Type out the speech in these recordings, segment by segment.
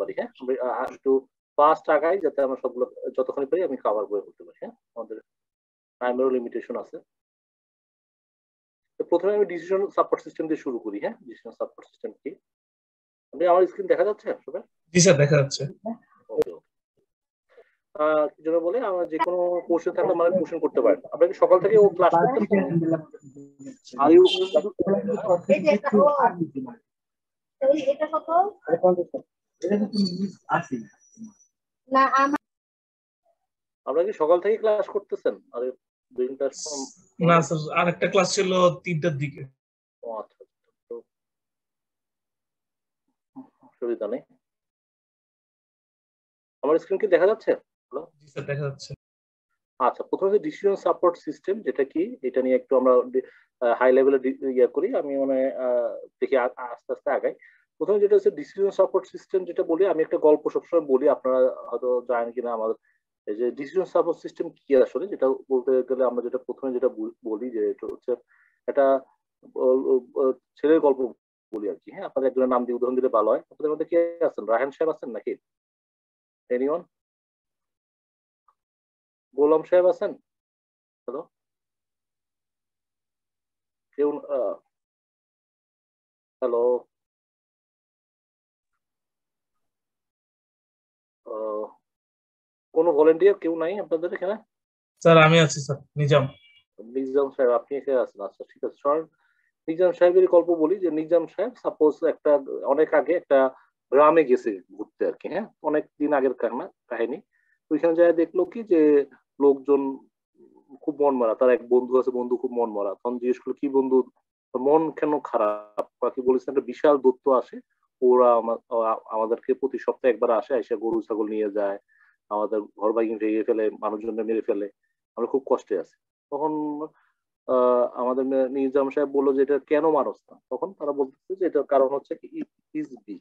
পারি হ্যাঁ? একটু ফাস্ট আগাই যাতে আমরা সবগুলো যতক্ষণ পারি আমি কভার করে করতে পারি হ্যাঁ? আমাদের টাইমেরও লিমিটেশন আছে। প্রথমে আমি ডিসিশন সাপোর্ট সিস্টেম দিয়ে শুরু করি হ্যাঁ? ডিসিশন সাপোর্ট সিস্টেম কি? আপনি আমার স্ক্রিন দেখা যাচ্ছে সবাই? জি স্যার দেখা যাচ্ছে। ওকে কি জন্য বলে আমরা যে কোনো কোশ্চেন থাকলে মানে কোশ্চেন করতে পারেন। আপনাকে সকাল থেকে ও ক্লাস করতে আর ইউ এটা কত? না আমার আপনারা কি সকাল থেকে ক্লাস করতেছেন? আর না স্যার আরেকটা ক্লাস ছিল তিনটার দিকে। ও আচ্ছা আচ্ছা। তো অসুবিধা নেই। আমার স্ক্রিন কি দেখা যাচ্ছে? জি স্যার দেখা যাচ্ছে। আচ্ছা প্রথমে ডিসিশন সাপোর্ট সিস্টেম যেটা কি? এটা নিয়ে একটু আমরা হাই লেভেলে ইয়ে করি। আমি মানে আহ, দেখি আস্তে আস্তে আগাই। প্রথমে যেটা হচ্ছে ডিসিশন সাপোর্ট সিস্টেম যেটা বলি, আমি একটা গল্প সবসময় বলি, আপনারা হয়তো জানেন কিনা আমাদের। এই যে ডিসিশন সাপোর্ট সিস্টেম কি আসলে? যেটা বলতে গেলে আমরা যেটা প্রথমে যেটা বল- যে এটা হচ্ছে একটা ছেলের গল্প বলি আর কি। হ্যাঁ আপনাদের একজনের নাম দিয়ে উদাহরণ দিলে ভালো হয়। আপনাদের মধ্যে কে আছেন? রায়হান সাহেব আছেন নাকি? এনিওয়ান গোলাম সাহেব আছেন? হ্যালো? কেউ হ্যালো? কোনো ভলেন্টিয়ার কেউ নাই আপনাদের এখানে? স্যার আমি আছি স্যার নিজাম। নিজাম সাহেব আপনি এখানে আছেন? আচ্ছা ঠিক আছে। সর নিজাম সাহেবের গল্প বলি যে নিজাম সাহেব সাপোজ একটা অনেক আগে একটা গ্রামে গেছে ঘুরতে আর কি হ্যাঁ? অনেক দিন আগের কাহিনা কাহিনী। ওইখানে যায় দেখল কি যে লোকজন খুব মন মারা। তার এক বন্ধু আছে বন্ধু খুব মন মারা। তখন জিজ্ঞেস করল কি বন্ধু? মন কেন খারাপ? বাকি বলেছেন একটা বিশাল দত্ত আসে। ওরা আমা- আমাদেরকে প্রতি সপ্তাহে একবার আসে, এসে গরু, ছাগল নিয়ে যায়, আমাদের ঘর বাগিন ভেঙে ফেলে, মানুষজনকে মেরে ফেলে। আমরা খুব কষ্টে আছি। তখন আমাদের নিজাম সাহেব বলল যে, এটা কেন মানুষ না? তখন তারা বলতেছে যে, এটার কারণ হচ্ছে কি ইজ বিগ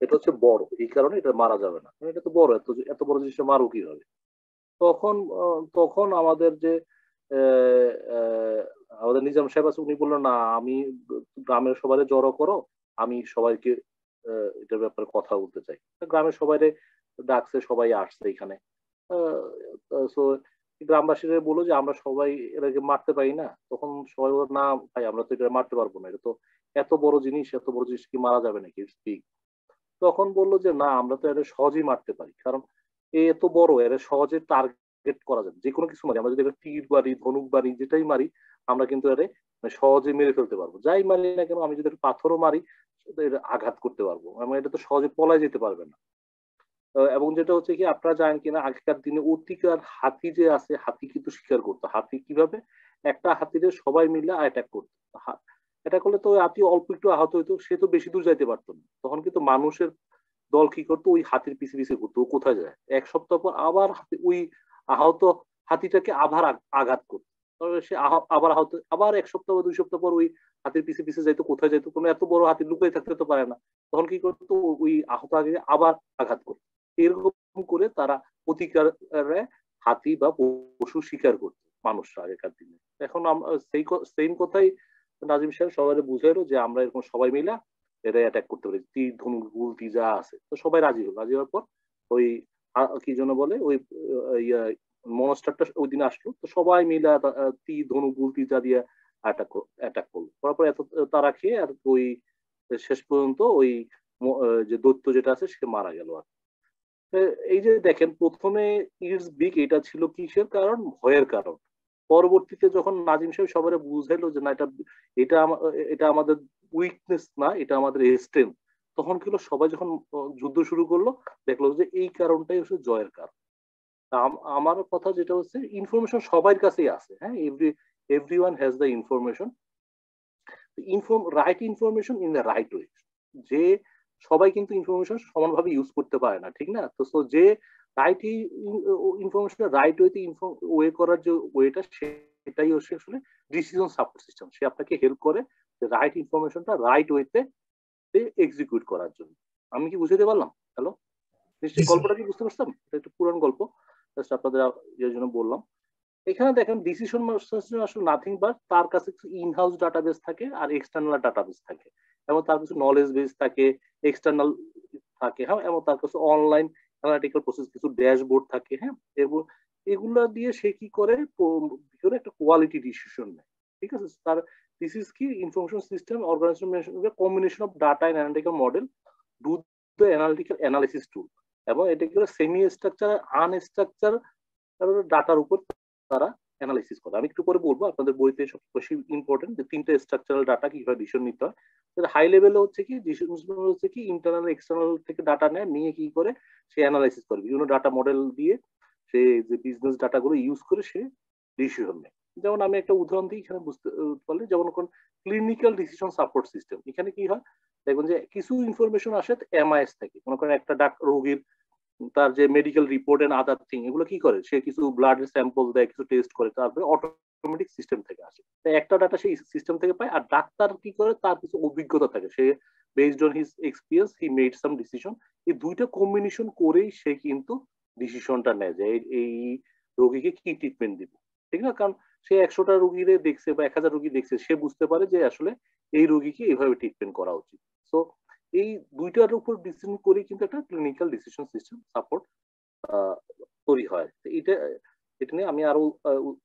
এটা হচ্ছে বড়। এই কারণে এটা মারা যাবে না। এটা তো বড়। এত এত বড় জিনিসটা মারো কীভাবে? তখন তখন আমাদের যে আমাদের নিজাম সাহেব আছে, উনি বলল, না, আমি গ্রামের সবাই জড়ো করো। আমি সবাইকে এটার ব্যাপারে কথা বলতে চাই। গ্রামের সবাই ডাকছে, সবাই আসছে এখানে। সো গ্রামবাসীরা বলল যে, আমরা সবাই এটাকে মারতে পারি না। তখন সবাই বলল, না ভাই, আমরা তো এটা মারতে পারব না। এটা তো এত বড় জিনিস, এত বড় জিনিস কি মারা যাবে নাকি? বিগ তখন বলল যে, না, আমরা তো এটা সহজেই মারতে পারি। কারণ এ এত বড়, এর সহজে টার্গেট করা যাবে। যে কোনো কিছু মারি। আমরা যদি এটা তীর মারি, ধনুক মারি, যেটাই মারি, আমরা কিন্তু এর মানে সহজে মেরে ফেলতে পারব। যাই মারি না কেন, আমি যদি একটা পাথরও মারি এটা আঘাত করতে পারব। মানে এটা তো সহজে পলায় যেতে পারবে না। এবং যেটা হচ্ছে কি, আপনারা জানেন কিনা, আগেকার দিনে অতিকার হাতি যে আছে, হাতি কিন্তু শিকার করতো। হাতি কীভাবে? একটা হাতিরে সবাই মিলে অ্যাটাক করতো। অ্যাটাক করলে তো হাতি অল্প একটু আহত হইতো, সে তো বেশি দূর যাইতে পারতো না। তখন কিন্তু মানুষের দল কি করতো? ওই হাতির পিছে পিছে ঘুরতো কোথায় যায়? এক সপ্তাহ পর আবার ওই আহত হাতিটাকে আবার আঘাত করতো। সে আবার আহত, আবার এক সপ্তাহ বা দুই সপ্তাহ পর ওই হাতির পিছে পিছে যাইতো কোথায় যাইতো কোনো এত বড় হাতি লুকিয়ে থাকতে তো পারে না। তখন কি করতো? ওই আহত আগে আবার আঘাত করতো। এরকম করে তারা প্রতিকারে হাতি বা পশু শিকার করতো মানুষরা আগেকার দিনে। এখন সেই সেম কথাই নাজিম সাহেব সবাই বুঝাইলো যে আমরা এরকম সবাই মিলা এটা অ্যাটাক করতে পারি। তীর ধনুক গুলতি যা আছে। তো সবাই রাজি হলো। রাজি হওয়ার পর ওই কি জন্য বলে? ওই মনস্টারটা ওই দিন আসলো। তো সবাই মিলা তা- আহ, তীর ধনুক গুলতি যা দিয়ে অ্যাটাক অ্যাটাক করল। করার এত তারা খেয়ে আর ওই শেষ পর্যন্ত ওই যে দৈত্য যেটা আছে সে মারা গেল আর এই যে দেখেন, প্রথমে ইটস বিগ, এটা ছিল কিসের কারণ? ভয়ের কারণ। পরবর্তীতে যখন নাজিম সাহেব সবাই বুঝাইলো যে না, এটা এটা এটা আমাদের উইকনেস না, এটা আমাদের স্ট্রেংথ তখন কি হলো? সবাই যখন যুদ্ধ শুরু করল, দেখল যে এই কারণটাই হচ্ছে জয়ের কারণ। আম- আমার কথা যেটা হচ্ছে ইনফরমেশন সবার কাছেই আছে হ্যাঁ? Every every one has the information inform right information in the right way যে সবাই কিন্তু ইনফরমেশন সমানভাবে ইউজ করতে পারে না ঠিক না? তো যে রাইট ইনফরমেশন রাইট ওয়েতে ওয়ে করার যে ওয়েটা সেটাই হচ্ছে আসলে ডিসিশন সাপোর্ট সিস্টেম সে আপনাকে হেল্প করে রাইট ইনফরমেশনটা রাইট ওয়েতে এক্সিকিউট করার জন্য। আমি কি বুঝাতে পারলাম? হ্যালো নিশ্চয়ই. গল্পটা কি বুঝতে পারছেন? এটা একটু পুরান গল্প। জাস্ট আপনাদের জন্য বললাম। এখানে দেখেন ডিসিশন আসলে নাথিং বাট তার কাছে কিছু ইন হাউস ডাটাবেস থাকে আর এক্সটার্নাল ডাটাবেস থাকে। এবং তার কিছু নলেজ বেস থাকে এক্সটার্নাল থাকে হ্যাঁ? এবং তার কাছে অনলাইন অ্যানালিটিক্যাল প্রসেস কিছু ড্যাশবোর্ড থাকে হ্যাঁ? এবং এগুলা দিয়ে সে কি করে? ভিতরে একটা কোয়ালিটি ডিসিশন নেয়, ঠিক আছে? তার দিস ইজ কি information system organization combination of data and analytical model do the analytical analysis tool এবং এটা কি সেমি স্ট্রাকচার আনস্ট্রাকচার ডাটার উপর তারা অ্যানালাইসিস করে। আমি একটু পরে বলব, আপনাদের বইতে সব বেশি ইম্পর্টেন্ট যে তিনটে স্ট্রাকচারাল ডাটা কীভাবে ডিসিশন নিতে হয়। হাই লেভেলে হচ্ছে কি ডিসিশন হচ্ছে কি ইন্টারনাল এক্সটার্নাল থেকে ডাটা নেয়, নিয়ে কি করে, সে অ্যানালাইসিস করে। বিভিন্ন ডাটা মডেল দিয়ে সে যে বিজনেস ডাটাগুলো ইউজ করে, সে ডিসিশন নেয়। যেমন আমি একটা উদাহরণ দিই, এখানে বুঝতে পারলে যেমন কোন ক্লিনিক্যাল ডিসিশন সাপোর্ট সিস্টেম এখানে কি হয়? দেখবেন যে কিছু ইনফরমেশন আসে এমআইএস থেকে। মনে করেন একটা ডাক, রোগীর তার যে medical report and other thing এগুলো কি করে? সে কিছু ব্লাডের স্যাম্পল দেয়, কিছু টেস্ট করে, তারপরে অটোমেটিক সিস্টেম থেকে আসে। একটা ডাটা সেই সিস্টেম থেকে পায়, আর ডাক্তার কি করে? তার কিছু অভিজ্ঞতা থাকে। সে based on his experience he made some decision এই দুইটা কম্বিনেশন করেই সে কিন্তু ডিসিশনটা নেয় যে এই রোগীকে কি ট্রিটমেন্ট দিব। ঠিক না? কারণ সে একশোটা রুগীরে দেখছে বা এক হাজার রুগী দেখছে, সে বুঝতে পারে যে আসলে এই রোগীকে এইভাবে ট্রিটমেন্ট করা উচিত। সো এই দুইটার উপর ডিসিশন করে কিন্তু একটা ক্লিনিক্যাল ডিসিশন সিস্টেম সাপোর্ট তৈরি হয়। এটা এটা নিয়ে আমি আরও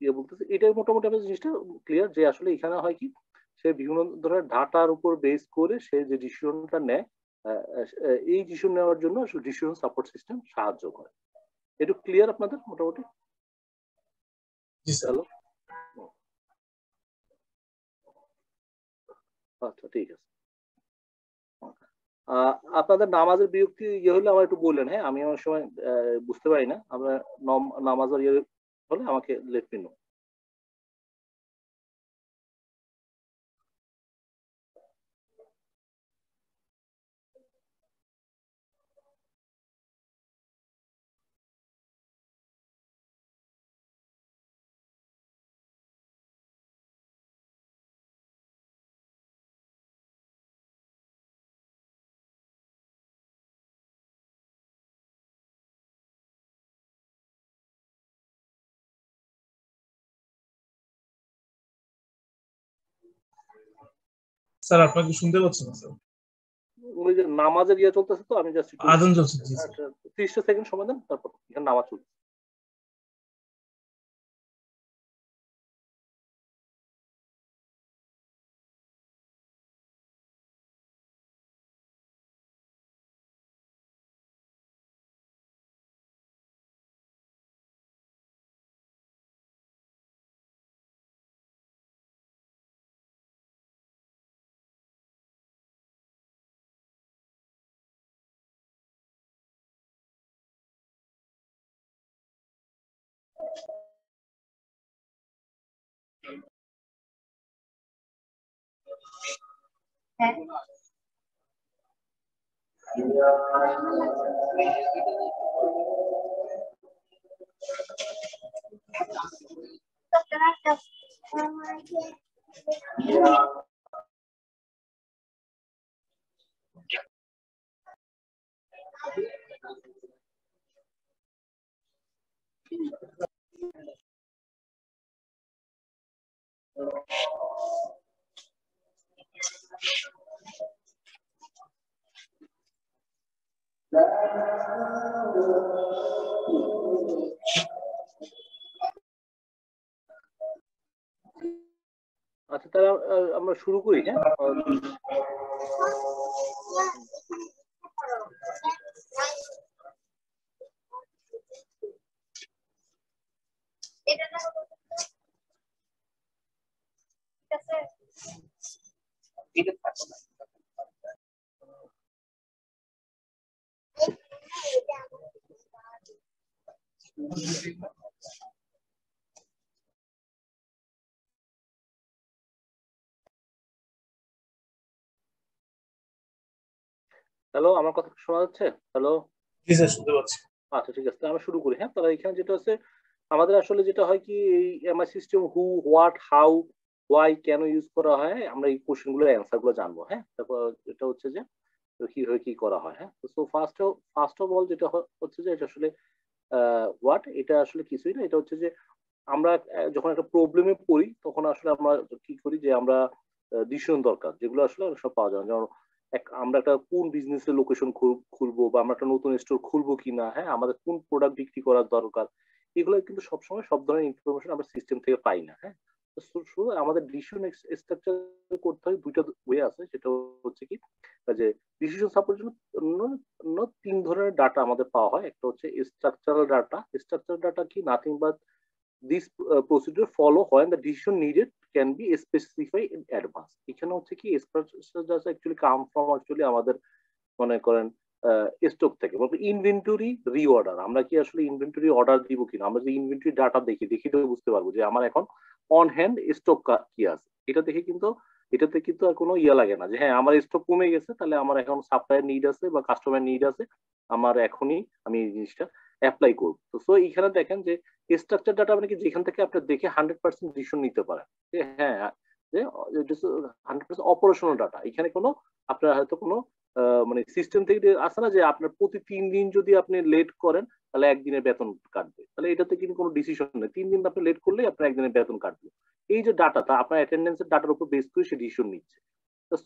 ইয়ে বলতেছি। এটাই মোটামুটি আমি জিনিসটা ক্লিয়ার যে আসলে এখানে হয় কি সে বিভিন্ন ধরনের ডাটার উপর বেস করে সে যে ডিসিশনটা নেয় এই ডিসিশন নেওয়ার জন্য আসলে ডিসিশন সাপোর্ট সিস্টেম সাহায্য করে। একটু ক্লিয়ার আপনাদের মোটামুটি? হ্যালো আচ্ছা ঠিক আছে। আপনাদের নামাজের বিরক্তি ইয়ে হলে আমার একটু বললেন হ্যাঁ? আমি আমার সময় বুঝতে পারি না। আপনার নামাজের ইয়ে হলে আমাকে লেট মি স্যার আপনাকে শুনতে পাচ্ছেন স্যার। ওই যে নামাজের ইয়ে চলতেছে তো আমি জাস্ট আজান চলছে জি ত্রিশটা সেকেন্ড সময় দেন তারপর এখানে নামাজ চলছে। হ্যাঁ আচ্ছা তাহলে আমরা শুরু করি হ্যাঁ? এটা না ঠিক আছে? হ্যালো আমার কথা শোনা যাচ্ছে? হ্যালো জি স্যার শুনতে পাচ্ছি। আচ্ছা ঠিক আছে। আমরা শুরু করি হ্যাঁ? তাহলে এখানে যেটা হচ্ছে আমাদের আসলে যেটা হয় কি এই MI system who what how why কেন ইউজ করা হয়, আমরা এই কোশ্চেনগুলোর অ্যান্সারগুলো জানব হ্যাঁ? তারপর এটা হচ্ছে যে কীভাবে কি করা হয় হ্যাঁ? তো ফার্স্ট ফার্স্ট অফ অল যেটা হচ্ছে যে, এটা আসলে হোয়াট এটা আসলে কিছুই না, এটা হচ্ছে যে, আমরা যখন একটা প্রবলেমে পড়ি, তখন আসলে আমরা কি করি যে, আমরা ডিসিশন দরকার, যেগুলো আসলে সব পাওয়া যায় যেমন আমরা একটা কোন বিজনেসের লোকেশন খুলবো বা আমরা একটা নতুন স্টোর খুলবো কিনা হ্যাঁ? আমাদের কোন প্রোডাক্ট বিক্রি করার দরকার? এগুলো কিন্তু সবসময় সব ধরনের ইনফরমেশন আমরা সিস্টেম থেকে পাই না হ্যাঁ? শুধু আমাদের ডিসিশন স্ট্রাকচার করতে হয় দুইটা ওয়ে আছে। সেটা হচ্ছে কি যে ডিসিশন সাপোর্টের জন্য তিন ধরনের ডাটা আমাদের পাওয়া হয়। একটা হচ্ছে স্ট্রাকচারাল ডাটা স্ট্রাকচারাল ডাটা কি nothing but this procedure follow হয় the decision needed can be specify in advance এখানে হচ্ছে কি অ্যাকচুয়ালি কাম ফ্রম অ্যাকচুয়ালি আমাদের মনে করেন স্টক থেকে। বলতে ইনভেন্টরি রিঅর্ডার আমরা কি আসলে ইনভেন্টরি অর্ডার দিব কিনা? আমরা যে ইনভেন্টরি ডাটা দেখি দেখি তো বুঝতে পারব যে আমার এখন অন হ্যান্ড স্টক কি আছে? এটা দেখে কিন্তু, এটাতে কিন্তু আর কোনো ইয়া লাগে না যে হ্যাঁ আমার স্টক কমে গেছে, তাহলে আমার এখন সাপ্লাইয়ের নিড আছে বা কাস্টমার নিড আছে, আমার এখনই আমি এই জিনিসটা অ্যাপ্লাই করব। তো সো এইখানে দেখেন যে স্ট্রাকচার ডাটা মানে কি? যেখান থেকে আপনি দেখে হান্ড্রেড পার্সেন্ট ডিসিশন নিতে পারেন। যে হ্যাঁ যে হান্ড্রেড পার্সেন্ট অপারেশনাল ডাটা এখানে কোনো আপনার হয়তো কোনো মানে সিস্টেম থেকে আসে না যে, আপনার প্রতি তিন দিন যদি আপনি লেট করেন তাহলে একদিনের বেতন কাটবে। তাহলে এটাতে কিন্তু কোনো ডিসিশন নেই। তিন দিন আপনি লেট করলে আপনার একদিনের বেতন কাটবে। এই যে ডাটা ডাটাটা আপনার অ্যাটেন্ডেন্সের ডাটার উপর বেস করে সে ডিসিশন নিচ্ছে।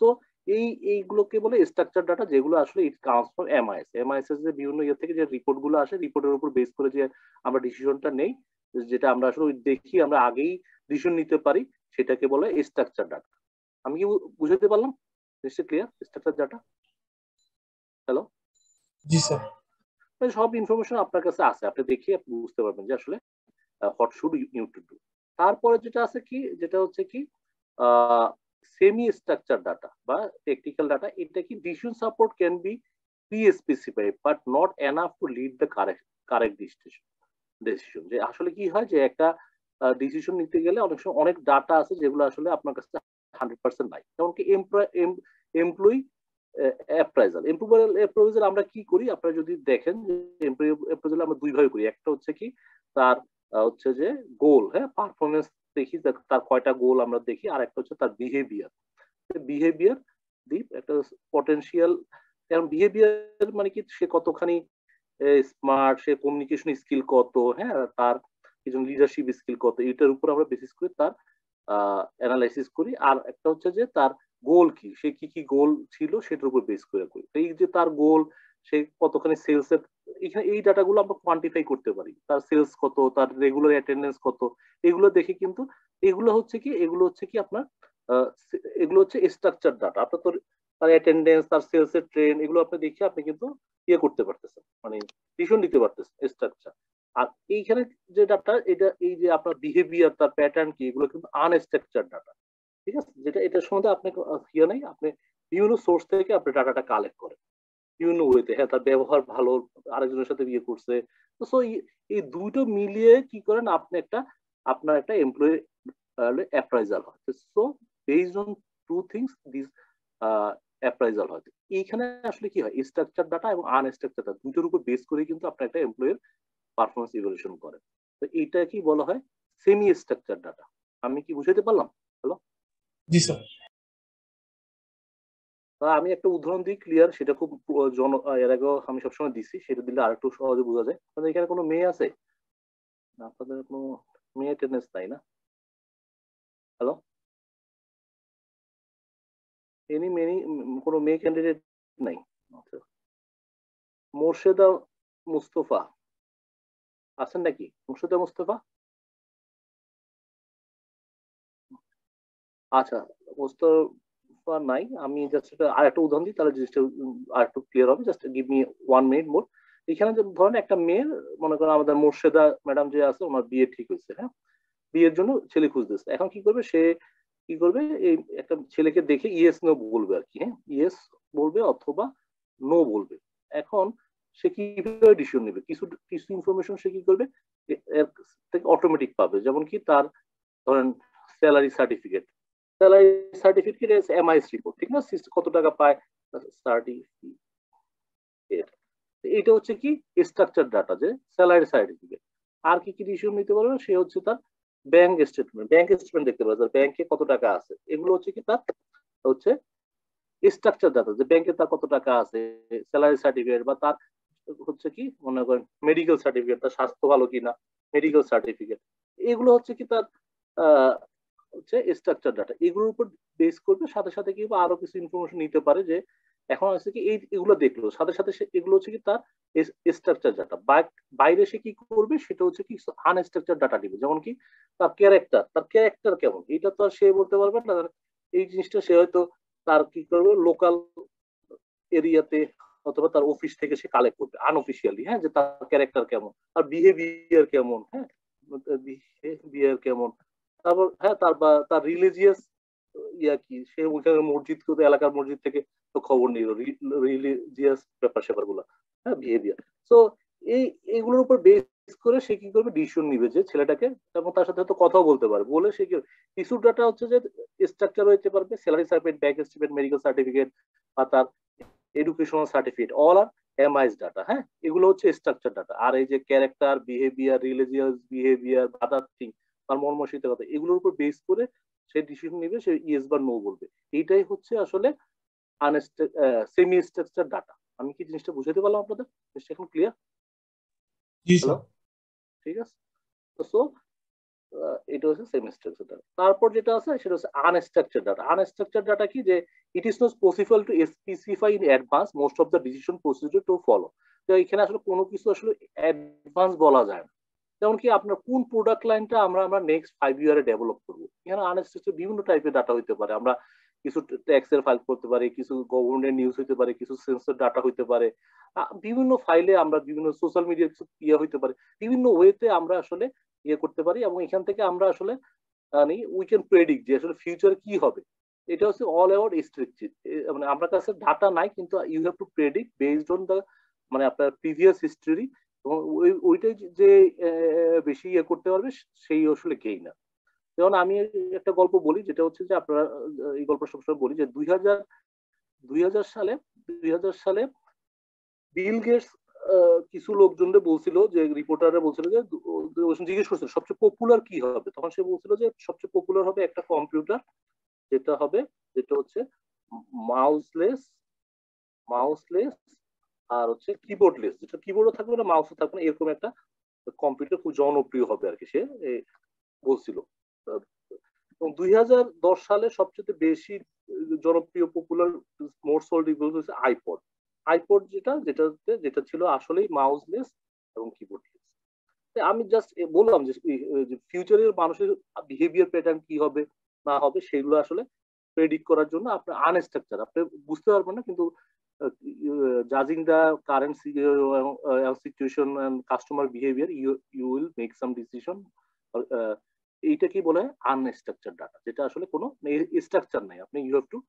তো এই, এইগুলোকে বলে স্ট্রাকচার ডাটা যেগুলো আসলে it comes from MIS MIS এর যে বিভিন্ন ইয়ে থেকে যে রিপোর্টগুলো আসে রিপোর্টের উপর বেস করে যে আমরা ডিসিশনটা নেই, যেটা আমরা আসলে দেখি, আমরা আগেই ডিসিশন নিতে পারি, সেটাকে বলে স্ট্রাকচার ডাটা আমি কি বুঝাতে পারলাম? ক্লিয়ার স্ট্রাকচার ডাটা হ্যালো জি স্যার সব ইনফরমেশন আপনার কাছে আছে। আপনি দেখিয়ে আপনি বুঝতে পারবেন যে আসলে what should you to do তারপরে যেটা আছে কি, যেটা হচ্ছে কি সেমি স্ট্রাকচার ডাটা বা টেকনিক্যাল ডাটা এটা কি decision support can be pre specified but not enough to lead the correct correct decision decision যে আসলে কি হয় যে একটা ডিসিশন নিতে গেলে অনেক সময় অনেক ডাটা আছে যেগুলো আসলে আপনার কাছে হান্ড্রেড পার্সেন্ট নাই। যেমনকি এমপ্লয়ি অ্যাপ্রাইজাল এমপ্লয়ার অ্যাপ্রাইজাল আমরা কি করি? আপনারা যদি দেখেন যে অ্যাপ্রাইজাল আমরা দুই ভাবে করি। একটা হচ্ছে কি, তার হচ্ছে যে গোল হ্যাঁ? পারফরমেন্স দেখি তার কয়টা গোল আমরা দেখি। আর একটা হচ্ছে তার বিহেভিয়ার বিহেভিয়ার দিই একটা পটেনশিয়াল কারণ বিহেভিয়ার মানে কি, সে কতখানি স্মার্ট সে কমিউনিকেশন স্কিল কত হ্যাঁ? তার কিছু লিডারশিপ স্কিল কত, এটার উপর আমরা বেসিস করে তার অ্যানালাইসিস করি। আর একটা হচ্ছে যে তার গোল কি? সে কি কি গোল ছিল? সেটার উপর বেস করে করি। এই যে তার গোল, সে কতখানি সেলস এর, এখানে এই ডাটাগুলো আমরা কোয়ান্টিফাই করতে পারি। তার সেলস কত, তার রেগুলার অ্যাটেন্ডেন্স কত, এগুলো দেখে কিন্তু এগুলো হচ্ছে কি, এগুলো হচ্ছে কি আপনার এগুলো হচ্ছে স্ট্রাকচার ডাটা আপনার তো তার অ্যাটেন্ডেন্স তার সেলস এর ট্রেন এগুলো আপনি দেখে আপনি কিন্তু ইয়ে করতে পারতেছেন। মানে ডিসিশন দিতে পারতেছেন স্ট্রাকচার আর এইখানে যে ডাটা এটা এই যে আপনার বিহেভিয়ার তার প্যাটার্ন কি, এগুলো কিন্তু আনস্ট্রাকচার ডাটা ঠিক আছে? যেটা এটার সম্বন্ধে আপনি ইয়ে নেই। আপনি বিভিন্ন সোর্স থেকে আপনি ডাটাটা কালেক্ট করেন। বিভিন্ন ওয়েতে হ্যাঁ তার ব্যবহার ভালো, আরেকজনের সাথে বিয়ে করছে। তো সো এই দুটো মিলিয়ে কি করেন? আপনি একটা, আপনার একটা এমপ্লয়ি অ্যাপ্রাইজাল হয়। So based on two things this appraisal হয়। এইখানে আসলে কি হয়? স্ট্রাকচার ডাটা এবং আনস্ট্রাকচার ডাটা দুটোর উপর বেস করে কিন্তু আপনি একটা এমপ্লয়ের পারফরমেন্স ইভলিউশন করেন। তো এইটা কি বলা হয় সেমি স্ট্রাকচার ডাটা আমি কি বুঝাইতে পারলাম? জি স্যার আমি একটা উদাহরণ দিই ক্লিয়ার সেটা খুব জন এর আগেও আমি সবসময় দিছি, সেটা দিলে আর একটু সহজে বোঝা যায়। আপনাদের এখানে কোনো মেয়ে আছে? আপনাদের কোনো মেয়ে টেন্ডেন্স নাই না? হ্যালো এনি মেনি কোনো মেয়ে ক্যান্ডিডেট নাই? আচ্ছা। মোর্শেদা মুস্তফা। আছেন নাকি? মুর্শেদা মুস্তফা? আচ্ছা মুস্তফা নাই। আমি জাস্ট আর একটা উদাহরণ দিই, তাহলে জিনিসটা আর একটু ক্লিয়ার হবে। Just give me one minute more এখানে যে ধরেন একটা মেয়ের, মনে করেন আমাদের মোর্শেদা ম্যাডাম যে আছে, ওনার বিয়ে ঠিক হয়েছে হ্যাঁ? বিয়ের জন্য ছেলে খুঁজতেছে। এখন কি করবে? সে কি করবে? এই একটা ছেলেকে দেখে ইয়েস নো বলবে আর কি হ্যাঁ? ইয়েস বলবে অথবা নো বলবে। এখন সে কীভাবে ডিসিশন নেবে? কিছু কিছু ইনফরমেশন সে কি করবে? থেকে অটোমেটিক পাবে। যেমন কি তার ধরেন salary certificate salary certificate MIS report ঠিক না? কত টাকা পায়? সার্টিফিকেট এটা হচ্ছে কি? স্ট্রাকচার ডাটা যে স্যালারি সার্টিফিকেট আর কি কি ডিসিশন নিতে পারবে? সে হচ্ছে তার ব্যাংক স্টেটমেন্ট ব্যাংক স্টেটমেন্ট দেখতে পাবে। তার ব্যাংকে কত টাকা আছে? এগুলো হচ্ছে কি তার হচ্ছে স্ট্রাকচার ডাটা যে ব্যাংকে তার কত টাকা আছে? স্যালারি সার্টিফিকেট বা তার হচ্ছে কি? মনে করেন মেডিকেল সার্টিফিকেট তার স্বাস্থ্য ভালো কিনা? মেডিকেল সার্টিফিকেট এগুলো হচ্ছে কি তার হচ্ছে স্ট্রাকচার ডাটা এগুলোর উপর বেস করবে, সাথে সাথে কি আরও কিছু ইনফরমেশন নিতে পারে যে, এখন হচ্ছে কি, এই এগুলো দেখল। সাথে সাথে এগুলো হচ্ছে কি তার স্ট্রাকচার ডাটা বাইরে সে কি করবে? সেটা হচ্ছে কি আনস্ট্রাকচার ডাটা দিবে। যেমন কি তার ক্যারেক্টার তার ক্যারেক্টার কেমন? এটা তো আর সে বলতে পারবে না। এই জিনিসটা সে হয়তো তার কি করবে? লোকাল এরিয়াতে অথবা তার অফিস থেকে সে কালেক্ট করবে আনঅফিসিয়ালি হ্যাঁ? যে তার ক্যারেক্টার কেমন, তার বিহেভিয়ার কেমন হ্যাঁ? বিহেভিয়ার কেমন তারপর হ্যাঁ তার বা, তার রিলিজিয়াস ইয়া কি, সে ওইখানে মসজিদ এলাকার মসজিদ থেকে তো খবর নিল রিলিজিয়াস ব্যাপার স্যাপারগুলো হ্যাঁ বিহেভিয়ার সো এই, এগুলোর উপর বেস করে সে কি করবে ডিসিশন নিবে যে ছেলেটাকে, এবং তার সাথে হয়তো কথাও বলতে পারে বলে সে কি কিছু ডাটা হচ্ছে যে স্ট্রাকচার হইতে পারবে salary certificate bank statement medical certificate বা তার এডুকেশনাল সার্টিফিকেট অল আর এমআইএস ডাটা হ্যাঁ? এগুলো হচ্ছে স্ট্রাকচার ডাটা আর এই যে character behaviour religious behaviour other thing তার মর্মসিকতা এগুলোর উপর বেস করে সে ডিসিশন নেবে সে ইয়েস বা নো বলবে। এইটাই হচ্ছে আসলে সেমি স্ট্রাকচার ডাটা আমি কি জিনিসটা বুঝাতে পারলাম আপনাদের? জিনিসটা এখন ক্লিয়ার ঠিক আছে? সো এটা হচ্ছে সেমি স্ট্রাকচার ডাটা তারপর যেটা আছে সেটা হচ্ছে আনস্ট্রাকচার ডাটা আনস্ট্রাকচার ডাটা কি? যে it is not possible to specify in advance most of the decision procedure to follow তো এখানে আসলে কোনো কিছু আসলে অ্যাডভান্স বলা যায় না। যেমন কি আপনার কোন প্রোডাক্ট লাইনটা আমরা আমরা নেক্সট ফাইভ ইয়ারে ডেভেলপ করব? এখানে আনস্ট্রাকচার বিভিন্ন টাইপের ডাটা হইতে পারে। আমরা কিছু ট্যাক্সের ফাইল করতে পারি, কিছু গভর্নমেন্ট নিউজ হইতে পারে, কিছু সেন্সর ডাটা হইতে পারে। বিভিন্ন ফাইলে আমরা বিভিন্ন সোশ্যাল মিডিয়া কিছু ইয়ে হইতে পারে। বিভিন্ন ওয়েতে আমরা আসলে ইয়ে করতে পারি এবং এখান থেকে আমরা আসলে মানে উই ক্যান প্রেডিক্ট যে আসলে ফিউচারে কি হবে। এটা হচ্ছে অল অ্যাবাউট স্ট্রিকচিট মানে আমার কাছে ডাটা নাই, কিন্তু you have to predict based on the মানে আপনার প্রিভিয়াস হিস্ট্রি এবং ওই, ওইটাই যে বেশি ইয়ে করতে পারবে সেই আসলে কেই না। যেমন আমি একটা গল্প বলি, যেটা হচ্ছে যে, আপনারা, এই গল্প সবসময় বলি যে, দুই হাজার দুই হাজার সালে, দুই হাজার সালে বিল গেটস কিছু লোকজনদের বলছিল যে, রিপোর্টাররা বলছিল যে জিজ্ঞেস করছিল, সবচেয়ে পপুলার কি হবে? তখন সে বলছিল যে, সবচেয়ে পপুলার হবে একটা কম্পিউটার যেটা হবে, যেটা হচ্ছে মাউসলেস মাউসলেস আর হচ্ছে কিবোর্ডলেস যেটা কিবোর্ডও থাকবে না মাউসও থাকবে না, এরকম একটা কম্পিউটার খুব জনপ্রিয় হবে আর কি সে বলছিল। এবং দুই হাজার দশ সালে সবচেয়ে বেশি জনপ্রিয় পপুলার মোর সোল্ড হচ্ছে আইপড আইপড যেটা, যেটাতে, যেটা ছিল আসলেই মাউসলেস এবং কিবোর্ডলেস আমি জাস্ট বললাম যে ফিউচারের মানুষের বিহেভিয়ার প্যাটার্ন কি হবে, না হবে, সেগুলো আসলে প্রেডিক্ট করার জন্য আপনার আনস্ট্রাকচার আপনি বুঝতে পারবেন না, কিন্তু জাজিং the current situation and customer behaviour you you will make some decision এইটা কি বলে? আনস্ট্রাকচার ডাটা যেটা আসলে কোনো স্ট্রাকচার নাই। আপনি ইউ হ্যাভ টু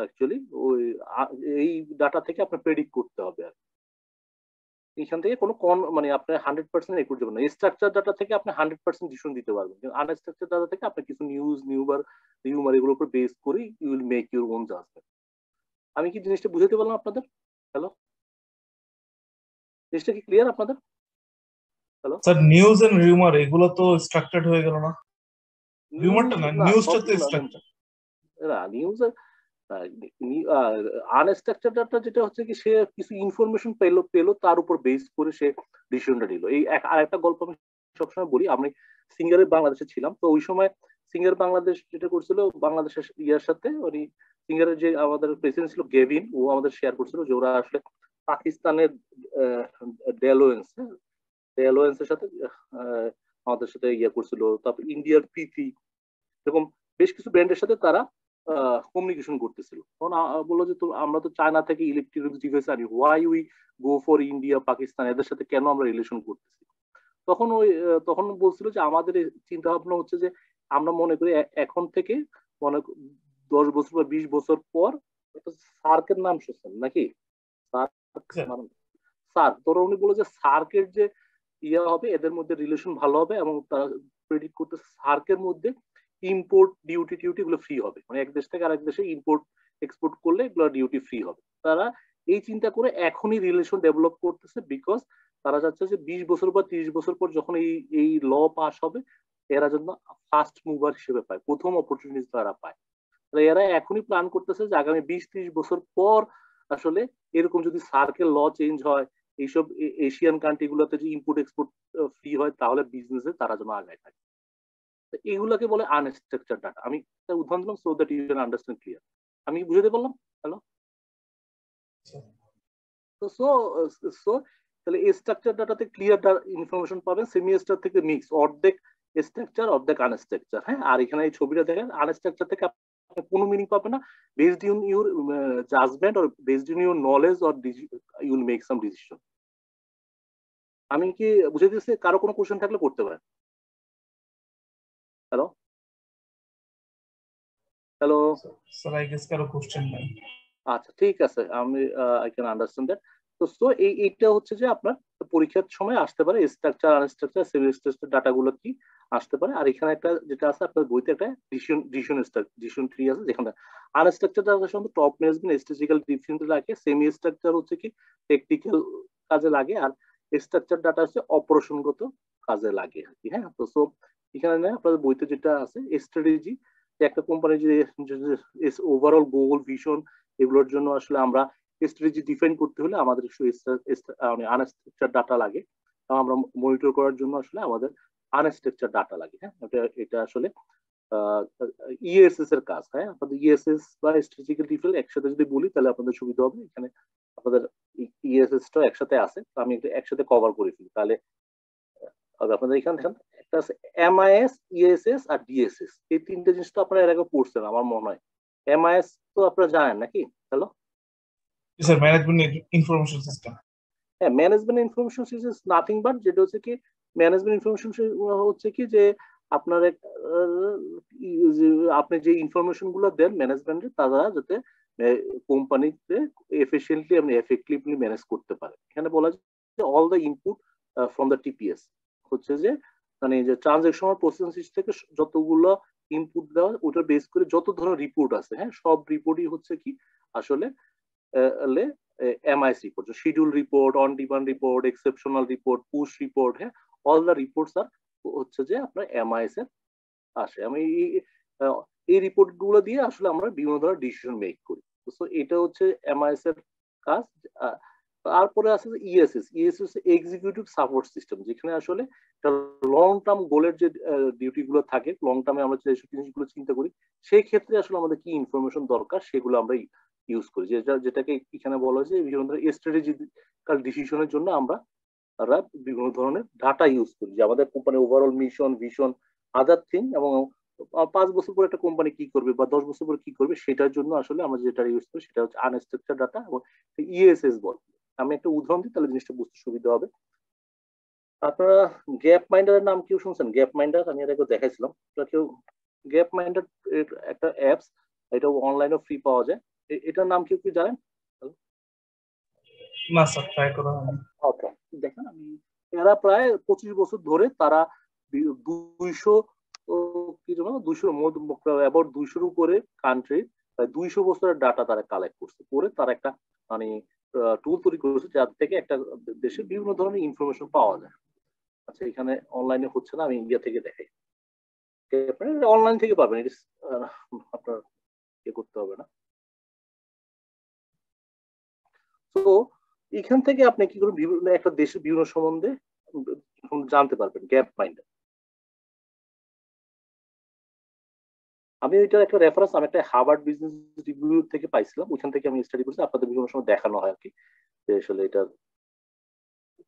অ্যাকচুয়ালি ওই এই ডাটা থেকে আপনার প্রেডিক্ট করতে হবে আর এইখান থেকে কোনো কন মানে আপনার হান্ড্রেড পার্সেন্ট এ করতে পারবেন স্ট্রাকচার ডাটা থেকে আপনি হান্ড্রেড পার্সেন্ট ডিসিশন দিতে পারবেন। কিন্তু আনস্ট্রাকচার ডাটা থেকে আপনি কিছু নিউজ নিউবার রিউমার এগুলোর উপর বেস করে you will make your own judgement আমি কি জিনিসটা বুঝাতে পারলাম আপনাদের? হ্যালো জিনিসটা কি ক্লিয়ার আপনাদের? Hello sir news and rumour এগুলো তো স্ট্রাকচারড হয়ে গেল না? রিউমারটা না নিউজটা তো স্ট্রাকচার না নিউজ আনস্ট্রাকচার ডাটা যেটা হচ্ছে কি সে কিছু ইনফরমেশন পেল পেল তার উপর বেস করে সে ডিসিশনটা নিল। এই আর একটা গল্প আমি সবসময় বলি আমি সিঙ্গারের বাংলাদেশে ছিলাম তো ওই সময় সিঙ্গার বাংলাদেশ যেটা করছিল বাংলাদেশের ইয়ার সাথে উনি সিঙ্গারের যে আমাদের প্রেসিডেন্ট ছিল গেভিন ও আমাদের শেয়ার করছিল যে ওরা আসলে পাকিস্তানের ডেলোয়েন্স ডেলোয়েন্সের সাথে আমাদের সাথে ইয়ে করছিল। তারপর ইন্ডিয়ার প্রীতি এরকম বেশ কিছু ব্র্যান্ডের সাথে তারা কমিউনিকেশন করতেছিল। তখন বলল যে তো আমরা তো চায়না থেকে ইলেকট্রনিক্স ডিভাইস আনি। Why we go for India Pakistan এদের সাথে কেন আমরা রিলেশন করতেছি? তখন ওই তখন বলছিল যে, আমাদের চিন্তা ভাবনা হচ্ছে যে, আমরা মনে করি এখন থেকে মনে দশ বছর বা বিশ বছর পর সার্কের নাম শুনছেন নাকি? সার্ক তোরা উনি বলে যে সার্কের যে ইয়ে হবে এদের মধ্যে রিলেশন ভালো হবে এবং তারা প্রেডিক্ট করতে সার্কের মধ্যে ইম্পোর্ট ডিউটি টিউটি গুলো ফ্রি হবে। মানে এক দেশ থেকে আরেক দেশে ইম্পোর্ট এক্সপোর্ট করলে এগুলো ডিউটি ফ্রি হবে। তারা এই চিন্তা করে এখনই রিলেশন ডেভেলপ করতেছে বিকজ তারা চাচ্ছে যে বিশ বছর বা তিরিশ বছর পর যখন এই এই ল পাস হবে এরা জন্য ফার্স্ট মুভার হিসেবে পায় প্রথম অপরচুনিটি তারা পায়। এরা এখনই প্ল্যান করতেছে যে আগামী বিশ, ত্রিশ বছর পর আসলে এরকম যদি সার্কেল ল চেঞ্জ হয়, এইসব এশিয়ান কান্ট্রি গুলোতে যদি ইম্পোর্ট এক্সপোর্ট ফ্রি হয়, তাহলে বিজনেসে তারা যেন আগায় থাকে। এইগুলাকে বলে আনস্ট্রাকচার ডাটা আমি উদাহরণ দিলাম so that you can understand clear আমি বুঝাতে পারলাম হ্যালো তো সো সো তাহলে স্ট্রাকচার ডাটাতে ক্লিয়ার ইনফরমেশন পাবেন সেমি স্ট্রাকচার থেকে মিক্স অর্ধেক স্ট্রাকচার অর্ধেক আনস্ট্রাকচার হ্যাঁ? আর এখানে এই ছবিটা দেখেন আনস্ট্রাকচার থেকে কোনো মিনিং পাবেন না। Based in your judgement or based in your knowledge or you'll make some decision আমি কি বুঝে দিচ্ছি কারও কোনো কোশ্চেন থাকলে করতে পারেন। Hello hello sir I guess কারও কোশ্চেন নাই। আচ্ছা ঠিক আছে। আমি আই ক্যান আন্ডারস্ট্যান্ড দ্যাট তো এইটা হচ্ছে যে আপনার পরীক্ষার সময় আসতে পারে স্ট্রাকচার আনস্ট্রাকচার সিভিল স্ট্রাকচার ডাটাগুলো কি আসতে পারে। আর এখানে একটা যেটা আছে, আপনার বইতে একটা ডিসিশন ডিসিশন ডিসিশন ট্রি আছে যেখানে আনস্ট্রাকচার ডাটা সম্বন্ধে টপ ম্যানেজমেন্ট স্ট্যাটিস্টিক্যাল ডিফিশন লাগে সেমি স্ট্রাকচার হচ্ছে কি টেকনিক্যাল কাজে লাগে, আর স্ট্রাকচার ডাটা হচ্ছে অপারেশনগত কাজে লাগে আর কি হ্যাঁ? তো সো এখানে আপনাদের বইতে যেটা আছে স্ট্র্যাটেজি একটা কোম্পানির যে ওভারঅল গোল ভিশন এগুলোর জন্য আসলে আমরা স্ট্র্যাটেজি ডিফাইন করতে হলে আমাদের মানে আনস্ট্রাকচার ডাটা লাগে। আমরা মনিটর করার জন্য আসলে আমাদের আনস্ট্রাকচার ডাটা লাগে হ্যাঁ? এটা এটা আসলে ইএসএস এর কাজ হ্যাঁ? আপনাদের ইএসএস বা স্ট্র্যাটেজিক্যাল ডিফাইন একসাথে যদি বলি, তাহলে আপনাদের সুবিধা হবে। এখানে আপনাদের ইএসএস টা একসাথে আছে। আমি একসাথে কভার করে ফেলি। তাহলে আপনাদের এখানে দেখেন, একটা আছে এমআইএস ইএসএস আর ডিএসএস এই তিনটে জিনিস তো আপনারা এর আগে পড়ছেন, আমার মনে হয়। এমআইএস তো আপনারা জানেন নাকি? Hello? Sir management information system হ্যাঁ management information system nothing but যেটা হচ্ছে কি ম্যানেজমেন্ট ইনফরমেশন হচ্ছে কি যে আপনার আপনি যে ইনফরমেশনগুলো দেন ম্যানেজমেন্টে তারা যাতে কোম্পানিতে এফিসিয়েন্টলি আপনি এফেক্টিভলি ম্যানেজ করতে পারে। এখানে বলা যায় all the input from the TPS হচ্ছে যে মানে যে ট্রানজেকশনাল প্রসেস থেকে যতগুলো ইনপুট দেওয়া, ওটা বেস করে যত ধরনের রিপোর্ট আছে হ্যাঁ সব রিপোর্টই হচ্ছে কি, আসলে MIS report schedule report on demand report exceptional report push report হ্যাঁ অল দ্য রিপোর্টস আর হচ্ছে যে আপনার এমআইএস এর আসে। আমি এই রিপোর্টগুলো দিয়ে আসলে আমরা বিভিন্ন ধরনের ডিসিশন মেক করি। তো এটা হচ্ছে এমআইএস এর কাজ তারপরে আছে ESS ESS executive support system যেখানে আসলে লং টার্ম গোলের যে ডিউটি গুলো থাকে লং টার্মে আমরা যেসব জিনিসগুলো চিন্তা করি সেই ক্ষেত্রে আসলে আমাদের কি ইনফরমেশন দরকার, সেগুলো আমরা ইউজ করি। যেটা যেটাকে এখানে বলা হয়েছে বিভিন্ন ধরনের স্ট্র্যাটেজিক্যাল ডিসিশনের জন্য আমরা বিভিন্ন ধরনের ডাটা ইউজ করি। যে, আমাদের company overall mission vision other thing এবং পাঁচ বছর পরে একটা কোম্পানি কি করবে বা দশ বছর পরে কি করবে, সেটার জন্য আসলে আমরা যেটা ইউজ করি সেটা হচ্ছে আনস্ট্রাকচার ডাটা এবং ইএসএস বল। আমি একটা উদাহরণ দিই, তাহলে জিনিসটা বুঝতে সুবিধা হবে। আপনারা গ্যাপ মাইন্ডারের নাম কেউ শুনছেন? গ্যাপ মাইন্ডার আমি এটা দেখাইছিলাম। কেউ গ্যাপ মাইন্ডার একটা অ্যাপস এটা অনলাইনে ফ্রি পাওয়া যায়। এটার নাম কেউ কি জানেন? না স্যার ট্রাই করা হয়নি। ওকে দেখেন আমি এরা প্রায় পঁচিশ বছর ধরে তারা দুইশো কি যেন দুইশো অ্যাবাউট দুইশোর উপরে কান্ট্রি প্রায় দুইশো বছরের ডাটা তারা কালেক্ট করছে। করে তারা একটা মানে টুল তৈরি করেছে যার থেকে একটা দেশে বিভিন্ন ধরনের ইনফরমেশন পাওয়া যায়। আচ্ছা এখানে অনলাইনে হচ্ছে না আমি ইন্ডিয়া থেকে দেখাই। অনলাইন থেকে পাবেন আপনার ইয়ে করতে হবে না। তো এখান থেকে আপনি কি করে বিভিন্ন একটা দেশের বিভিন্ন সম্বন্ধে জানতে পারবেন, গ্যাপ মাইন্ড। আমি ওইটার একটা রেফারেন্স আমি একটা হার্ভার্ড বিজনেস রিভিউ থেকে পাইছিলাম, ওইখান থেকে আমি স্টাডি করছি, আপনাদের বিভিন্ন সময় দেখানো হয় আর কি, যে আসলে এটার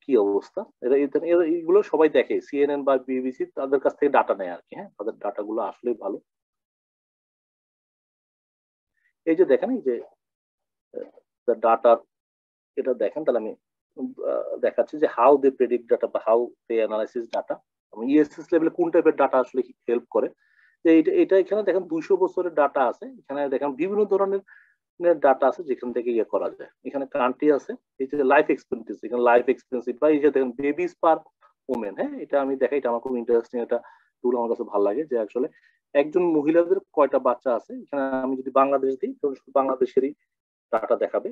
কি অবস্থা। এরা এইগুলো সবাই দেখে সিএনএন বা বিবিসি তাদের কাছ থেকে ডাটা নেয় আর কি হ্যাঁ তাদের ডাটাগুলো আসলেই ভালো। এই যে দেখেন, এই যে ডাটা এটা দেখেন, তাহলে আমি দেখাচ্ছি যে হাউ দে প্রেডিক্ট ডাটা বা how they analysis data ESS লেভেলে কোন টাইপের ডাটা আসলে হেল্প করে? যে এটা এটা এখানে দেখেন দুইশো বছরের ডাটা আছে। এখানে দেখেন বিভিন্ন ধরনের ডাটা আছে যেখান থেকে ইয়ে করা যায়। এখানে কান্ট্রি আছে, এই যে লাইফ এক্সপেন্সিভ এখানে লাইফ এক্সপেন্সিভ বা এই যে দেখেন বেবিস পার ওমেন হ্যাঁ? এটা আমি দেখাই, এটা আমার খুব ইন্টারেস্টিং এটা টুল আমার কাছে ভালো লাগে, যে আসলে একজন মহিলাদের কয়টা বাচ্চা আছে? এখানে আমি যদি বাংলাদেশ দিই, তাহলে বাংলাদেশেরই ডাটা দেখাবে।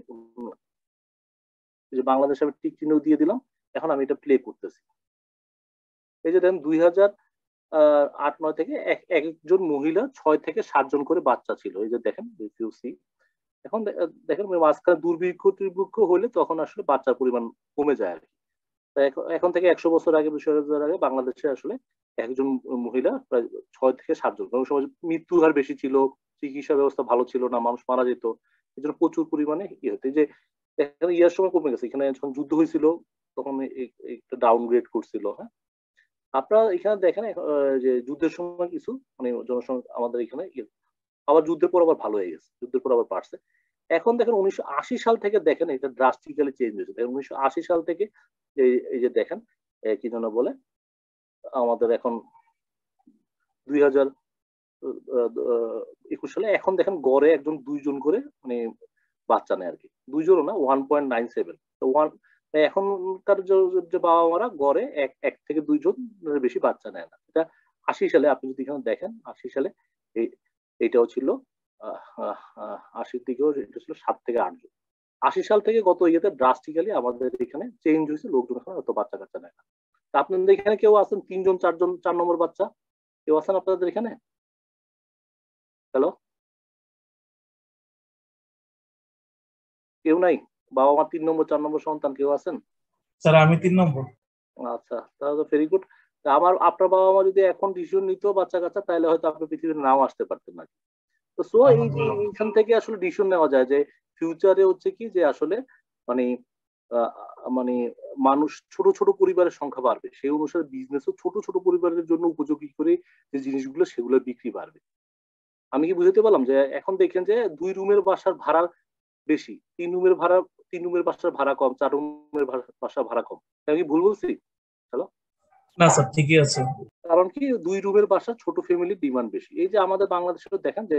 যে বাংলাদেশে আমি টিক চিহ্ন দিয়ে দিলাম, এখন আমি এটা প্লে করতেছি। এই যে দেখেন দুই হাজার আট, নয় থেকে এক একজন মহিলা ছয় থেকে সাতজন করে বাচ্চা ছিল। এই যে দেখেন এখন দেখেন মাঝখানে দুর্ভিক্ষ দুর্ভিক্ষ হলে তখন আসলে বাচ্চার পরিমাণ কমে যায় আর কি। এখন থেকে একশো বছর আগে, দুশো বছর আগে বাংলাদেশে আসলে একজন মহিলা প্রায় ছয় থেকে সাতজন কারণ সময় মৃত্যুর হার বেশি ছিল, চিকিৎসা ব্যবস্থা ভালো ছিল না, মানুষ মারা যেত এই জন্য প্রচুর পরিমাণে ইয়ে হতো। যে এখানে ইয়ার সময় কমে গেছে। এখানে যখন যুদ্ধ হয়েছিল তখন একটা ডাউনগ্রেড করছিল হ্যাঁ? আপনারা এখানে দেখেন যে যুদ্ধের সময় কিছু মানে জনসংখ্যা আমাদের এখানে ইয়ে, আবার যুদ্ধের পর আবার ভালো হয়ে গেছে যুদ্ধের পর আবার বাড়ছে। এখন দেখেন উনিশশো আশি সাল থেকে দেখেন এটা ড্রাস্টিক্যালি চেঞ্জ হয়েছে। উনিশশো আশি সাল থেকে এই যে দেখেন কি যেন বলে আমাদের এখন দুই হাজার একুশ সালে এখন দেখেন গড়ে একজন দুইজন করে মানে বাচ্চা নেয় আর কি দুইজনও না ওয়ান পয়েন্ট নাইন সেভেন তো ওয়ান এখনকার যে বাবা মারা গড়ে এক এক থেকে দুইজন বেশি বাচ্চা নেয় না। এটা আশি সালে, আপনি যদি এখানে দেখেন, আশি সালে এই এইটাও ছিল আশির দিকেও এটা ছিল সাত থেকে আটজন আশি সাল থেকে গত ইয়েতে ড্রাস্টিক্যালি আমাদের এখানে চেঞ্জ হয়েছে, লোকজন এখন অত বাচ্চা কাচ্চা নেয় না। আপনাদের এখানে কেউ আছেন? তিনজন, চারজন, চার নম্বর বাচ্চা? কেউ আছেন আপনাদের এখানে? হ্যালো কেউ নাই? বাবা মা তিন নম্বর চার নম্বর সন্তান কেউ আছেন? স্যার আমি তিন নম্বর। আচ্ছা তাহলে তো ভেরি গুড আমার আপনার বাবা মা যদি এখন ডিসিশন নিত বাচ্চা কাচ্চা তাহলে হয়তো আপনি পৃথিবীর নাও আসতে পারতেন না তো সো এই এইখান থেকে আসলে ডিসিশন নেওয়া যায় যে ফিউচারে হচ্ছে কি যে আসলে মানে মানে মানুষ ছোট ছোট পরিবারের সংখ্যা বাড়বে। সেই অনুসারে বিজনেসও ছোট ছোট পরিবারের জন্য উপযোগী করে যে জিনিসগুলো সেগুলো বিক্রি বাড়বে। আমি কি বুঝতে পারলাম যে এখন দেখেন যে দুই রুমের বাসার ভাড়া বেশি। তিন রুমের ভাড়া তিন রুমের বাসার ভাড়া কম চার রুমের বাসার ভাড়া কম। আমি ভুল বলছি? হ্যালো না স্যার ঠিকই আছে। কারণ কি দুই রুমের বাসা ছোট ফ্যামিলির ডিমান্ড বেশি। এই যে আমাদের বাংলাদেশে দেখেন যে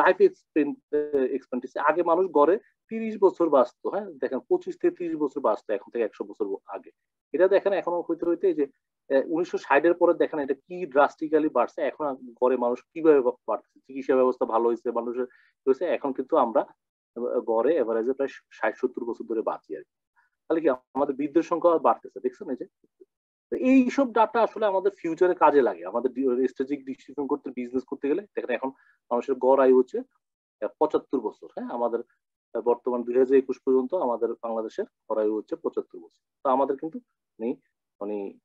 লাইফ এক্সপেন্ডিস আগে মানুষ গড়ে তিরিশ বছর বাঁচতো হ্যাঁ? দেখেন পঁচিশ থেকে তিরিশ বছর বাঁচতো এখন থেকে একশো বছর আগে। এটা দেখেন এখনও হইতে হইতে যে উনিশশো ষাটের পরে দেখেন এটা কি ড্রাস্টিক্যালি বাড়ছে এখন গড়ে মানুষ কীভাবে বাড়ছে চিকিৎসা ব্যবস্থা ভালো হয়েছে মানুষের হয়েছে এখন কিন্তু আমরা গড়ে এভারেজে প্রায় ষাট সত্তর বছর ধরে বাঁচি আর তাহলে কি আমাদের বৃদ্ধের সংখ্যা বাড়তেছে দেখছেন এই যে? এইসব ডাটা আসলে আমাদের ফিউচারে কাজে লাগে। আমাদের স্ট্র্যাটেজিক ডিসিশন করতে বিজনেস করতে গেলে, দেখেন এখন মানুষের গড় আয়ু হচ্ছে পঁচাত্তর বছর হ্যাঁ? আমাদের বর্তমান দুই হাজার একুশ পর্যন্ত আমাদের বাংলাদেশের গড় আয়ু হচ্ছে পঁচাত্তর বছর। তো আমাদের কিন্তু মানে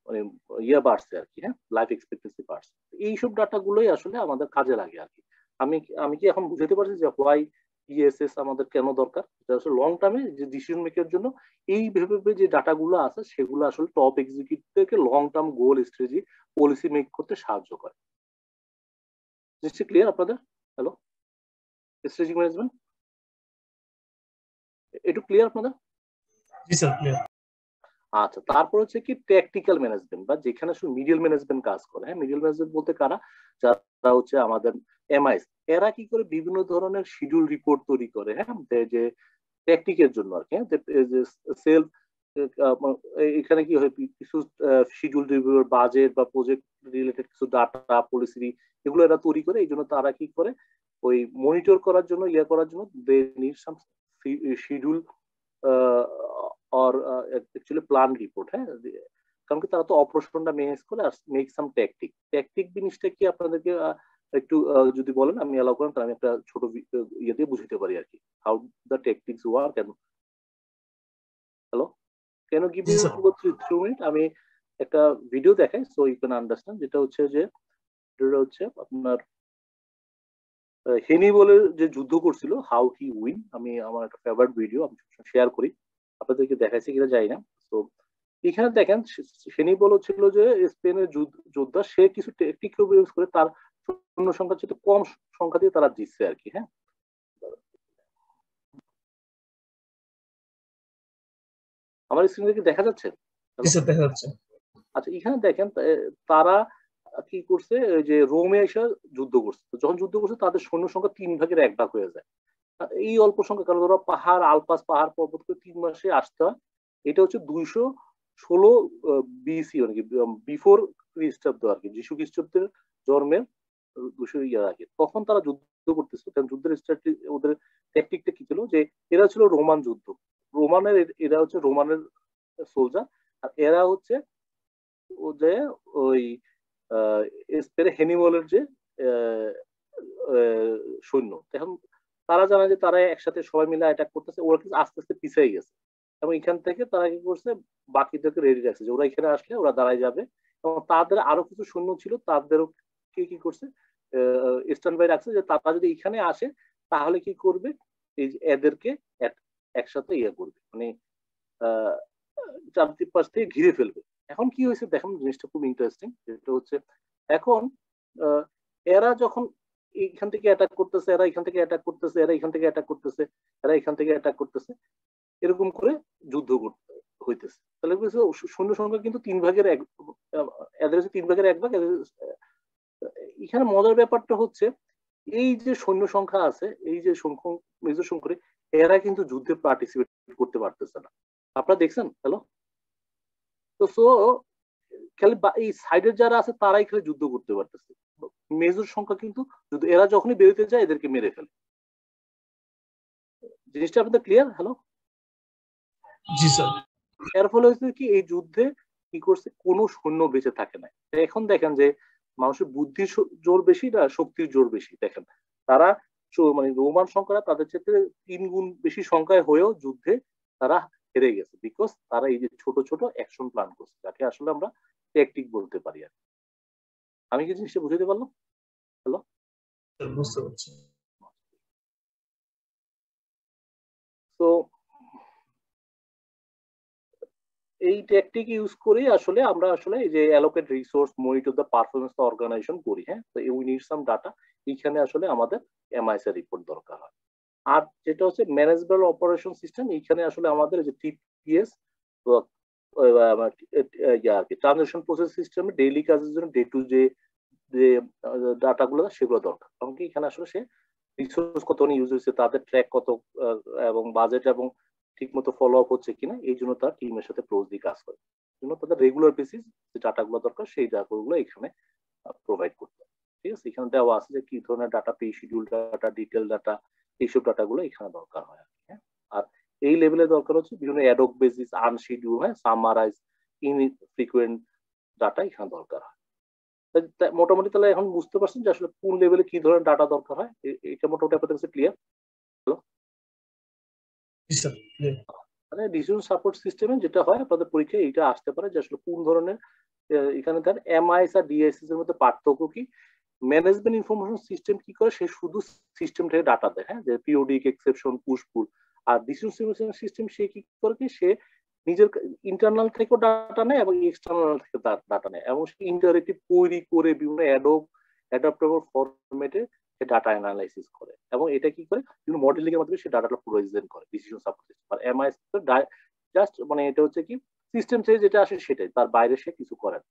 মানে ইয়ে বাড়ছে আর কি হ্যাঁ? লাইফ এক্সপেক্টেন্সি বাড়ছে। এইসব ডাটা গুলোই আসলে আমাদের কাজে লাগে আর কি। আমি আমি কি এখন বুঝতে পারছি যে হোয়াই ইএসএস আমাদের কেন দরকার? এটা আসলে লং টার্মে যে ডিসিশন মেকের জন্য এই ভেবে যে ডাটাগুলো আছে, সেগুলো আসলে টপ এক্সিকিউটিভ থেকে long term goal strategy policy make করতে সাহায্য করে। নিশ্চয় ক্লিয়ার আপনাদের? হ্যালো স্ট্র্যাটেজিক ম্যানেজমেন্ট একটু ক্লিয়ার আপনাদের? জি স্যার ক্লিয়ার আচ্ছা তারপর হচ্ছে কি ট্যাকটিক্যাল ম্যানেজমেন্ট বা যেখানে শুধু মিডিয়াল ম্যানেজমেন্ট কাজ করে। হ্যাঁ মিডিয়াল ম্যানেজমেন্ট বলতে কারা? যারা হচ্ছে আমাদের এমআইস এরা কি করে বিভিন্ন ধরনের শিডিউল রিপোর্ট তৈরি করে হ্যাঁ? যে টেকনিকের জন্য আর কি হ্যাঁ? যে সেলফ এখানে কি হয়, কিছু শিডিউল বাজেট বা প্রজেক্ট রিলেটেড কিছু ডাটা পলিসি এগুলো এরা তৈরি করে। এই জন্য তারা কি করে? ওই মনিটর করার জন্য ইয়ে করার জন্য they need some schedule or actually plan report হ্যাঁ? কারণ কি তারা তো অপারেশনটা ম্যানেজ করে আর মেক সাম ট্যাকটিক ট্যাকটিক জিনিসটা কি আপনাদেরকে একটু যদি বলেন আমি অ্যালাউ করেন তাহলে আমি একটা ছোট ইয়ে দিয়ে বুঝতে পারি আর কি। How the tactics work and hello can give you three minute আমি একটা ভিডিও দেখাই সো ইউ ক্যান আন্ডারস্ট্যান্ড যেটা হচ্ছে যে ভিডিওটা হচ্ছে আপনার হেনি বলে যে যুদ্ধ করছিল হাউ হি উইন আমি আমার একটা ফেভারিট ভিডিও আমি শেয়ার করি। আপনাদেরকে দেখাইছি কিনা যাই না। তো এখানে দেখেন সেনিবল ছিল যে স্পেনের যোদ্ধা সে কিছু টেকনিক ইউজ করে তার সৈন্য সংখ্যা চেয়ে কম সংখ্যা দিয়ে তারা জিতছে আর কি হ্যাঁ? আমার স্ক্রিনে কি দেখা যাচ্ছে? দেখা যাচ্ছে। আচ্ছা এখানে দেখেন তারা কি করছে যে রোমে এসে যুদ্ধ করছে। যখন যুদ্ধ করছে তাদের সৈন্য সংখ্যা তিন ভাগের এক ভাগ হয়ে যায়। এই অল্প সংখ্যা কারণ ওরা পাহাড়, আলপাস, পাহাড় পর্বত করে তিন মাসে আসতে হয়। এটা হচ্ছে দুইশো ষোলো বিসি মানে বিফোর খ্রিস্টাব্দ আর কি, যিশু খ্রিস্টাব্দের জন্মের দুশো ইয়ার আগে তখন তারা যুদ্ধ করতেছিল। কারণ যুদ্ধের ওদের ট্যাকটিকটা কি ছিল? যে এরা ছিল রোমান যুদ্ধ। রোমানের এরা হচ্ছে রোমানের সোলজার আর এরা হচ্ছে ও যে ওই স্পেনে হেনিমলের যে সৈন্য। এখন তারা জানে যে তারা একসাথে সবাই মিলে অ্যাটাক করতেছে, ওরা কিন্তু আস্তে আস্তে পিছিয়ে গেছে। এবং এখান থেকে তারা কি করছে, বাকিদেরকে রেডি রাখছে যে ওরা এখানে আসলে ওরা দাঁড়ায় যাবে। এবং তাদের আরও কিছু সৈন্য ছিল তাদেরও কি কি করছে স্ট্যান্ড বাই রাখছে যে তারা যদি এখানে আসে, তাহলে কি করবে, এই এদেরকে একসাথে ইয়ে করবে। মানে চারপাশ থেকে ঘিরে ফেলবে। এখন কি হয়েছে, দেখেন জিনিসটা খুব ইন্টারেস্টিং যেটা হচ্ছে এখন এরা যখন এইখান থেকে অ্যাটাক করতেছে, এরা এখান থেকে অ্যাটাক করতেছে, এরা এখান থেকে অ্যাটাক করতেছে, এরা এখান থেকে অ্যাটাক করতেছে। এরকম করে যুদ্ধ হইতেছে। তাহলে সৈন্য সংখ্যা কিন্তু তিন ভাগের এক এদের তিন ভাগের এক ভাগ এখানে মজার ব্যাপারটা হচ্ছে, এই যে সৈন্য সংখ্যা আছে, এই যে সংখ্যক মেজর সংখ্যা, এরা কিন্তু যুদ্ধে পার্টিসিপেট করতে পারতেছে না। আপনারা দেখছেন? হ্যালো তো সো খালি এই সাইডের যারা আছে তারাই খালি যুদ্ধ করতে পারতেছে। মেজর সংখ্যা কিন্তু যদি এরা যখনই বেরোতে যায় এদেরকে মেরে ফেলে। জিনিসটা আপনাদের ক্লিয়ার হ্যালো জি স্যার এর ফলে হচ্ছে কি এই যুদ্ধে কি করছে কোনো সৈন্য বেঁচে থাকে না এখন দেখেন যে মানুষের বুদ্ধির জোর বেশি না শক্তির জোর বেশি। দেখেন তারা মানে রোমান সংখ্যা তাদের ক্ষেত্রে তিন গুণ বেশি সংখ্যায় হয়েও যুদ্ধে তারা হেরে গেছে। বিকজ তারা এই যে ছোট ছোট অ্যাকশন প্ল্যান করছে যাকে আসলে আমরা ট্যাকটিক বলতে পারি আর আমি কি জিনিসটা বুঝতে পারলাম? হ্যালো বুঝতে পারছি। তো এই ট্যাকটিক ইউজ করে আসলে আমরা আসলে এই যে allocate resource monitor the performance organisation করি হ্যাঁ? তো উই নিড সাম ডাটা এইখানে আসলে আমাদের এমআইএস এর রিপোর্ট দরকার হয়। আর যেটা হচ্ছে ম্যানেজমেন্ট অপারেশন সিস্টেম এইখানে আসলে আমাদের যে টিপিএস ট্রানজাকশন প্রসেস সিস্টেমে ডেইলি কাজের জন্য ডে টু ডে যে ডাটাগুলো সেগুলো দরকার। কারণ কি এখানে আসলে সে রিসোর্স কত ইউজ হয়েছে তাদের ট্র্যাক কত এবং বাজেট এবং ঠিক মতো ফলো আপ হচ্ছে কিনা, এই জন্য তার টিমের সাথে ক্লোজ দিয়ে কাজ করে। জন্য তাদের রেগুলার বেসিস যে ডাটাগুলো দরকার, সেই ডাটাগুলো এখানে প্রোভাইড করতে ঠিক আছে? এখানে দেওয়া আছে যে কি ধরনের data pay schedule data detail data এইসব ডাটাগুলো এখানে দরকার হয় হ্যাঁ? আর এই লেভেলে দরকার হচ্ছে বিভিন্ন অ্যাডক বেসিস আনশিডিউল হ্যাঁ সামারাইজ ইনফ্রিকুয়েন্ট ডাটা এখানে দরকার হয়। মোটামুটি তাহলে এখন বুঝতে পারছেন যে আসলে কোন লেভেলে কি ধরনের ডাটা দরকার হয়? এটা মোটামুটি আপনাদের কাছে ক্লিয়ার হ্যালো মানে ডিসিশন সাপোর্ট সিস্টেমে যেটা হয় আপনাদের পরীক্ষায় এটা আসতে পারে যে আসলে কোন ধরনের এখানে দেন এমআইএস আর ডিএসএস এর মধ্যে পার্থক্য কি? ম্যানেজমেন্ট ইনফরমেশন সিস্টেম কি করে? সে শুধু সিস্টেম থেকে ডাটা দেয় হ্যাঁ যে পিওডিক এক্সেপশন পুশপুল আর ডিসিশন সিস্টেম সে কি করে কি? সে নিজের ইন্টারনাল থেকেও ডাটা নেয় এবং এক্সটার্নাল থেকে ডাটা নেয়। এবং সে ইন্টারেক্টিভ তৈরি করে বিভিন্ন অ্যাডোব অ্যাডাপ্টেবল ফরম্যাটে সে ডাটা অ্যানালাইসিস করে। এবং এটা কি করে? বিভিন্ন মডেলিং এর মাধ্যমে সে ডাটাটা প্রেজেন্ট করে ডিসিশন সাপোর্ট সিস্টেম আর এমআইএস জাস্ট মানে এটা হচ্ছে কি? সিস্টেম থেকে যেটা আসে সেটাই, তার বাইরে সে কিছু করে না।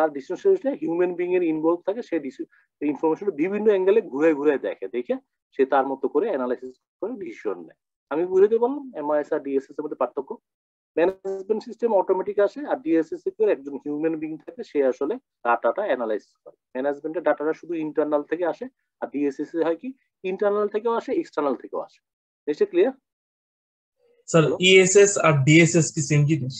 আর ডিসিশন হিউম্যান বিং এর ইনভলভ থাকে সে ইনফরমেশন বিভিন্ন অ্যাঙ্গেলে ঘুরে ঘুরে দেখে দেখে সে তার মতো করে অ্যানালাইসিস করে ডিসিশন নেয়। আমি বুঝতে পারলাম এমআইএস আর ডিএসএস এর মধ্যে পার্থক্য। ম্যানেজমেন্ট সিস্টেম অটোমেটিক আসে আর ডিএসএস এর একজন হিউম্যান বিং থাকে সে আসলে ডাটাটা অ্যানালাইসিস করে। ম্যানেজমেন্টের ডাটাটা শুধু ইন্টারনাল থেকে আসে আর ডিএসএস এ হয় কি ইন্টারনাল থেকেও আসে এক্সটার্নাল থেকেও আসে। নিশ্চয় ক্লিয়ার স্যার ইএসএস আর ডিএসএস কি সেম জিনিস?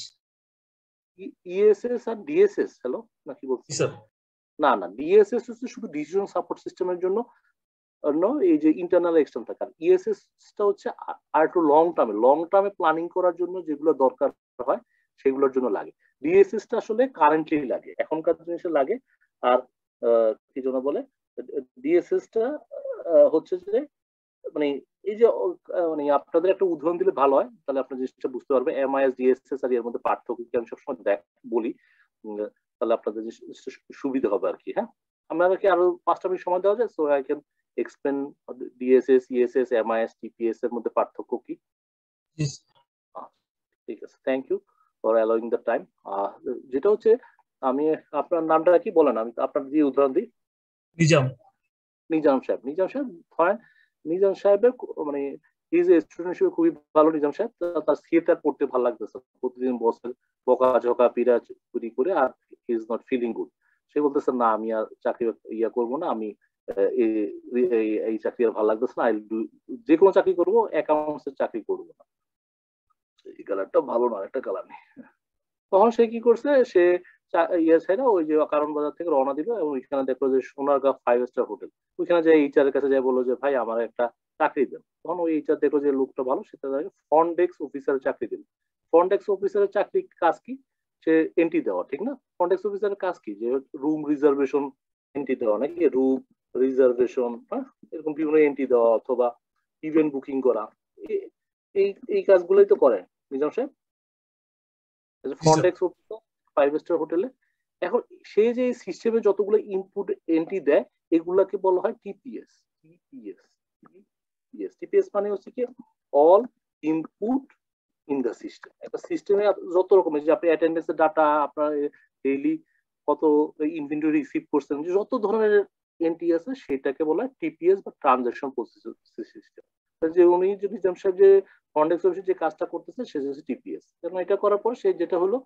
ইএসএস আর ডিএসএস হ্যালো নাকি বলছি স্যার। না না ডিএসএস হচ্ছে শুধু ডিসিশন সাপোর্ট সিস্টেমের জন্য এই যে ইন্টারনাল এক্সটার্ন থাকে আর ইএসএস টা হচ্ছে আর একটু লং টার্মে লং টার্মে প্ল্যানিং করার জন্য যেগুলো দরকার হয় সেগুলোর জন্য লাগে। ডিএসএস টা আসলে কারেন্টলি লাগে এখনকার জিনিসে লাগে আর কি জন্য বলে ডিএসএস টা হচ্ছে যে মানে এই যে মানে আপনাদের একটা উদাহরণ দিলে ভালো হয় তাহলে আপনার জিনিসটা বুঝতে পারবে এমআইএস ডিএসএস আর এর মধ্যে পার্থক্য কি আমি সবসময় দেখ বলি। তাহলে আপনাদের সুবিধা হবে আর কি হ্যাঁ? আমরা কি আরও পাঁচটা মিনিট সময় দেওয়া যায় so I can explain DSS ESS MIS TPS এর মধ্যে পার্থক্য কি? ঠিক আছে thank you for allowing the time যেটা হচ্ছে আমি আপনার নামটা কি বলেন? আমি আপনার দিয়ে উদাহরণ দিই। নিজাম। নিজাম সাহেব নিজাম সাহেব ধরেন নিজাম সাহেবের মানে ইজ স্টুডেন্ট হিসেবে খুবই ভালো নিজাম সাহেব তার থিয়েটার পড়তে ভালো লাগতেছে। প্রতিদিন বসে বকা ঝকা পিরা চুরি করে আর ইজ নট ফিলিং গুড সে বলতেছে, না, আমি আর চাকরি ইয়া করব না, আমি এই চাকরি আর ভালো লাগতেছে না যে কোনো চাকরি করব অ্যাকাউন্টস এর চাকরি করব না। এই কালারটা ভালো না একটা কালার নেই। তখন সে কি করছে, সে ইয়ে ছাড়া ওই যে কারণ বাজার থেকে রওনা দিল এবং ওইখানে দেখল যে সোনারগাঁ ফাইভ স্টার হোটেল ওইখানে যে এইচআর এর কাছে যাই বলল যে ভাই আমার একটা চাকরি দেন। তখন ওই এইচআর দেখল যে লোকটা ভালো সেটা ফ্রন্ট ডেস্ক অফিসারের চাকরি দিল। ডেস্ক অফিসারের চাকরি কাজ কি? সে এন্ট্রি দেওয়া ঠিক না? ডেস্ক অফিসারের কাজ কি? যে রুম রিজার্ভেশন এন্ট্রি দেওয়া নাকি রুম রিজার্ভেশন হ্যাঁ? এরকম বিভিন্ন এন্ট্রি দেওয়া অথবা ইভেন্ট বুকিং করা। এই এই কাজগুলোই তো করেন নিজাম সাহেব? ফ্রন্ট ডেস্ক ফাইভ স্টার হোটেলে এখন সে যে সিস্টেমে যতগুলো ইনপুট এন্ট্রি দেয়, এগুলাকে বলা হয় টিপিএস টিপিএস টিপিএস টিপিএস মানে হচ্ছে কি all input in the system একটা সিস্টেমে যত রকমের, যে আপনি অ্যাটেন্ডেন্সের ডাটা আপনার ডেইলি কত ইনভেন্টরি রিসিভ করছেন যত ধরনের এন্ট্রি আছে, সেটাকে বলা হয় টিপিএস বা ট্রানজাকশন প্রসেসর সিস্টেম যে উনি যে নিজাম যে কন্ডেক্স অফিসে যে কাজটা করতেছে, সে হচ্ছে টিপিএস কারণ এটা করার পর সে যেটা হলো,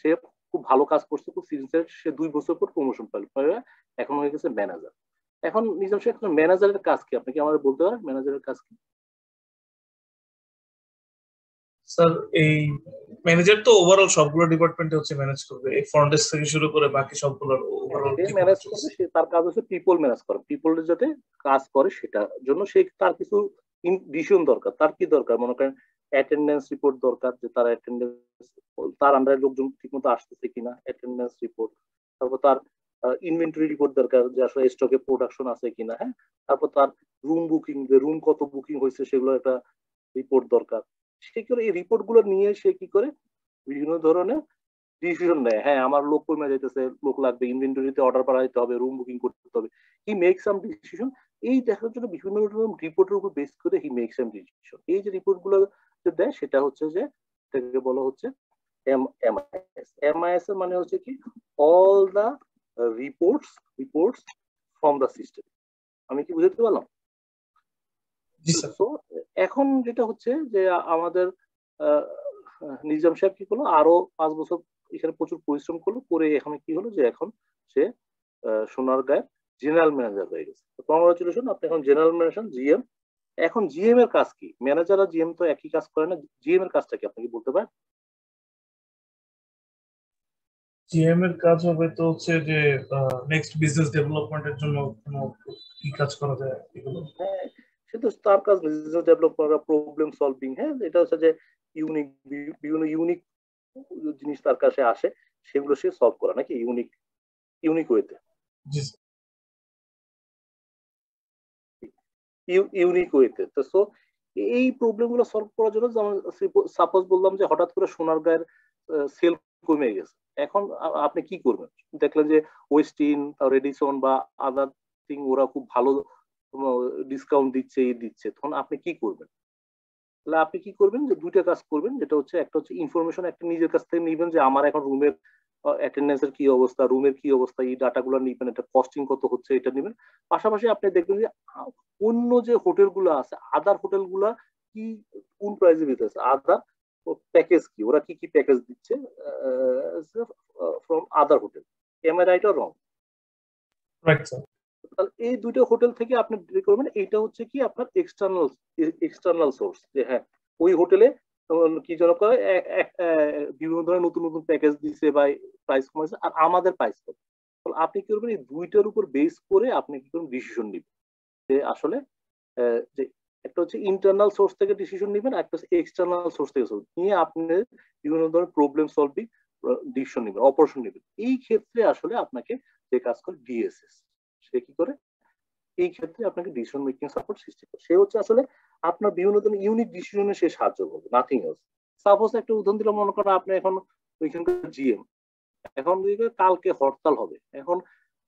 সে খুব ভালো কাজ করছে খুব সিরিয়াস সে দুই বছর পর প্রমোশন পেল এখন হয়ে গেছে ম্যানেজার এখন নিজাম সাহেব ম্যানেজারের কাজ কি? আপনি কি আমাদের বলতে পারেন ম্যানেজারের কাজ কি? স্যার এই ম্যানেজার তো ওভারঅল সবগুলো ডিপার্টমেন্টে হচ্ছে ম্যানেজ করবে। এই ফ্রন্ট ডেস্ক থেকে শুরু করে বাকি সবগুলো ওভারঅল ম্যানেজ করবে সে তার কাজ হচ্ছে পিপল ম্যানেজ করা। পিপল যাতে কাজ করে সেটা জন্য সে তার কিছু ডিসিশন দরকার তার কি দরকার? মনে করেন অ্যাটেন্ডেন্স রিপোর্ট দরকার যে তার অ্যাটেন্ডেন্স তার আন্ডারে লোকজন ঠিকমতো আসতেছে কিনা অ্যাটেন্ডেন্স রিপোর্ট তারপর তার ইনভেন্টরি রিপোর্ট দরকার যে আসলে স্টকে প্রোডাকশন আছে কিনা হ্যাঁ? তারপর তার রুম বুকিং যে রুম কত বুকিং হয়েছে সেগুলো একটা রিপোর্ট দরকার। সে কি করে এই রিপোর্টগুলো নিয়ে সে কি করে? বিভিন্ন ধরনের ডিসিশন নেয়। হ্যাঁ আমার লোক কমে যাইতেছে, লোক লাগবে ইনভেন্টরিতে অর্ডার পাঠাইতে হবে রুম বুকিং করতে হবে। হি মেক সাম ডিসিশন এই দেখার জন্য বিভিন্ন রকম রিপোর্টের উপর বেস করে হি মেক সাম ডিসিশন এই যে রিপোর্টগুলো দেয় সেটা হচ্ছে যে এটাকে বলা হচ্ছে এমআইএস এমআইএস এর মানে হচ্ছে কি? All the reports reports from the system আমি কি বুঝতে পারলাম? এখন যেটা হচ্ছে যে আমাদের নিজাম সাহেব কি করল? আরও পাঁচ বছর এখানে প্রচুর পরিশ্রম করল করে এখানে কি হলো যে এখন সে সোনার গায়ে জেনারেল ম্যানেজার হয়ে গেছে। কংগ্রাচুলেশন আপনি এখন জেনারেল ম্যানেজার জিএম এখন জিএম এর কাজ কি? ম্যানেজার আর জিএম তো একই কাজ করে না। জিএম এর কাজটা কি আপনি কি বলতে পারেন? জিএম এর কাজ হবে তো হচ্ছে যে নেক্সট বিজনেস ডেভেলপমেন্টের জন্য কোনো কি কাজ করা যায় এগুলো? হ্যাঁ সে তো তার কাজ বিজনেস ডেভেলপ করা প্রবলেম সলভিং হ্যাঁ এটা হচ্ছে যে ইউনিক বিভিন্ন ইউনিক জিনিস তার কাছে আসে সেগুলো সে সলভ করা নাকি? ইউনিক ইউনিক ওয়েতে ইউনিক ওয়েতে তো সো এই প্রবলেমগুলো সলভ করার জন্য যেমন সাপোজ বললাম যে হঠাৎ করে সোনার গায়ের সেল কমে গেছে। এখন আপনি কি করবেন? দেখলেন যে ওয়েস্টিন রেডিসন বা আদার থিং ওরা খুব ভালো ডিসকাউন্ট দিচ্ছে, এই দিচ্ছে। তখন আপনি কি করবেন? তাহলে আপনি কি করবেন যে দুইটা কাজ করবেন, যেটা হচ্ছে একটা হচ্ছে ইনফরমেশন একটা নিজের কাছ থেকে নিবেন যে আমার এখন রুমের অ্যাটেন্ডেন্সের কি অবস্থা রুমের কি অবস্থা, এই ডাটাগুলো নিবেন, এটা কস্টিং কত হচ্ছে এটা নিবেন। পাশাপাশি আপনি দেখবেন যে অন্য যে হোটেলগুলো আছে আদার হোটেলগুলা কি, কোন প্রাইসে দিতেছে আদার প্যাকেজ কি? ওরা কি কি প্যাকেজ দিচ্ছে? From other hotel am I right or wrong তাহলে এই দুটো হোটেল থেকে আপনি করবেন। এইটা হচ্ছে কি আপনার এক্সটার্নাল এক্সটার্নাল সোর্স যে হ্যাঁ ওই হোটেলে কি যেন করে বিভিন্ন ধরনের নতুন নতুন প্যাকেজ দিচ্ছে বা প্রাইস কমেছে আর আমাদের প্রাইস কম। তাহলে আপনি কি করবেন, এই দুইটার উপর বেস করে আপনি কি করবেন ডিসিশন নেবেন। যে আসলে যে একটা হচ্ছে ইন্টারনাল সোর্স থেকে ডিসিশন নেবেন একটা হচ্ছে এক্সটার্নাল সোর্স থেকে সোর্স নিয়ে আপনি বিভিন্ন ধরনের প্রবলেম সলভিং ডিসিশন নেবেন অপারেশন নেবেন। এই ক্ষেত্রে আসলে আপনাকে যে কাজ করে ডিএসএস সে কি করে? এই ক্ষেত্রে আপনাকে ডিসিশন মেকিং সাপোর্ট সৃষ্টি করে। সে হচ্ছে আসলে আপনার বিভিন্ন ধরনের ইউনিক ডিসিশনে সে সাহায্য করবে। নাথিং এলস সাপোজ একটা উদাহরণ দিলাম, মনে করেন আপনি এখন ওইখানকার জিএম এখন কালকে হরতাল হবে। এখন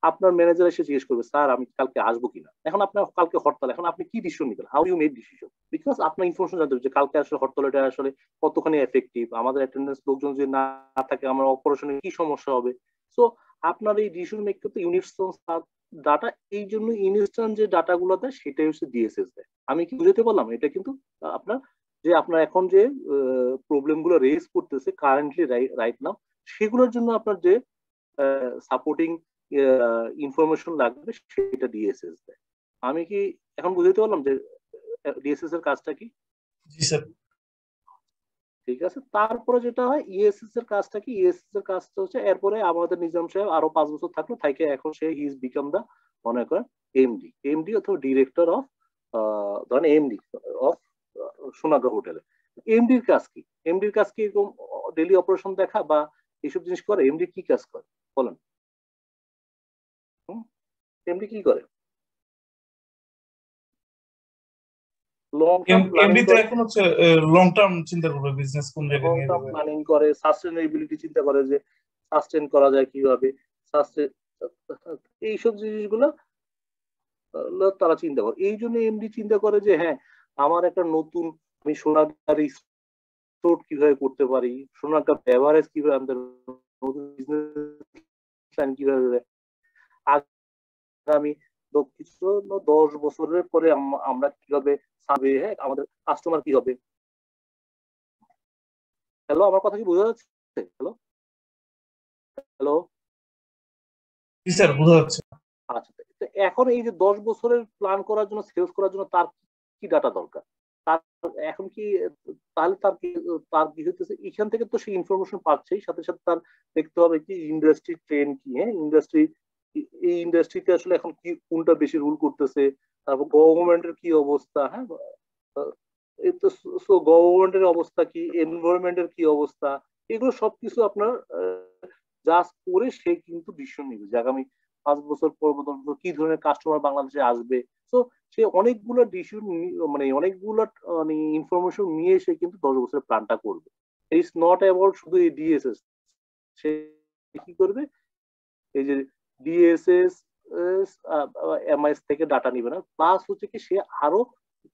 আপনার ম্যানেজার এসে জিজ্ঞেস করবে, স্যার, আমি কালকে আসব কিনা? এখন আপনার কালকে হরতাল। এখন আপনি কি ডিসিশন নেবেন? How you make decision because আপনার ইনফরমেশন জানতে হবে যে কালকে আসলে হরতাল, এটা আসলে কতখানি এফেক্টিভ আমাদের অ্যাটেন্ডেন্স লোকজন যদি না থাকে, আমার অপারেশনে কি সমস্যা হবে? সো আপনার এই ডিসিশন মেক করতে ইউনিটস ডাটা এই জন্য ইনস্ট্যান্ট যে ডাটাগুলো দেয় সেটাই হচ্ছে ডিএসএস দেয়। আমি কি বুঝতে পারলাম? এটা কিন্তু আপনার যে আপনার এখন যে প্রবলেমগুলো রেজ করতেছে কারেন্টলি রাইট নাও সেগুলোর জন্য আপনার যে সাপোর্টিং ইনফরমেশন লাগবে সেটা ডিএসএস দেয়। আমি কি এখন বুঝতে পারলাম যে ডিএসএস এর কাজটা কি? জি স্যার ঠিক আছে? তারপরে যেটা হয় ইএসএস এর কাজটা কি? ইএসএস এর কাজটা হচ্ছে, এরপরে আমাদের নিজাম সাহেব আরও পাঁচ বছর থাকল থাকে এখন সে ইজ বিকাম দা মনে করেন এমডি এমডি অথবা ডিরেক্টর অফ ধরেন এমডি অফ সোনাগা হোটেলে এমডির কাজ কি? এমডির কাজ কি এরকম ডেলি অপারেশন দেখা বা এইসব জিনিস করে? এমডি কি কাজ করে? বলেন। এমডি কি করে? লং টার্ম এমডি তো এখন হচ্ছে লং টার্ম চিন্তা করবে বিজনেস কোন জায়গায় নিয়ে যাবে? প্ল্যানিং করে সাস্টেনেবিলিটি চিন্তা করে যে সাস্টেন করা যায় কীভাবে জিনিসগুলো তারা চিন্তা করে। এই জন্য এমডি চিন্তা করে যে হ্যাঁ আমার একটা নতুন আমি সোনার স্টোর কীভাবে করতে পারি সোনারটা এভারেজ কীভাবে আনতে নতুন বিজনেস কীভাবে আগামী কিছু দশ বছরের পরে আমরা কীভাবে সাবে হ্যাঁ আমাদের কাস্টমার কি হবে? হ্যালো আমার কথা কি বোঝা যাচ্ছে? হ্যালো হ্যালো স্যার বোঝা যাচ্ছে। আচ্ছা তো এখন এই যে দশ বছরের প্ল্যান করার জন্য সেলস করার জন্য তার কি ডাটা দরকার? তার এখন কি তাহলে তার কি তার কি হইতেছে? এখান থেকে তো সেই ইনফরমেশন পাচ্ছেই সাথে সাথে তার দেখতে হবে কি ইন্ডাস্ট্রি ট্রেন কি হ্যাঁ ইন্ডাস্ট্রি এই ইন্ডাস্ট্রিতে আসলে এখন কি, কোনটা বেশি রুল করতেছে? তারপর গভর্নমেন্টের কি অবস্থা? হ্যাঁ তো গভর্নমেন্টের অবস্থা কি? এনভায়রনমেন্টের কি অবস্থা? এগুলো সবকিছু আপনার জাস্ট করে সে কিন্তু ডিসিশন নিবে যে আগামী পাঁচ বছর, পর কি ধরনের কাস্টমার বাংলাদেশে আসবে। তো সে অনেকগুলো ডিসিশন মানে অনেকগুলো মানে ইনফরমেশন নিয়ে সে কিন্তু দশ বছরের প্ল্যানটা করবে। ইটস নট অ্যাবাউট শুধু এই ডিএসএস সে কি করবে? এই যে ডিএসএস এমআইএস থেকে ডাটা নিবে না। প্লাস হচ্ছে কি সে আরও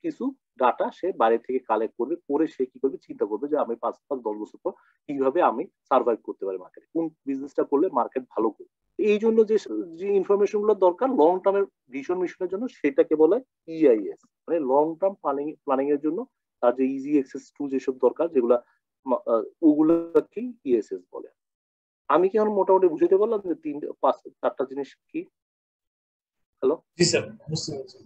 কিছু ডাটা সে বাইরে থেকে কালেক্ট করবে, করে সে কি করবে, চিন্তা করবে যে আমি পাঁচ পাঁচ দশ বছর পর কীভাবে আমি সার্ভাইভ করতে পারি মার্কেটে কোন বিজনেসটা করলে মার্কেট ভালো করবে। এই জন্য যে যে ইনফরমেশনগুলো দরকার লং টার্মের ভিশন মিশনের জন্য সেটাকে বলে ইআইএস মানে লং টার্ম প্ল্যানিং প্ল্যানিং এর জন্য তার যে ইজি অ্যাক্সেস টু যেসব দরকার, যেগুলা ওগুলোকে ইএসএস বলে। আমি কি এখন মোটামুটি বুঝতে পারলাম যে তিন পাঁচ চারটা জিনিস কি? হ্যালো জি স্যার বুঝতে পারছি।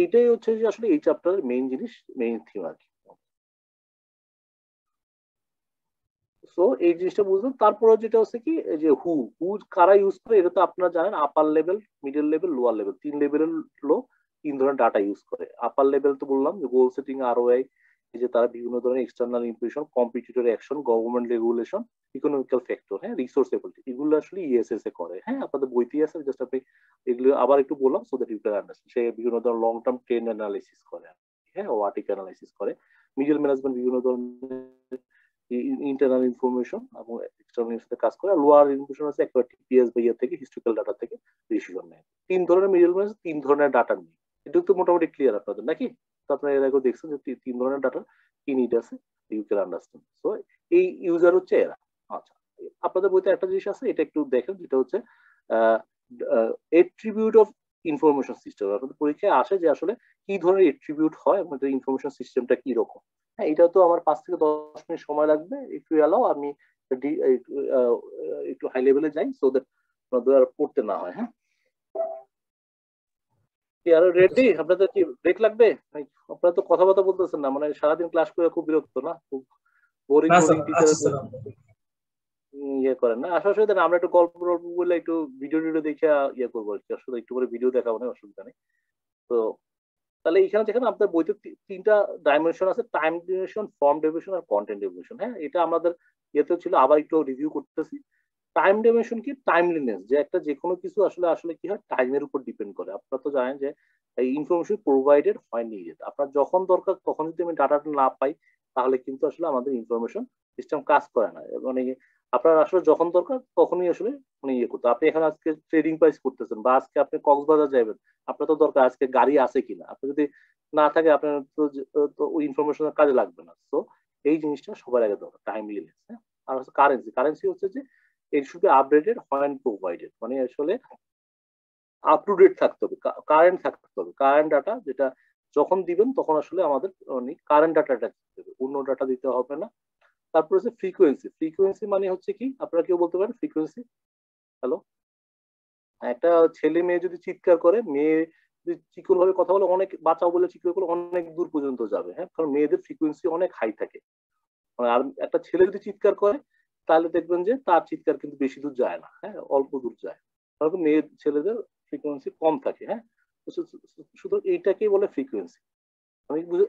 এইটাই হচ্ছে যে আসলে এই চ্যাপ্টারের মেইন জিনিস মেইন থিম আর কি। সো এই জিনিসটা বুঝলাম। তারপরে যেটা হচ্ছে কি এই যে হু হু কারা ইউজ করে এটা তো আপনারা জানেন upper level middle level lower level তিন লেভেলের লোক তিন ধরনের ডাটা ইউজ করে। আপার লেভেল তো বললাম যে গোল সেটিং আর এই যে তারা বিভিন্ন ধরনের external impression competitor action government regulation economical factor হ্যাঁ রিসোর্স এবিলিটি এগুলো আসলে ইএসএস এ করে হ্যাঁ আপনাদের বইতেই আছে জাস্ট আপনি এগুলো আবার একটু বললাম so that you can understand সে বিভিন্ন ধরনের লং টার্ম ট্রেন্ড অ্যানালাইসিস করে হ্যাঁ ওয়াটিক অ্যানালাইসিস করে মিডল ম্যানেজমেন্ট বিভিন্ন ধরনের ইন্টারনাল ইনফরমেশন এবং এক্সটার্নাল সাথে কাজ করে লোয়ার ইনফরমেশন আছে একটা টিপিএস বা ইয়ে থেকে হিস্টোরিক্যাল ডাটা থেকে ডিসিশন নেয়। তিন ধরনের মিডল ম্যানেজ তিন ধরনের ডাটা নিয়ে। এটা তো মোটামুটি ক্লিয়ার আপনাদের, নাকি? তো আপনারা এর আগেও দেখছেন যে তিন ধরনের ডাটা কি নিড আছে? ইউ ক্যান আন্ডারস্ট্যান্ড সো এই ইউজার হচ্ছে এরা। আচ্ছা আপনাদের বইতে একটা জিনিস আছে এটা একটু দেখেন যেটা হচ্ছে এট্রিবিউট অফ ইনফরমেশন সিস্টেম আপনাদের পরীক্ষায় আসে যে আসলে কি ধরনের এট্রিবিউট হয় আমাদের ইনফরমেশন সিস্টেমটা কি রকম হ্যাঁ এটা তো আমার পাঁচ থেকে দশ মিনিট সময় লাগবে একটু এলাও আমি একটু, হাই লেভেলে যাই সো দ্যাট আপনাদের আর পড়তে না হয় হ্যাঁ। আরও রেডি আপনাদের কি ব্রেক লাগবে? আপনারা তো কথাবার্তা বলতেছেন না মানে সারাদিন ক্লাস করে খুব বিরক্ত না? খুব বোরিং বোরিং স্যার আচ্ছা ইয়ে করেন না। আসলে অসুবিধা নেই আমরা একটু গল্প গল্প বলে একটু ভিডিও টিডিও দেখে ইয়ে করব আর কি। আসলে একটু করে ভিডিও দেখাবো না অসুবিধা নেই। তো তাহলে এখানে দেখেন আপনার বইতে তিনটা ডাইমেনশন আছে টাইম ডিমেনশন ফর্ম ডিমেনশন আর কন্টেন্ট ডিমেনশন হ্যাঁ এটা আমাদের ইয়েতে ছিল আবার একটু রিভিউ করতেছি। টাইম ডিমেনশন কি? টাইমলিনেস যে একটা যে কোনো কিছু আসলে আসলে কি হয়? টাইমের উপর ডিপেন্ড করে। আপনারা তো জানেন যে, এই ইনফরমেশন প্রোভাইডেড হয় নিডেড আপনার যখন দরকার, তখন যদি আমি ডাটাটা না পাই, তাহলে কিন্তু আসলে আমাদের ইনফরমেশন সিস্টেম কাজ করে না। মানে আপনার আসলে যখন দরকার, তখনই আসলে মানে ইয়ে করতে আপনি এখানে আজকে ট্রেডিং প্রাইস করতেছেন বা আজকে আপনি কক্সবাজার যাবেন আপনার তো দরকার আজকে গাড়ি আছে কিনা? আপনি যদি না থাকে, আপনার তো ওই ইনফরমেশনের কাজে লাগবে না। তো এই জিনিসটা সবার আগে দরকার টাইমলিনেস হ্যাঁ? আর হচ্ছে কারেন্সি কারেন্সি হচ্ছে যে it should be updated when provided মানে আসলে আপ টু ডেট থাকতে হবে কারেন্ট থাকতে হবে। কারেন্ট ডাটা যেটা যখন দিবেন তখন আসলে আমাদের মানে কারেন্ট ডাটাটা দিতে হবে, অন্য ডাটা দিতে হবে না। তারপর হচ্ছে ফ্রিকোয়েন্সি ফ্রিকোয়েন্সি মানে হচ্ছে কি? আপনারা কেউ বলতে পারেন ফ্রিকোয়েন্সি হ্যালো একটা ছেলে মেয়ে যদি চিৎকার করে, মেয়ে যদি চিকন ভাবে কথা বলে, অনেক, বাঁচাও বলে চিৎকার করে অনেক দূর পর্যন্ত যাবে হ্যাঁ? কারণ মেয়েদের ফ্রিকোয়েন্সি অনেক হাই থাকে। মানে আর একটা ছেলে যদি চিৎকার করে তাহলে দেখবেন যে তার চিৎকার কিন্তু বেশি দূর যায় না হ্যাঁ অল্প দূর যায়। কারণ মেয়ে ছেলেদের ফ্রিকোয়েন্সি কম থাকে হ্যাঁ। শুধু এইটাকেই বলে ফ্রিকোয়েন্সি আমি বুঝে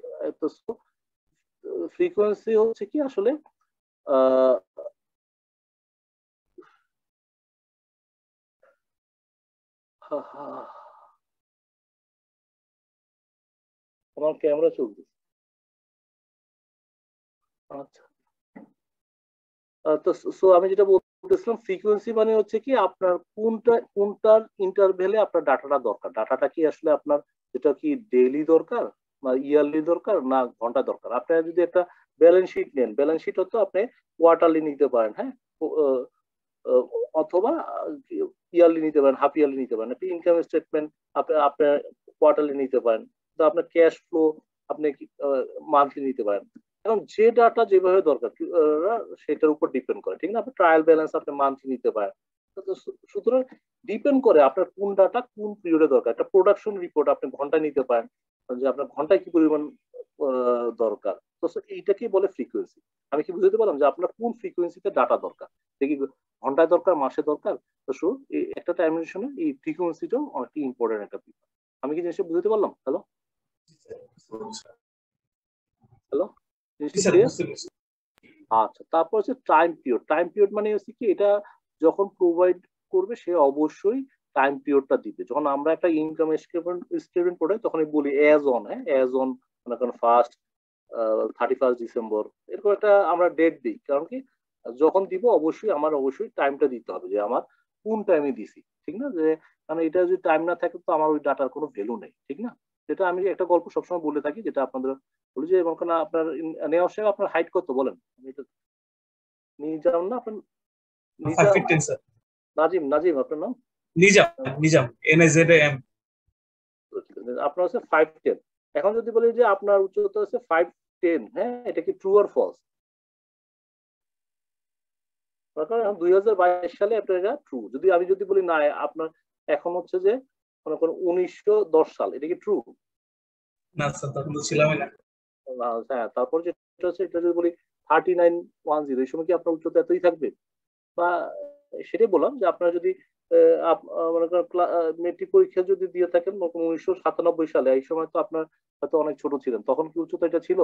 ফ্রিকোয়েন্সি হচ্ছে কি আসলে। আমার ক্যামেরা চলতেছে। আচ্ছা। তো সো আমি যেটা বলতেছিলাম ফ্রিকোয়েন্সি মানে হচ্ছে কি আপনার কোনটা, কোনটার ইন্টারভেলে আপনার ডাটাটা দরকার? ডাটাটা কি আসলে আপনার যেটা কি ডেইলি দরকার না ইয়ারলি দরকার না ঘণ্টা দরকার? আপনার যদি একটা ব্যালেন্স শিট নেন ব্যালেন্স শিট হতো আপনি কোয়ার্টারলি নিতে পারেন হ্যাঁ? অথবা ইয়ারলি নিতে পারেন হাফ ইয়ারলি নিতে পারেন। আপনি ইনকাম স্টেটমেন্ট আপনার আপনার কোয়ার্টারলি নিতে পারেন। তো আপনার ক্যাশ ফ্লো আপনি মান্থলি নিতে পারেন। এখন যে ডাটা যেভাবে দরকার সেটার উপর ডিপেন্ড করে ঠিক না? আপনি ট্রায়াল ব্যালেন্স আপনি মান্থলি নিতে পারেন। সুতরাং ডিপেন্ড করে আপনার কোন ডাটা কোন পিরিয়ডে দরকার। একটা প্রোডাকশন রিপোর্ট আপনি ঘন্টায় নিতে পারেন যে আপনার ঘন্টায় কি পরিমাণ দরকার। তো এইটাকেই বলে ফ্রিকোয়েন্সি আমি কি বুঝতে পারলাম যে আপনার কোন ফ্রিকোয়েন্সিতে ডাটা দরকার? দেখি ঘন্টায় দরকার মাসে দরকার? তো শো একটা টাইমেশনে এই ফ্রিকোয়েন্সিটাও অনেকটা ইম্পর্টেন্ট একটা ব্যাপার আমি কি জিনিসটা বুঝতে পারলাম? হ্যালো হ্যালো আচ্ছা তারপর হচ্ছে টাইম পিরিয়ড টাইম পিরিয়ড মানে হচ্ছে কি এটা যখন প্রোভাইড করবে সে অবশ্যই টাইম পিরিয়ডটা দিবে। যখন আমরা একটা ইনকাম স্টেটমেন্ট পড়ে তখন বলি অ্যাজ অন হ্যাঁ? অ্যাজ অন মনে করেন ফার্স্ট থার্টি ফার্স্ট ডিসেম্বর এরকম একটা আমরা ডেট দিই। কারণ কি যখন দিব অবশ্যই আমার অবশ্যই টাইমটা দিতে হবে যে আমার কোন টাইমে দিছি। ঠিক না? যে মানে এটা যদি টাইম না থাকে তো আমার ওই ডাটার কোনো ভ্যালু নেই। ঠিক না? যেটা আমি একটা গল্প সবসময় বলে থাকি যেটা আপনাদের বলি যে মনে করেন আপনার নেওয়া সাহেব আপনার হাইট কত বলেন? নিয়ে যান না আপনার নাজিম? নাজিম আপনার নাম? Nizam Nizam N A Z M আপনার হচ্ছে ফাইভ টেন এখন যদি বলি যে আপনার উচ্চতা হচ্ছে ফাইভ টেন হ্যাঁ এটা কি ট্রু আর ফলস দুই হাজার বাইশ সালে আপনার এটা ট্রু যদি আমি যদি বলি না আপনার এখন হচ্ছে যে মনে করেন উনিশশো দশ সাল এটা কি ট্রু না স্যার তখন তো ছিলামই না। হ্যাঁ তারপর যেটা হচ্ছে, এটা যদি বলি থার্টি নাইন ওয়ান জিরো এই সময় কি আপনার উচ্চতা এতই থাকবে? বা সেটাই বললাম যে আপনারা যদি মনে করেন মেট্রিক পরীক্ষা যদি দিয়ে থাকেন উনিশশো সাতানব্বই সালে, এই সময় তো আপনার হয়তো অনেক ছোট ছিলেন, তখন কি উচ্চতা এটা ছিল?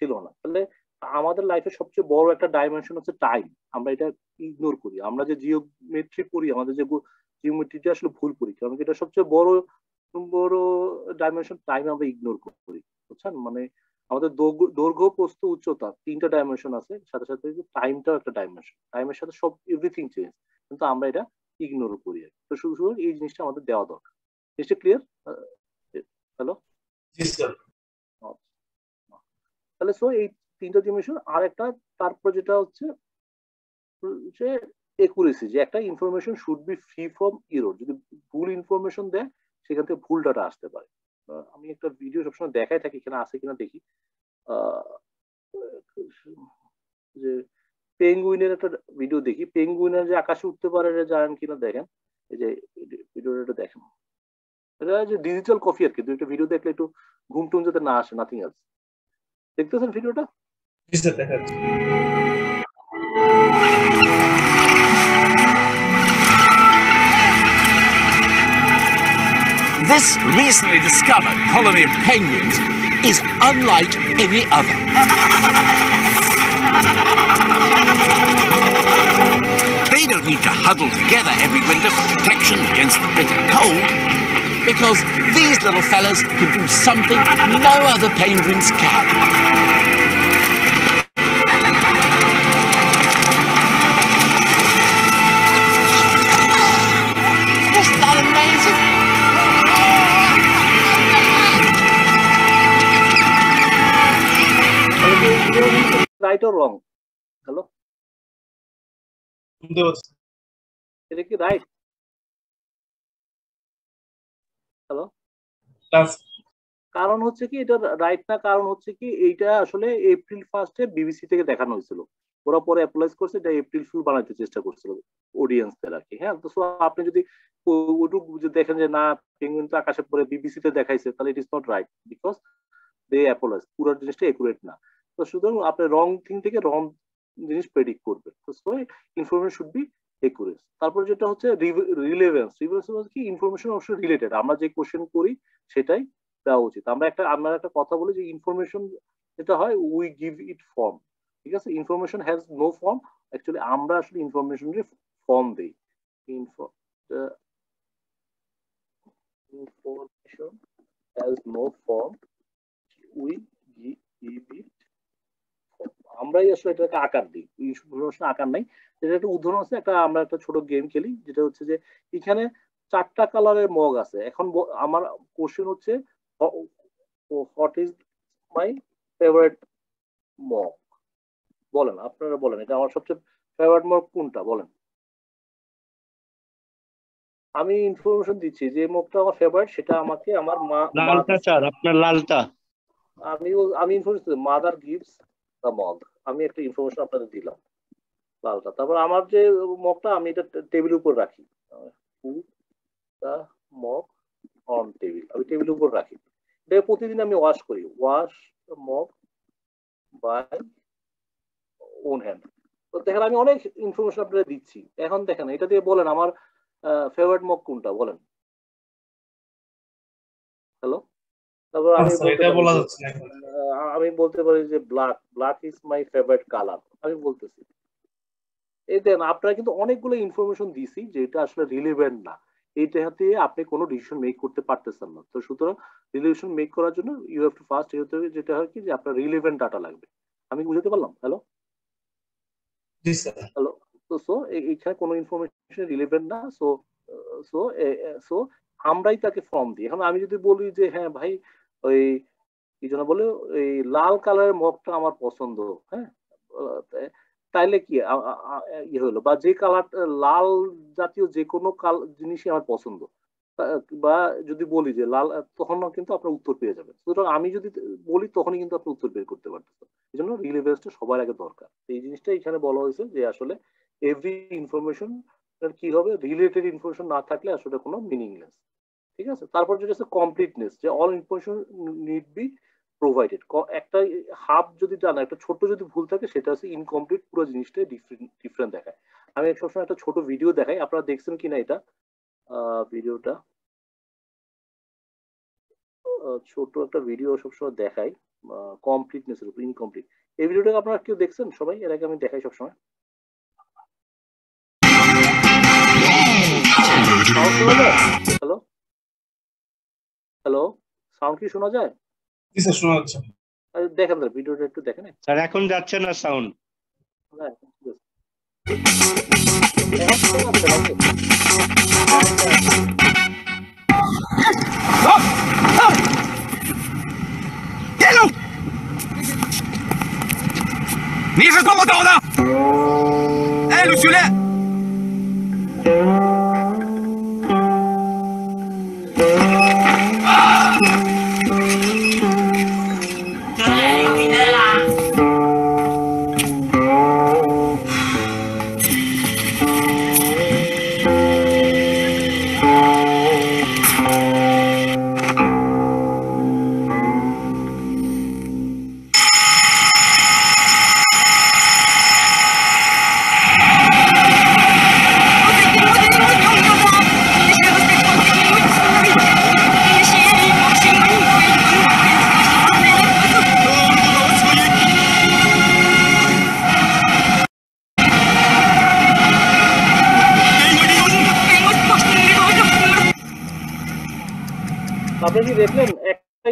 ছিল না। তাহলে আমাদের লাইফের সবচেয়ে বড় একটা ডাইমেনশন হচ্ছে টাইম আমরা এটা ইগনোর করি। আমরা যে জিওমেট্রি পড়ি, আমাদের যে জিওমেট্রিটা আসলে ভুল করি কারণ এটা সবচেয়ে বড় বড় ডাইমেনশন টাইম আমরা ইগনোর করি। বুঝছেন? মানে আমাদের দৈর্ঘ্য প্রস্থ উচ্চতা তিনটা ডাইমেনশন আছে সাথে সাথে টাইমটাও একটা ডাইমেনশন টাইমের সাথে সব এভরিথিং চেঞ্জ কিন্তু আমরা এটা ইগনোর করি তো শুধু শুধু এই জিনিসটা আমাদের দেওয়া দরকার। জিনিসটা ক্লিয়ার হ্যালো তাহলে সো এই তিনটা ডিমেনশন আর একটা তারপর যেটা হচ্ছে যে একুরেসি যে একটা information should be free from error যদি ভুল ইনফরমেশন দেয় সেখান থেকে ভুল ডাটা আসতে পারে। আমি একটা ভিডিও সবসময় দেখাই থাকি, এখানে আছে কিনা দেখি। যে পেঙ্গুইনের একটা ভিডিও দেখি। পেঙ্গুইনের যে আকাশে উঠতে পারে জানেন কিনা দেখেন? এই যে ভিডিওটা দেখেন। এটা যে ডিজিটাল কফি আর কি দুইটা ভিডিও দেখলে একটু ঘুম টুম যাতে না আসে নাথিং এলস দেখতেছেন ভিডিওটা This recently discovered colony of penguins is unlike any other. They don't need to huddle together every winter for protection against the bitter cold, because these little fellas can do something no other penguins can. Right or wrong hello এটা কি right hello কারণ হচ্ছে কি এটা right না কারণ হচ্ছে কি এইটা আসলে এপ্রিল ফার্স্টে বিবিসি থেকে দেখানো হয়েছিল। ওরা পরে অ্যাপ্লাইজ করছে এটা এপ্রিল ফুল বানাইতে চেষ্টা করছিল অডিয়েন্সদের আর কি হ্যাঁ? তো আপনি যদি ওটুকু দেখেন যে না পেঙ্গুইন তো আকাশে পরে বিবিসিতে দেখাইছে তাহলে it is not right because they apologise পুরো জিনিসটা একুরেট না। তো সুতরাং আপনি রং থিং থেকে রং জিনিস প্রেডিক্ট করবেন। তো so information should be accurate তারপর যেটা হচ্ছে রিলেভেন্স রিলেভেন্স কি? ইনফরমেশন অবশ্যই রিলেটেড আমরা যে কোশ্চেন করি, সেটাই দেওয়া উচিত। আমরা একটা আমরা একটা কথা বলি যে ইনফরমেশন যেটা হয় উই গিভ ইট ফর্ম ঠিক আছে? Information has no form actually আমরা আসলে ইনফরমেশনের ফর্ম দেই। Info information has no form we give it আমরাই আসলে এটাকে আকার দিই। ইনফরমেশন আকার নাই। যেটা একটা উদাহরণ আছে একটা আমরা একটা ছোট গেম খেলি যেটা হচ্ছে যে এখানে চারটা কালারের মগ আছে। এখন আমার কোশ্চেন হচ্ছে what is my favourite mug? বলেন আপনারা বলেন এটা আমার সবচেয়ে ফেভারিট মগ কোনটা? বলেন। আমি ইনফরমেশন দিচ্ছি যে মগটা আমার ফেভারিট সেটা আমাকে আমার মা মা লালটা স্যার আপনার লালটা। আমি আমি information mother gives the mug আমি একটা ইনফরমেশন আপনাদের দিলাম লালটা। তারপর আমার যে মগটা আমি এটা টেবিলের উপর রাখি। দ্য মগ অন টেবিল আমি টেবিলের উপর রাখি। এটা প্রতিদিন আমি ওয়াশ করি। Wash mug by own hand তো দেখেন আমি অনেক ইনফরমেশন আপনাদের দিচ্ছি। এখন দেখেন এটা দিয়ে বলেন আমার ফেভারিট মগ কোনটা? বলেন। হ্যালো তারপর আমি এটা বলা যাচ্ছে আমি বলতে পারি যে black black is my favourite colour আমি বলতেছি। এই দেন আপনারা কিন্তু অনেকগুলো ইনফরমেশন দিছি যেটা আসলে রিলেভেন্ট না। এইটাতে আপনি কোনো ডিসিশন মেক করতে পারতেছেন না। তো সুতরাং রিলেশন মেক করার জন্য ইউ হ্যাভ টু ফার্স্ট হতে হবে যেটা হয় কি যে আপনার রিলেভেন্ট ডাটা লাগবে। আমি বুঝতে পারলাম? হ্যালো জি স্যার হ্যালো তো সো এখানে কোনো ইনফরমেশন রিলেভেন্ট না সো সো সো আমরাই তাকে ফর্ম দিই। এখন আমি যদি বলি যে হ্যাঁ ভাই ওই কি যেন বলে, এই লাল কালারের মগটা আমার পছন্দ হ্যাঁ? তাইলে কি ইয়ে হলো বা যে কালার, লাল জাতীয় যে কোনো কাল, জিনিসই আমার পছন্দ। বা যদি বলি যে লাল, তখন কিন্তু আপনার উত্তর পেয়ে যাবেন। সুতরাং আমি যদি বলি, তখনই কিন্তু আপনি উত্তর বের করতে পারতেছেন। এই জন্য রিলেভেন্সটা সবার আগে দরকার। এই জিনিসটা এখানে বলা হয়েছে যে আসলে এভরি ইনফরমেশন কি হবে? রিলেটেড ইনফরমেশন না থাকলে আসলে কোনো মিনিংলেস ঠিক আছে? তারপর যেটা হচ্ছে কমপ্লিটনেস যে all information need be provided একটা হাফ যদি জানা, একটা ছোট যদি ভুল থাকে, সেটা হচ্ছে ইনকমপ্লিট পুরো জিনিসটা ডিফারেন্ট ডিফারেন্ট দেখায়। আমি সবসময় একটা ছোট ভিডিও দেখাই, আপনারা দেখছেন কিনা এটা? ভিডিওটা ছোট একটা ভিডিও সবসময় দেখাই কমপ্লিটনেস এর উপর ইনকমপ্লিট এই ভিডিওটা আপনারা কেউ দেখছেন সবাই? এর আগে আমি দেখাই সবসময়। হ্যালো হ্যালো সাউন্ড কি শোনা যায়? শোনা যাচ্ছে আরে দেখেন না ভিডিওটা একটু দেখেন স্যার এখন যাচ্ছে না সাউন্ড হ্যাঁ, ঠিক আছে। এখন শোনা যাচ্ছে নাকি? Hello! Ni是怎么搞的？哎，鲁兄弟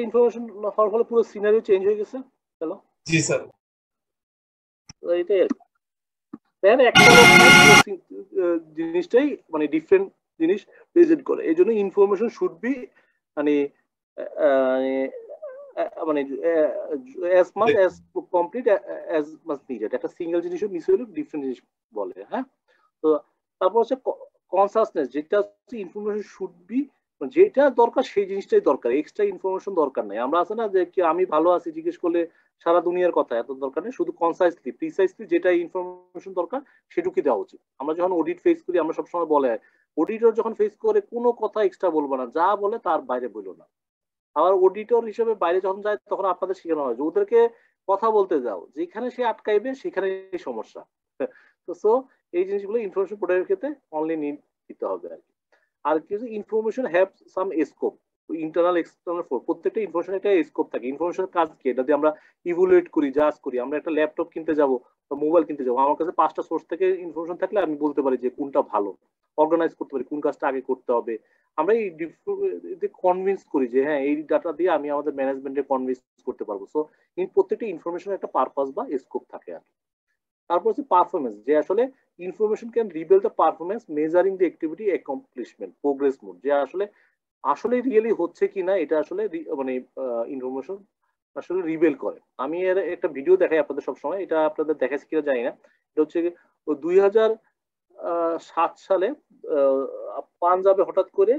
ইনফরমেশন হওয়ার ফলে পুরো সিনারিও চেঞ্জ হয়ে গেছে। হ্যালো জি স্যার। আর দেখেন একটা জিনিসটাই মানে ডিফারেন্ট জিনিস প্রেজেন্ট করে। এই জন্য ইনফরমেশন শুড বি মানে মানে as much as complete as much needed একটা সিঙ্গেল জিনিসও মিস হলে ডিফারেন্ট জিনিস বলে হ্যাঁ? তো তারপর হচ্ছে কনসাসনেস যেটা হচ্ছে ইনফরমেশন শুড বি যেটা দরকার সেই জিনিসটাই দরকার। এক্সট্রা ইনফরমেশন দরকার নেই। আমরা আছে না যে কি আমি ভালো আছি জিজ্ঞেস করলে সারা দুনিয়ার কথা এত দরকার নেই, শুধু কনসাইসলি প্রিসাইসলি যেটা ইনফরমেশন দরকার সেটুকুই দেওয়া উচিত। আমরা যখন অডিট ফেস করি, আমরা সবসময় বলে অডিটর যখন ফেস করে, কোনো কথা এক্সট্রা বলব না। যা বলে তার বাইরে বলল না। আবার অডিটর হিসেবে বাইরে যখন যায়, তখন আপনাদের শেখানো হয় যে ওদেরকে কথা বলতে যাও। যেখানে সে আটকাইবে সেখানে সমস্যা। তো সো এই জিনিসগুলো ইনফরমেশন প্রোডাক্টের ক্ষেত্রে অনলি নিড দিতে হবে আর কি। আর কিছু information have some scope internal external for প্রত্যেকটা ইনফরমেশন একটা স্কোপ থাকে। ইনফরমেশনের কাজ কি? এটা আমরা ইভুলুয়েট করি জাজ করি, আমরা একটা ল্যাপটপ কিনতে যাব বা মোবাইল কিনতে যাব, আমার কাছে পাঁচটা সোর্স থেকে ইনফরমেশন থাকলে আমি বলতে পারি যে কোনটা ভালো। অর্গানাইজ করতে পারি, কোন কাজটা আগে করতে হবে। আমরা এই কনভিন্স করি যে হ্যাঁ এই ডাটা দিয়ে আমি আমাদের ম্যানেজমেন্টে কনভিন্স করতে পারব। সো প্রত্যেকটা ইনফরমেশন একটা পারপাস বা স্কোপ থাকে আর কি। তারপর হচ্ছে পারফরমেন্স যে আসলে information can reveal the performance measuring the activity accomplishment progress mode যে আসলে আসলে রিয়েলি হচ্ছে কিনা এটা আসলে মানে ইনফরমেশন আসলে রিভেল করে। আমি এর একটা ভিডিও দেখাই আপনাদের সবসময়, এটা আপনাদের দেখাচ্ছি কিনা জানি না। এটা হচ্ছে দুই হাজার সাত সালে পাঞ্জাবে হঠাৎ করে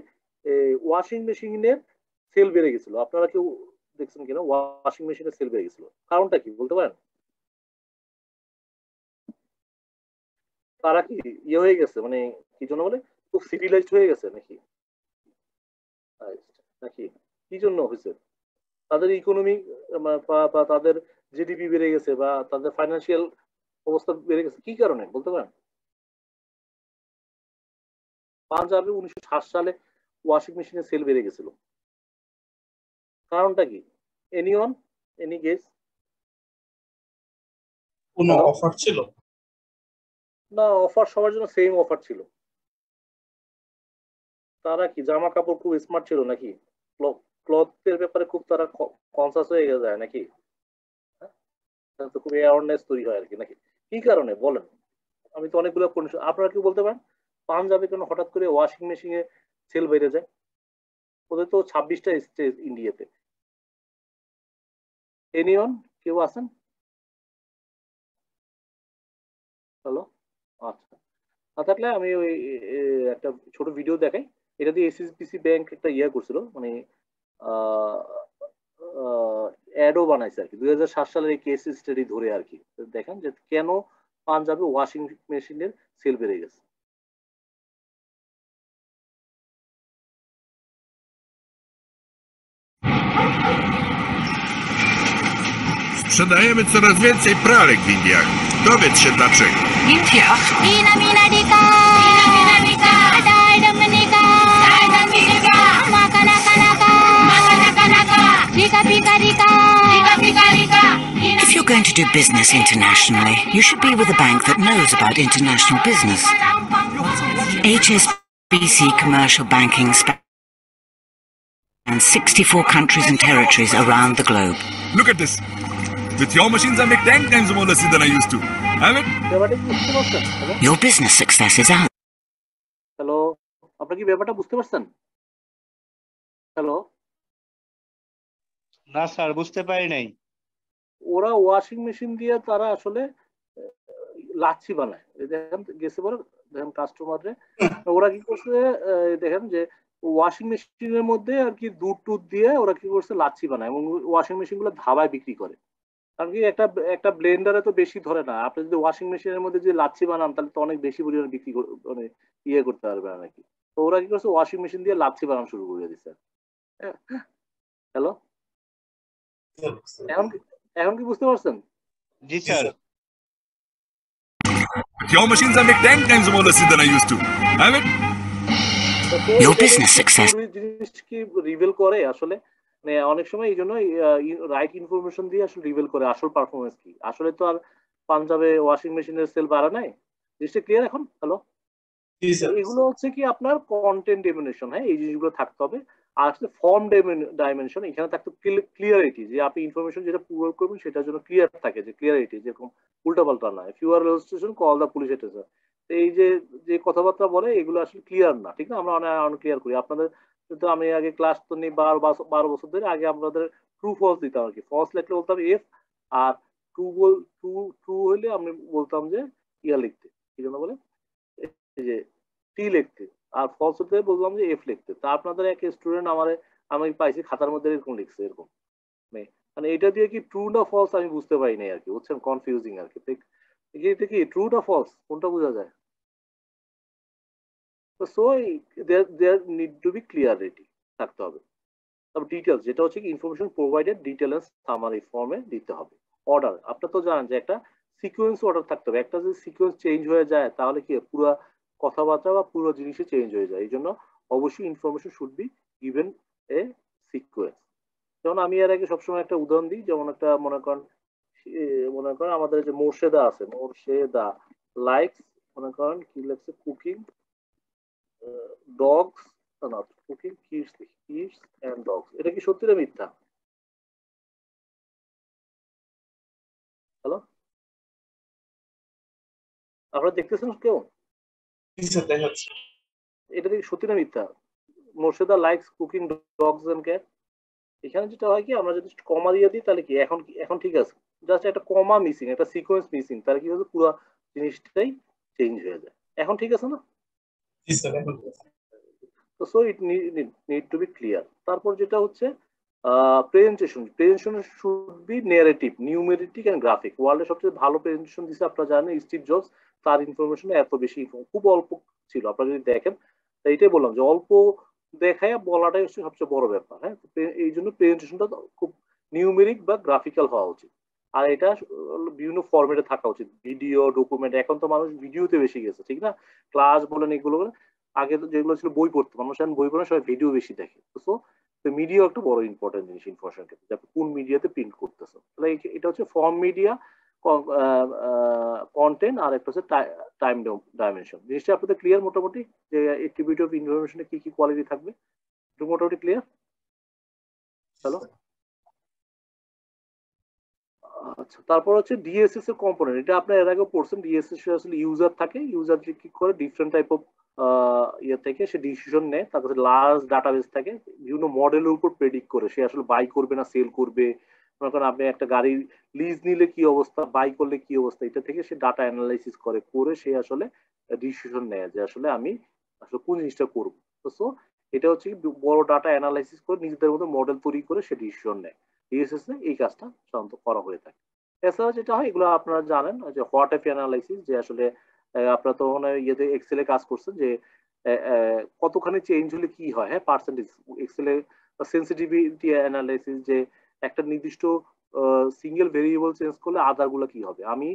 ওয়াশিং মেশিনের সেল বেড়ে গেছিল। আপনারা কেউ দেখছেন কিনা? ওয়াশিং মেশিনের সেল বেড়ে গেছিল। কারণটা কি বলতে পারেন? তারা কি ইয়ে হয়ে গেছে? মানে কি জন্য বলে? খুব সিভিলাইজড হয়ে গেছে নাকি? আচ্ছা, নাকি? কি জন্য হয়েছে? তাদের ইকোনমি বা তাদের জিডিপি বেড়ে গেছে বা তাদের ফাইন্যান্সিয়াল অবস্থা বেড়ে গেছে কি কারণে বলতে পারেন? পাঞ্জাবে উনিশশো সাত সালে ওয়াশিং মেশিনের সেল বেড়ে গেছিল। কারণটা কি? এনি ওয়ান এনি গেস কোনো অফার ছিল? না অফার সবার জন্য সেম অফার ছিল। তারা কি জামা কাপড় খুব স্মার্ট ছিল নাকি? ক্লথের ব্যাপারে খুব তারা কনসাস হয়ে যায় নাকি? হ্যাঁ? খুব অ্যাওয়ারনেস তৈরি হয় আর কি নাকি? কি কারণে? বলেন। আমি তো অনেকগুলো condition- আপনারা কি বলতে পারেন? পাঞ্জাবে কেন হঠাৎ করে ওয়াশিং মেশিনে সেল বেড়ে যায়? ওদের তো ছাব্বিশটা স্টেজ ইন্ডিয়াতে এনিওন কেউ আছেন? হ্যালো না থাকলে আমি ওই একটা ছোট ভিডিও দেখাই এটা দিয়ে এসএসবিসি ব্যাংক একটা ইয়ে করছিল মানে অ্যাডও বানাইছে আর কি দুই হাজার সাত সালের এই কেস স্টাডি ধরে আর কি দেখেন যে কেন পাঞ্জাবে ওয়াশিং মেশিনের সেল বেড়ে গেছে Sprzedajemy coraz więcej pralek w Indiach. Dowiedz się dlaczego. India? Mina mina dika. Mina mina dika. Ada menika. Ada menika. Makana kanaka. Makana kanaka. Dika pika dika. Dika pika dika. If you're going to do business internationally, you should be with a bank that knows about international business. HSBC Commercial Banking spans 64 countries and territories around the globe. Look at this. With your machines, I make 10 times more lassi than I used to. পারছেন? Hello Your business success is out. Hello আপনার কি ব্যাপারটা বুঝতে পারছেন? Hello না sir বুঝতে পারি নাই। ওরা ওয়াশিং মেশিন দিয়ে তারা আসলে লাচ্ছি বানায়। দেখেন গেছে পরে দেখেন কাস্টমারে ওরা কি করছে দেখেন যে ওয়াশিং মেশিনের মধ্যে আর কি দুধ টুধ দিয়ে ওরা কি করছে লাচ্ছি বানায় এবং ওয়াশিং মেশিনগুলো ধাবায় বিক্রি করে। কারণ কি একটা একটা ব্লেন্ডারে তো বেশি ধরে না। আপনি যদি ওয়াশিং মেশিনের মধ্যে যে লাচ্ছি বানান তাহলে তো অনেক বেশি পরিমাণে বিক্রি মানে ইয়ে করতে পারবে না নাকি। তো ওরা কি করছে? ওয়াশিং মেশিন দিয়ে লাচ্ছি বানানো শুরু করে দিচ্ছে হ্যালো এখন কি- এখন কি বুঝতে পারছেন? জি sir. Your machines, I make 10 times more lassi than I used to. Have it? Your business success. জিনিস কি রিভেল করে আসলে? মানে অনেক সময় এই জন্য রাইট ইনফরমেশন দিয়ে আসলে রিভেল করে আসল পারফরমেন্স কি। আসলে তো আর পাঞ্জাবে ওয়াশিং মেশিনের সেল বাড়া নাই। জিনিসটা ক্লিয়ার এখন? হ্যালো এগুলো হচ্ছে কি আপনার কন্টেন্ট ডেমিনেশন হ্যাঁ এই জিনিসগুলো থাকতে হবে। আর হচ্ছে ফর্ম ডাইমেনশন এখানে থাকতে ক্লিয়ারিটি যে আপনি ইনফরমেশন যেটা পূরণ করবেন সেটার জন্য ক্লিয়ার থাকে যে ক্লিয়ারিটি যেরকম উল্টাপাল্টা না। If you are rail station call the police station এই যে যে কথাবার্তা বলে এগুলো আসলে ক্লিয়ার না ঠিক না? আমরা অনেক অনেক ক্লিয়ার করি। আপনাদের কিন্তু আমি আগে ক্লাস তো নিই, বারো বছর বারো বছর ধরে আগে আমাদের ট্রু ফলস দিতাম আর কি। ফলস লিখলে বলতাম এফ আর ট্রু বল ট্রু ট্রু হলে আমি বলতাম যে ইয়া লিখতে। কি জন্য বলে? এই যে টি লিখতে। আর ফলস হতে বললাম যে এফ লিখতে। তা আপনাদের এক স্টুডেন্ট আমার, আমি পাইছি খাতার মধ্যে এরকম লিখছে, এরকম। মানে মানে এটা দিয়ে কি ট্রু না ফলস আমি বুঝতে পারি নাই আর কি। বুঝছেন? কনফিউজিং আর কি। এটা কি ট্রু না ফলস কোনটা বোঝা যায়? So there there need to be clarity থাকতে হবে। তবে ডিটেলস যেটা হচ্ছে ইনফরমেশন প্রোভাইডেড ডিটেলস সামারি ফর্মে দিতে হবে। অর্ডার আপনার তো জানেন যে একটা সিকোয়েন্স অর্ডার থাকতে হবে। একটা যদি সিকোয়েন্স চেঞ্জ হয়ে যায়, তাহলে কি, পুরো কথাবার্তা বা পুরো জিনিসই চেঞ্জ হয়ে যায়। এই জন্য অবশ্যই information should be given a sequence যেমন আমি এর আগে সবসময় একটা উদাহরণ দিই, যেমন একটা মনে করেন মনে করেন আমাদের যে মোর্শেদা আছে, মোর্শেদা লাইকস মনে করেন কি লাগছে কুকিং ডগস না cooking kids kids and dogs এটা কি সত্যি না মিথ্যা? হ্যালো আপনারা দেখতেছেন কেউ? এটা কি সত্যি না মিথ্যা? Morsheda likes cooking dogs and cat এখানে যেটা হয় কি আমরা যদি কমা দিয়ে দিই তাহলে কি এখন এখন ঠিক আছে। জাস্ট একটা কমা মিসিং একটা সিকোয়েন্স মিসিং তাহলে কি হচ্ছে পুরো জিনিসটাই চেঞ্জ হয়ে যায়। এখন ঠিক আছে না? So it need to be clear তারপর যেটা হচ্ছে presentation presentation should be narrative numeric and graphic ওয়ার্ল্ডের সবচেয়ে ভালো প্রেজেন্টেশন দিচ্ছে আপনারা জানেন স্টিভ জবস তার ইনফরমেশনে এত বেশি খুব অল্প ছিল, আপনারা যদি দেখেন, তো এইটাই বললাম যে অল্প দেখায় বলাটাই হচ্ছে সবচেয়ে বড় ব্যাপার হ্যাঁ? এই জন্য প্রেজেন্টেশনটা খুব নিউমেরিক বা গ্রাফিক্যাল হওয়া উচিত। আর এটা বিভিন্ন ফরম্যাটে থাকা উচিত। ভিডিও ডকুমেন্ট এখন তো মানুষ ভিডিওতে বেশি গেছে, ঠিক না? ক্লাস বলেন, এগুলো আগে তো যেগুলো ছিল বই পড়তো, মানুষ এখন বই পড়ে সবাই ভিডিও বেশি দেখে। তো তো মিডিয়া একটা বড় ইম্পর্টেন্ট জিনিস ইনফরমেশন ক্ষেত্রে কোন মিডিয়াতে প্রিন্ট করতেছো। তাহলে এটা হচ্ছে ফর্ম মিডিয়া কন্টেন্ট আর একটা হচ্ছে টাইম ডাইমেনশন জিনিসটা আপনাদের ক্লিয়ার মোটামুটি? যে অ্যাক্টিভিটি অফ ইনফরমেশনে কি কি কোয়ালিটি থাকবে? মোটামুটি ক্লিয়ার হ্যালো আচ্ছা তারপর হচ্ছে ডিএসএস এর কম্পোনেন্ট এটা আপনার এর আগে পড়ছেন ডিএসএস আসলে ইউজার থাকে ইউজার যে কি করে ডিফারেন্ট টাইপ অফ ইয়ে থেকে সে ডিসিশন নেয়, তার কাছে লার্জ ডাটাবেস থাকে, বিভিন্ন মডেলের উপর প্রেডিক্ট করে, সে আসলে বাই করবে না সেল করবে। মনে করেন আপনি একটা গাড়ি লিজ নিলে কি অবস্থা বাই করলে কি অবস্থা, এটা থেকে সে ডাটা অ্যানালাইসিস করে করে সে আসলে ডিসিশন নেয় যে আসলে আমি আসলে কোন জিনিসটা করব। সো এটা হচ্ছে বড় ডাটা অ্যানালাইসিস করে, নিজেদের মধ্যে মডেল তৈরি করে সে ডিসিশন নেয়। এ এই কাজটা সাধারণত করা হয়ে থাকে। এছাড়া যেটা হয়, এগুলো আপনারা জানেন যে হোয়াট এফ অ্যানালাইসিস যে আসলে আপনারা তো মনে ইয়েতে এক্সেলে কাজ করছেন যে কতখানি চেঞ্জ হলে কি হয় হ্যাঁ পার্সেন্টেজ এক্সেলে সেন্সিটিভিটি অ্যানালাইসিস যে একটা নির্দিষ্ট সিঙ্গেল ভেরিয়েবল চেঞ্জ করলে আদারগুলো কি হবে। আমি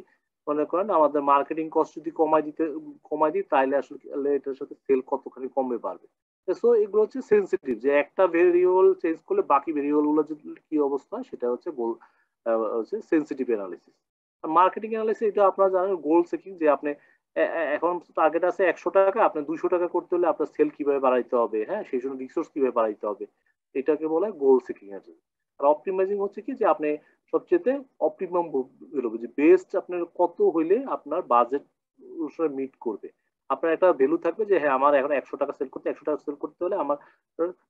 মনে করেন আমাদের মার্কেটিং কস্ট যদি কমাই দিতে কমাই দিই তাহলে আসলে এটার সাথে সেল কতখানি কমবে, বাড়বে। সো এগুলো হচ্ছে সেন্সিটিভ যে একটা ভেরিয়েবল চেঞ্জ করলে বাকি ভেরিয়েবলগুলো কি অবস্থা সেটা হচ্ছে আহ, হচ্ছে সেন্সিটিভ অ্যানালিসিস মার্কেটিং অ্যানালিসিস এটা আপনারা জানেন গোল সেকিং যে আপনি এখন টার্গেট আছে একশো টাকা আপনি দুশো টাকা করতে হলে আপনার সেল কীভাবে বাড়াইতে হবে হ্যাঁ? সেই জন্য রিসোর্স কীভাবে বাড়াইতে হবে এটাকে বলা হয় গোল সেকিং জন্য। আর অপটিমাইজিং হচ্ছে কি যে আপনি সবচেয়ে অপটিমাম বেরোবে যে বেস্ট আপনার কত হইলে আপনার বাজেট মিট করবে। আপনার একটা ভ্যালু থাকবে যে হ্যাঁ আমার এখন একশো টাকা সেল করতে, একশো টাকা সেল করতে হলে আমার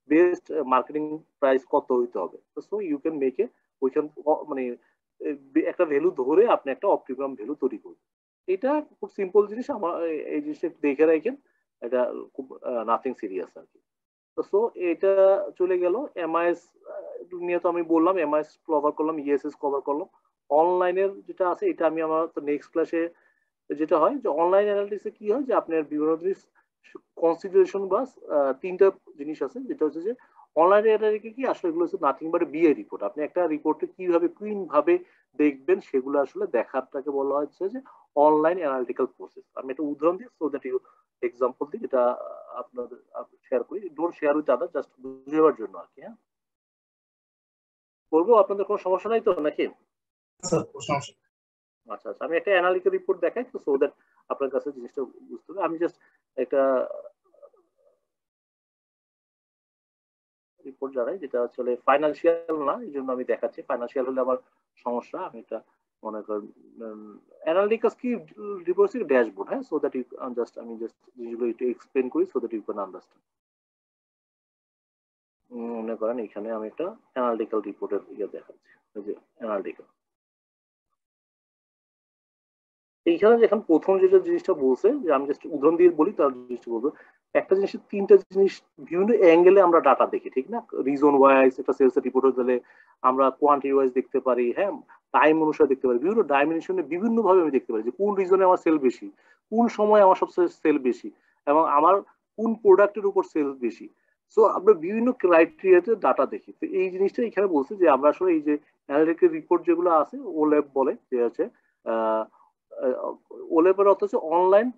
বেস্ট মার্কেটিং প্রাইস কত হইতে হবে? So you can make a ওইখান মানে একটা ভ্যালু ধরে আপনি একটা অপটিমাম ভ্যালু তৈরি করবেন এটা খুব সিম্পল জিনিস, আমার এই- জিনিসটা দেখে রাখেন। এটা খুব নাথিং সিরিয়াস আর কি। সো এটা চলে গেল এমআইএস নিয়ে তো আমি বললাম এমআইএস কভার করলাম ইএসএস কভার করলাম। অনলাইনের যেটা আছে, এটা আমি আমার নেক্সট ক্লাসে যেটা হয় যে অনলাইন অ্যানালিটিক্সে কি হয় যে আপনার বিভিন্ন কনসিডারেশন বা তিনটা জিনিস আছে। যেটা হচ্ছে যে অনলাইন অ্যানালিটিক্সে কি আসলে এগুলো হচ্ছে নাথিং বাট বিআই রিপোর্ট আপনি একটা রিপোর্টে কীভাবে কুইন ভাবে দেখবেন সেগুলো আসলে দেখাটাকে বলা হচ্ছে যে অনলাইন অ্যানালিটিক্যাল প্রসেস আমি একটা উদাহরণ দিই সো দ্যাট ইউ এক্সাম্পল দিই, যেটা আপনাদের শেয়ার করি। Don't share with other just বুঝাবার জন্য আর কি হ্যাঁ? করব? আপনাদের কোনো সমস্যা নাই তো, নাকি? সমস্যা। আচ্ছা আচ্ছা আমি একটা অ্যানালিটিক্যাল রিপোর্ট দেখাই তো সো দ্যাট আপনার কাছে জিনিসটা বুঝতে হবে। আমি জাস্ট একটা রিপোর্ট জানাই, যেটা আসলে ফাইন্যান্সিয়াল না, এই জন্য আমি দেখাচ্ছি। ফাইন্যান্সিয়াল হলে আমার সমস্যা, আমি এটা মনে করেন অ্যানালিটিক্যাস কি রিপোর্ট ড্যাশবোর্ড হ্যাঁ? সো দ্যাট ইউ জাস্ট আমি জাস্ট জিনিসগুলো একটু এক্সপ্লেন করি so that you can understand মনে করেন, এখানে আমি একটা অ্যানালিটিক্যাল রিপোর্টের ইয়ে দেখাচ্ছি ওই যে অ্যানালিটিক্যাল এইখানে যেখানে প্রথম যেটা জিনিসটা বলছে, যে আমি জাস্ট উদাহরণ দিয়ে বলি, তার জিনিসটা বলব। একটা জিনিসের তিনটা জিনিস, বিভিন্ন অ্যাঙ্গেলে আমরা ডাটা দেখি, ঠিক না? রিজন ওয়াইজ একটা সেলস রিপোর্ট দিলে আমরা কোয়ান্টিটি ওয়াইজ দেখতে পারি হ্যাঁ? টাইম অনুসারে দেখতে পারি। বিভিন্ন ডাইমেনশনে বিভিন্ন ভাবে আমি দেখতে পারি যে কোন রিজনে আমার সেল বেশি, কোন সময় আমার সবচেয়ে সেল বেশি, এবং আমার কোন প্রোডাক্টের উপর সেল বেশি। সো আমরা বিভিন্ন ক্রাইটেরিয়াতে ডাটা দেখি। তো এই জিনিসটা এখানে বলছে যে আমরা আসলে এই যে অ্যানালিটিক্যাল রিপোর্ট যেগুলো আছে ও ল্যাব বলে, যে আছে ওলেবের অর্থ হচ্ছে অনলাইন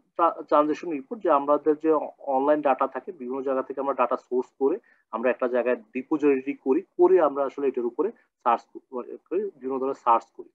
ট্রানজেকশন রিপোর্ট যে আমাদের যে অনলাইন ডাটা থাকে, বিভিন্ন জায়গা থেকে আমরা ডাটা সোর্স করে আমরা একটা জায়গায় ডিপোজিটরি করি, করে আমরা আসলে এটার উপরে সার্চ করি বিভিন্ন ধরনের সার্চ করি।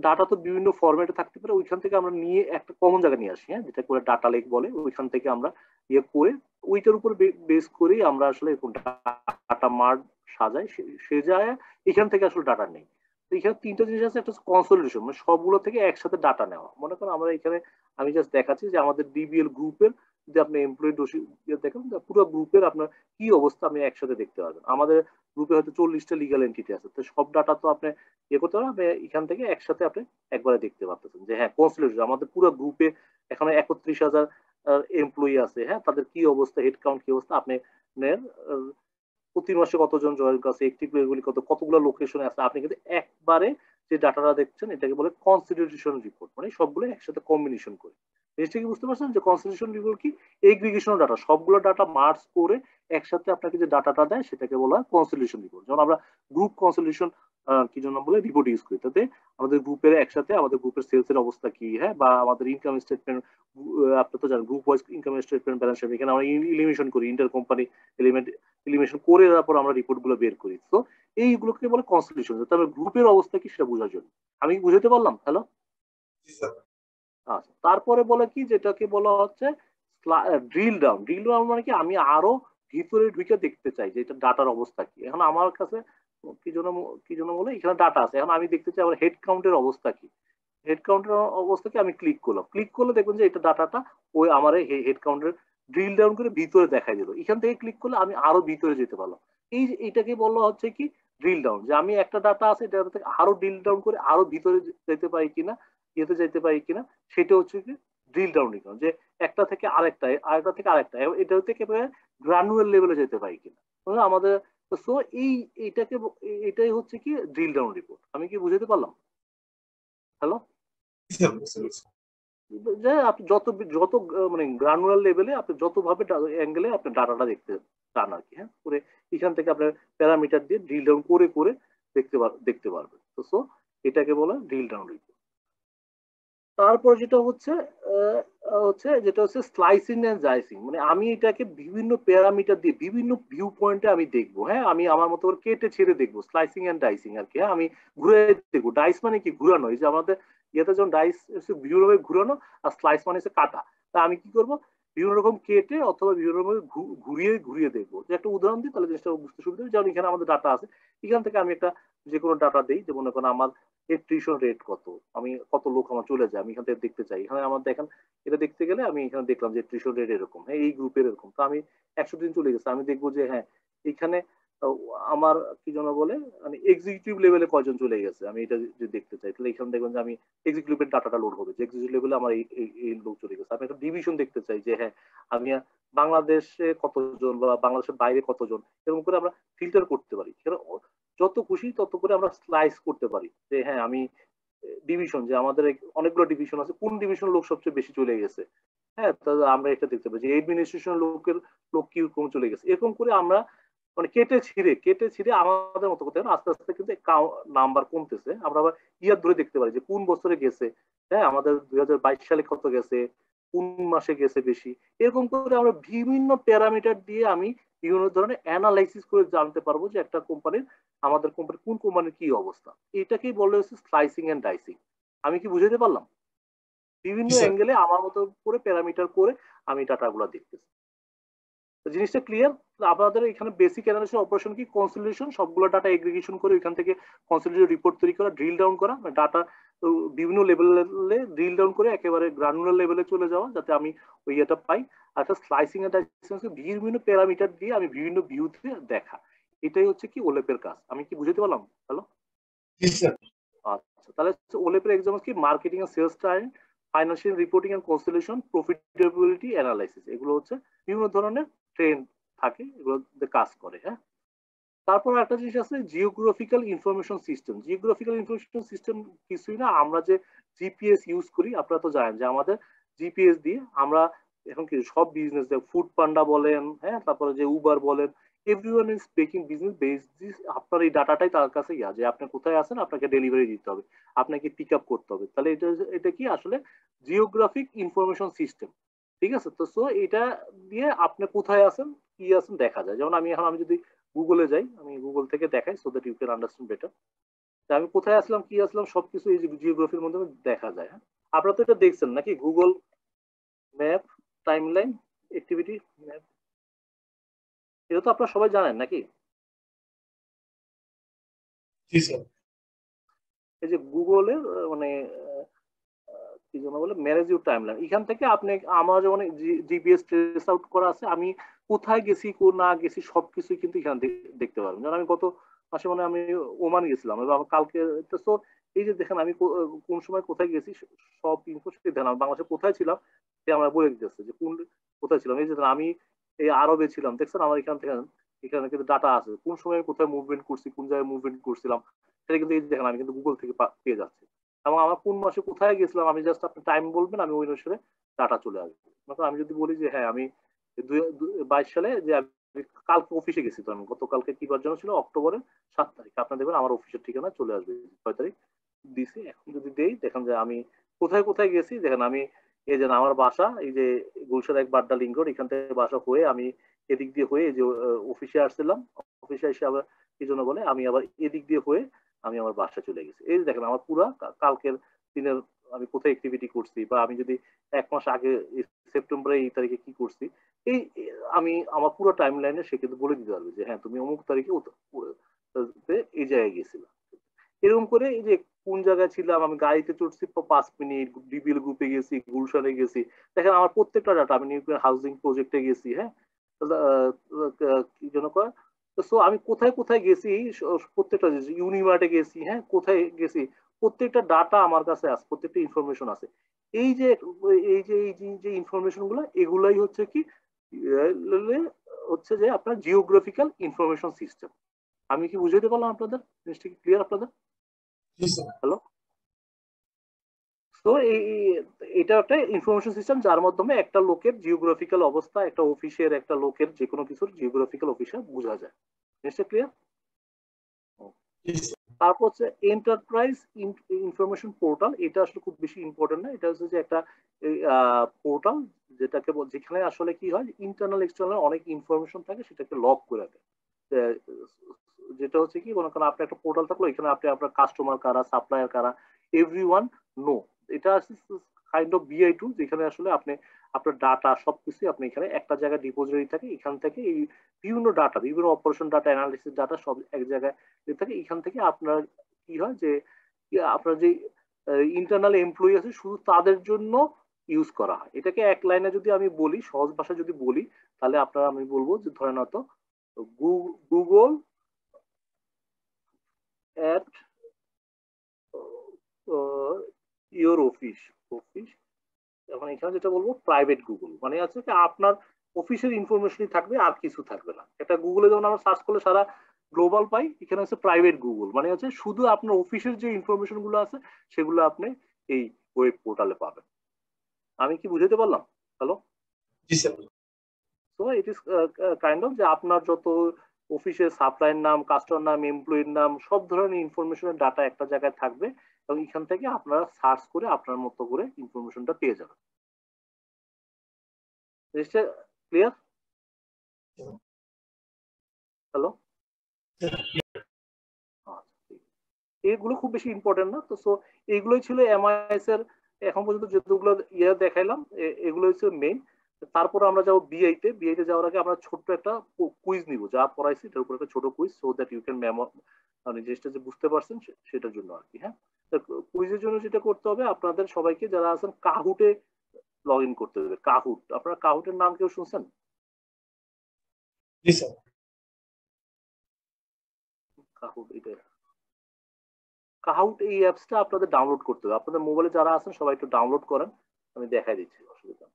ডাটা তো বিভিন্ন ফরম্যাটে থাকতে পারে, ওইখান থেকে আমরা নিয়ে একটা কমন জায়গা নিয়ে আসি হ্যাঁ যেটা করে ডাটা লেক বলে, ওইখান থেকে আমরা ইয়ে করে ওইটার উপর বেস করেই আমরা আসলে ডাটা মার্ট সাজাই, সে- সে যায় এখান থেকে আসলে ডাটা নেই। এখানে তিনটা জিনিস আছে, একটা কনসোলিডেশন মানে সবগুলো থেকে একসাথে ডাটা নেওয়া। মনে করেন আমরা এখানে, আমি জাস্ট দেখাচ্ছি যে আমাদের ডিবিএল গ্রুপের যদি আপনি এমপ্লয়ি ডোসি দেখেন পুরো গ্রুপের আপনার কি অবস্থা আপনি একসাথে দেখতে পারবেন। আমাদের গ্রুপে হয়তো চল্লিশটা লিগাল এন্টিটি আছে, তো সব ডাটা তো আপনি ইয়ে করতে পারেন আপনি এখান থেকে একসাথে আপনি একবারে দেখতে পারতেছেন যে হ্যাঁ কনসোলিডেশন আমাদের পুরো গ্রুপে এখানে একত্রিশ হাজার এমপ্লয়ি আছে হ্যাঁ তাদের কি অবস্থা হেড কাউন্ট কি অবস্থা, আপনি প্রতি মাসে কতজন জয়েন করছে একটিভ গুলি কত, কতগুলো লোকেশনে আছে, আপনি কিন্তু একবারে যে ডাটাটা দেখছেন, এটাকে বলে কনস্টিটিউশন রিপোর্ট মানে সবগুলো একসাথে কম্বিনেশন করে। জিনিসটা কি বুঝতে পারছেন? যে কনস্টিটিউশন রিপোর্ট কি এগ্রিগেশন ডাটা সবগুলো ডাটা মার্চ করে একসাথে আপনাকে যে ডাটাটা দেয়, সেটাকে বলা হয় কনস্টিটিউশন রিপোর্ট যেমন আমরা গ্রুপ কনসিডারেশন কি জন্য বলে রিপোর্ট ইউজ করি। তাতে আমাদের গ্রুপের একসাথে আমাদের গ্রুপের সেলস এর অবস্থা কি হ্যাঁ? বা আমাদের ইনকাম স্টেটমেন্ট আপনি তো জানেন group wise income statement balance sheet এখানে আমরা ইলিমিনেশন করি ইন্টার কোম্পানি এলিমেন্ট এলিমিনেশন করে তারপর আমরা রিপোর্টগুলো বের করি। তো এইগুলোকে বলে কনসলিউশন তবে গ্রুপের অবস্থা কি সেটা বোঝার জন্য। আমি কি বুঝাতে পারলাম? হ্যালো আচ্ছা তারপরে বলে কি যেটাকে বলা হচ্ছে ড্রিল ডাউন ড্রিল ডাউন মানে কি আমি আরও ভিতরে ঢুকে দেখতে চাই যে এটা ডাটার অবস্থা কি। এখন আমার কাছে কি জন্য কি জন্য বলে? এখানে ডাটা আছে। এখন আমি দেখতে চাই আমার হেড কাউন্টের অবস্থা কি? হেড কাউন্টের অবস্থা কি? আমি ক্লিক করলাম। ক্লিক করলে দেখবেন যে এটা ডাটাটা ওই আমার হেড কাউন্টের ড্রিল ডাউন করে ভিতরে দেখাই দিল। এখান থেকে ক্লিক করলে আমি আরও ভিতরে যেতে পারলাম। এই এটাকে বলা হচ্ছে কি? ড্রিল ডাউন যে আমি একটা ডাটা আছে, এটা থেকে আরও ড্রিল ডাউন করে আরও ভিতরে যেতে পারি কিনা, ইয়েতে যেতে পারি কিনা, সেটা হচ্ছে কি? ড্রিল ডাউন যে একটা থেকে আরেকটা আরেকটা থেকে আরেকটা। এটা থেকে গ্রানুয়াল লেভেলে যেতে পারি কিনা। আমাদের সো এই এটাকে এটাই হচ্ছে কি ড্রিল ডাউন রিপোর্ট আমি কি বুঝাতে পারলাম? হ্যালো যে আপনি যত যত মানে গ্রানুয়াল লেভেলে আপনি যতভাবে অ্যাঙ্গেলে আপনি ডাটাটা দেখতে চান আর কি হ্যাঁ? করে এখান থেকে আপনার প্যারামিটার দিয়ে ড্রিল ডাউন করে করে দেখতে দেখতে পারবেন। তো সো এটাকে বলে ড্রিল ডাউন রিপোর্ট তারপর যেটা হচ্ছে হচ্ছে যেটা হচ্ছে স্লাইসিং এন্ড জাইসিং মানে আমি এটাকে বিভিন্ন প্যারামিটার দিয়ে, বিভিন্ন ভিউ পয়েন্টে আমি দেখব হ্যাঁ? আমি আমার মতো কেটে ছেড়ে দেখব স্লাইসিং এন্ড ডাইসিং আর কি হ্যাঁ? আমি ঘুরে দেখব। ডাইস মানে কি? ঘুরানো, এই যে আমাদের ইয়েতে যখন ডাইস বিভিন্ন ভাবে ঘুরানো আর স্লাইস মানে হচ্ছে কাটা, তা আমি কি করব? বিভিন্ন রকম কেটে অথবা বিভিন্ন রকম ঘুরিয়ে ঘুরিয়ে দেখব। যে একটা উদাহরণ দিই, তাহলে জিনিসটা বুঝতে সুবিধা হবে। যেমন এখানে আমাদের ডাটা আছে, এখান থেকে আমি একটা যে কোনো ডাটা দেই, যে মনে করেন আমার এট্রিশন রেট কত, আমি কত লোক আমার চলে যায়, আমি এখান থেকে দেখতে চাই। এখানে আমার দেখেন, এটা দেখতে গেলে আমি এখানে দেখলাম যে এট্রিশন রেট এরকম হ্যাঁ এই গ্রুপের এরকম। তো আমি একশো দিন চলে গেছে, আমি দেখব যে হ্যাঁ এখানে আমার কি যেন বলে মানে এক্সিকিউটিভ লেভেলে কয়জন চলে গেছে, আমি এটা যদি দেখতে চাই। তাহলে এখানে দেখবেন যে আমি এক্সিকিউটিভের ডাটাটা লোড হবে। যে এক্সিকিউটিভ লেভেলে আমার এই লোক চলে গেছে। আমি একটা ডিভিশন দেখতে চাই যে হ্যাঁ আমি বাংলাদেশে কতজন বা বাংলাদেশের বাইরে কতজন, এরকম করে আমরা ফিল্টার করতে পারি। যত খুশি তত করে আমরা স্লাইস করতে পারি। যে হ্যাঁ আমি ডিভিশন যে আমাদের অনেকগুলো ডিভিশন আছে। কোন ডিভিশন লোক সবচেয়ে বেশি চলে গেছে? হ্যাঁ আমরা এটা দেখতে পাই যে এডমিনিস্ট্রেশন লোকের লোক কি চলে গেছে। এরকম করে আমরা মানে কেটে ছিঁড়ে কেটে ছিঁড়ে আমাদের মতো করতে আস্তে আস্তে কিন্তু নাম্বার কমতেছে। আমরা আবার ইয়ার ধরে দেখতে পারি যে কোন বছরে গেছে। হ্যাঁ আমাদের দুই সালে কত গেছে? কোন মাসে গেছে বেশি? এরকম করে আমরা বিভিন্ন প্যারামিটার দিয়ে আমি বিভিন্ন ধরনের অ্যানালাইসিস করে জানতে পারব যে একটা কোম্পানির আমাদের কোম্পানি কোন কোম্পানির কি অবস্থা। এটাকেই বলা হচ্ছে স্লাইসিং এন্ড ডাইসিং আমি কি বুঝাতে পারলাম? বিভিন্ন অ্যাঙ্গেলে আমার মতো করে প্যারামিটার করে আমি ডাটাগুলো দেখতেছি। জিনিসটা ক্লিয়ার আপনাদের এখানে বেসিক অ্যানালিসিস অপারেশন কি? কনসিলিউশন সবগুলো ডাটা এগ্রিগেশন করে এখান থেকে কনসিলিউশন রিপোর্ট তৈরি করা ড্রিল ডাউন করা ডাটা বিভিন্ন লেভেলে ড্রিল ডাউন করে একেবারে গ্রানুলার লেভেলে চলে যাওয়া যাতে আমি ওই ইয়েটা পাই। আর স্লাইসিং এন্ড বিভিন্ন প্যারামিটার দিয়ে আমি বিভিন্ন ভিউতে দেখা। এটাই হচ্ছে কি ওলেপের কাজ। আমি কি বুঝতে পারলাম? হ্যালো আচ্ছা তাহলে ওলেপের এক্সাম কি? Marketing and sales trying financial reporting and consolidation profitability analysis এগুলো হচ্ছে বিভিন্ন ধরনের ট্রেন্ড থাকে, এগুলো কাজ করে হ্যাঁ? তারপর একটা জিনিস আছে geographical information system geographical information system কিছুই না, আমরা যে জিপিএস ইউজ করি, আপনারা তো জানেন যে আমাদের জিপিএস দিয়ে আমরা এখন কি সব বিজনেস ফুড পান্ডা বলেন হ্যাঁ? তারপরে যে উবার বলেন everyone is making business base আপনার এই ডাটাটাই তার কাছে ইয়া যে আপনি কোথায় আছেন, আপনাকে ডেলিভারি দিতে হবে, আপনাকে পিক আপ করতে হবে। তাহলে এটা এটা কি আসলে জিওগ্রাফিক ইনফরমেশন সিস্টেম ঠিক আছে? তো সো এটা দিয়ে আপনি কোথায় আছেন কি আছেন দেখা যায়। যেমন আমি এখন আমি যদি গুগলে যাই আমি গুগল থেকে দেখাই so that you can understand better আমি কোথায় আসলাম কি আসলাম সবকিছু এই জিওগ্রাফির মধ্যে দেখা যায় হ্যাঁ? আপনারা তো এটা দেখছেন নাকি? Google map timeline activity map এটা তো আপনারা সবাই জানেন নাকি? জি স্যার। এই যে গুগলের মানে কি যেন বলে ম্যারেজ ইউ টাইমলাইন এখান থেকে আপনি, আমার যেমন জিপিএস ট্রেস আউট করা আছে, আমি কোথায় গেছি, কো না গেছি, সবকিছুই কিন্তু এখানে দেখ- দেখতে পারবেন। যেমন আমি গত মাসে মানে আমি ওমান গেছিলাম এবং কালকে, তো এই যে দেখেন আমি কোন সময় কোথায় গেছি, সব ইনফো দেখেন, আমি বাংলাদেশে কোথায় ছিলাম, সে আমরা বলে দিতেছে যে কোন, কোথায় ছিলাম। এই যে আমি এই আরবে ছিলাম, দেখছেন? আমার এখান থেকে, এখানে কিন্তু ডাটা আছে, কোন সময় কোথায় মুভমেন্ট করছি, কোন জায়গায় মুভমেন্ট করছিলাম, সেটা কিন্তু এই দেখেন, আমি কিন্তু গুগল থেকে পেয়ে যাচ্ছি। এবং আমার কোন মাসে কোথায় গেছিলাম, আমি জাস্ট আপনি টাইম বলবেন, আমি ওই অনুসারে ডাটা চলে আসবে। আমি যদি বলি যে হ্যাঁ আমি দুই বাইশ সালে যে কালকে অফিসে গেছি তো আমি, গতকালকে কি বার ছিল? অক্টোবরের সাত তারিখ। আপনার দেখবেন আমার অফিসের ঠিকানা চলে আসবে। ছয় তারিখ দিছি। এখন যদি দেই, দেখেন যে আমি কোথায় কোথায় গেছি? দেখেন আমি এই যে আমার বাসা, এই যে গুলশার এক বাড্ডা লিঙ্গ এখান থেকে বাসা হয়ে আমি এদিক দিয়ে হয়ে যে অফিসে আসছিলাম। অফিসে এসে আবার কি জন্য বলে? আমি আবার এদিক দিয়ে হয়ে আমি আমার বাসা চলে গেছি। এই দেখেন, আমার পুরা কালকের দিনের আমি কোথায় অ্যাক্টিভিটি করছি বা আমি যদি এক মাস আগে সেপ্টেম্বরে এই তারিখে কি করছি, এই আমি আমার পুরো টাইম লাইনে সে কিন্তু বলে দিতে পারবে যে হ্যাঁ তুমি অমুক তারিখে এই জায়গায় গেছিলাম এরকম করে এই যে কোন জায়গায় ছিলাম, আমি গাড়িতে চড়ছি পাঁচ মিনিট ডিবিএল গ্রুপে গেছি, গুলশানে গেছি। দেখেন, আমার প্রত্যেকটা ডাটা আমি নিউক্লিয়ার হাউজিং প্রজেক্টে গেছি হ্যাঁ? কি যেন কয়? সো আমি কোথায় কোথায় গেছি প্রত্যেকটা ইউনিমার্টে গেছি হ্যাঁ কোথায় গেছি প্রত্যেকটা ডাটা আমার কাছে আছে প্রত্যেকটা ইনফরমেশন আছে। এই যে এই যে এই যে- ইনফরমেশনগুলো এগুলাই হচ্ছে কি হচ্ছে যে আপনার জিওগ্রাফিক্যাল ইনফরমেশন সিস্টেম আমি কি বুঝাইতে পারলাম আপনাদের? জিনিসটা কি ক্লিয়ার আপনাদের? স্যার তো এই এটা একটা ইনফরমেশন সিস্টেম যার মাধ্যমে একটা লোকের জিওগ্রাফিক্যাল অবস্থা একটা অফিসের একটা লোকের যে কোনো কিছুর জিওগ্রাফিক্যাল অফিসার বোঝা যায়। জিনিসটা ক্লিয়ার তারপর হচ্ছে এন্টারপ্রাইজ ইনফরমেশন পোর্টাল এটা আসলে খুব বেশি ইম্পর্টেন্ট না। এটা হচ্ছে যে একটা পোর্টাল যেটাকে যেখানে আসলে কি হয় ইন্টারনাল এক্সটার্নাল অনেক ইনফরমেশন থাকে সেটাকে লক করে দেয়। আহ, যেটা হচ্ছে কি মনে করেন আপনার একটা পোর্টাল থাকল এখানে আপনি আপনার কাস্টমার কারা সাপ্লায়ার কারা এভরি ওয়ান নো এটা আছে কাইন্ড অফ বিআই টু যেখানে আসলে আপনি আপনার ডাটা সবকিছু আপনি এখানে একটা জায়গায় ডিপোজিটরি থাকে, এখান থেকে এই বিভিন্ন ডাটা বিভিন্ন অপারেশন ডাটা অ্যানালিসিস ডাটা সব এক জায়গায় থাকে। এখান থেকে আপনার কি হয় যে আপনার যে ইন্টারনাল এমপ্লয়ি আছে, শুধু তাদের জন্য ইউজ করা হয়। এটাকে এক লাইনে যদি আমি বলি, সহজ ভাষায় যদি বলি, তাহলে আপনারা আমি বলব যে, ধরেন হয়তো Google at your office office এখন এখানে যেটা বলব প্রাইভেট গুগল মানে আছে কি আপনার অফিসের ইনফরমেশনই থাকবে আর কিছু থাকবে না। এটা গুগলে যেমন আমরা সার্চ করলে সারা গ্লোবাল পাই এখানে হচ্ছে প্রাইভেট গুগল মানে হচ্ছে শুধু আপনার অফিসের যে ইনফরমেশনগুলো আছে সেগুলো আপনি এই ওয়েব পোর্টালে পাবেন। আমি কি বুঝাতে পারলাম? Hello G sir. So it is kind of যে আপনার যত অফিসের সাপ্লাইয়ের নাম কাস্টমার নাম এমপ্লয়ির নাম সব ধরনের ইনফরমেশনের ডাটা একটা জায়গায় থাকবে। এবং এখান থেকে আপনারা সার্চ করে আপনার মতো করে ইনফরমেশনটা পেয়ে যাবেন। ক্লিয়ার হ্যালো এগুলো খুব বেশি ইম্পর্টেন্ট না। তো সো এইগুলোই ছিল এমআইএস এর এখন পর্যন্ত যেগুলো ইয়ে দেখাইলাম এগুলো হচ্ছে মেইন তারপর আমরা যাব বিআইতে বিআইতে যাওয়ার আগে আমরা ছোট্ট একটা কুইজ নিব। যা পড়াইছি, এটার উপর একটা ছোট quiz so that you can memo মানে জিনিসটা যে বুঝতে পারছেন সেটার জন্য আর কি হ্যাঁ? কুইজের জন্য যেটা করতে হবে আপনাদের সবাইকে যারা আছেন কাহুটে লগ ইন করতে হবে। কাহুট আপনারা কাহুটের নাম কেউ শুনছেন? কাহুট এটা। কাহুট এই অ্যাপসটা আপনাদের ডাউনলোড করতে হবে। আপনাদের মোবাইলে যারা আছেন সবাই একটু ডাউনলোড করেন। আমি দেখাই দিচ্ছি অসুবিধা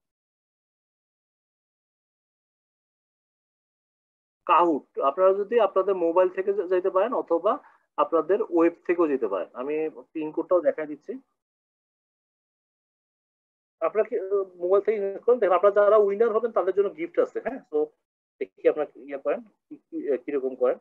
কাহুট আপনারা যদি আপনাদের মোবাইল থেকে যাইতে পারেন অথবা আপনাদের ওয়েব থেকেও যেতে পারেন। আমি পিন কোডটাও দেখা দিচ্ছি। আপনারা কি মোবাইল থেকে করেন। দেখেন, আপনারা যারা উইনার হবেন, তাদের জন্য গিফট আছে হ্যাঁ? তো দেখি আপনার ইয়ে করেন কীরকম করেন।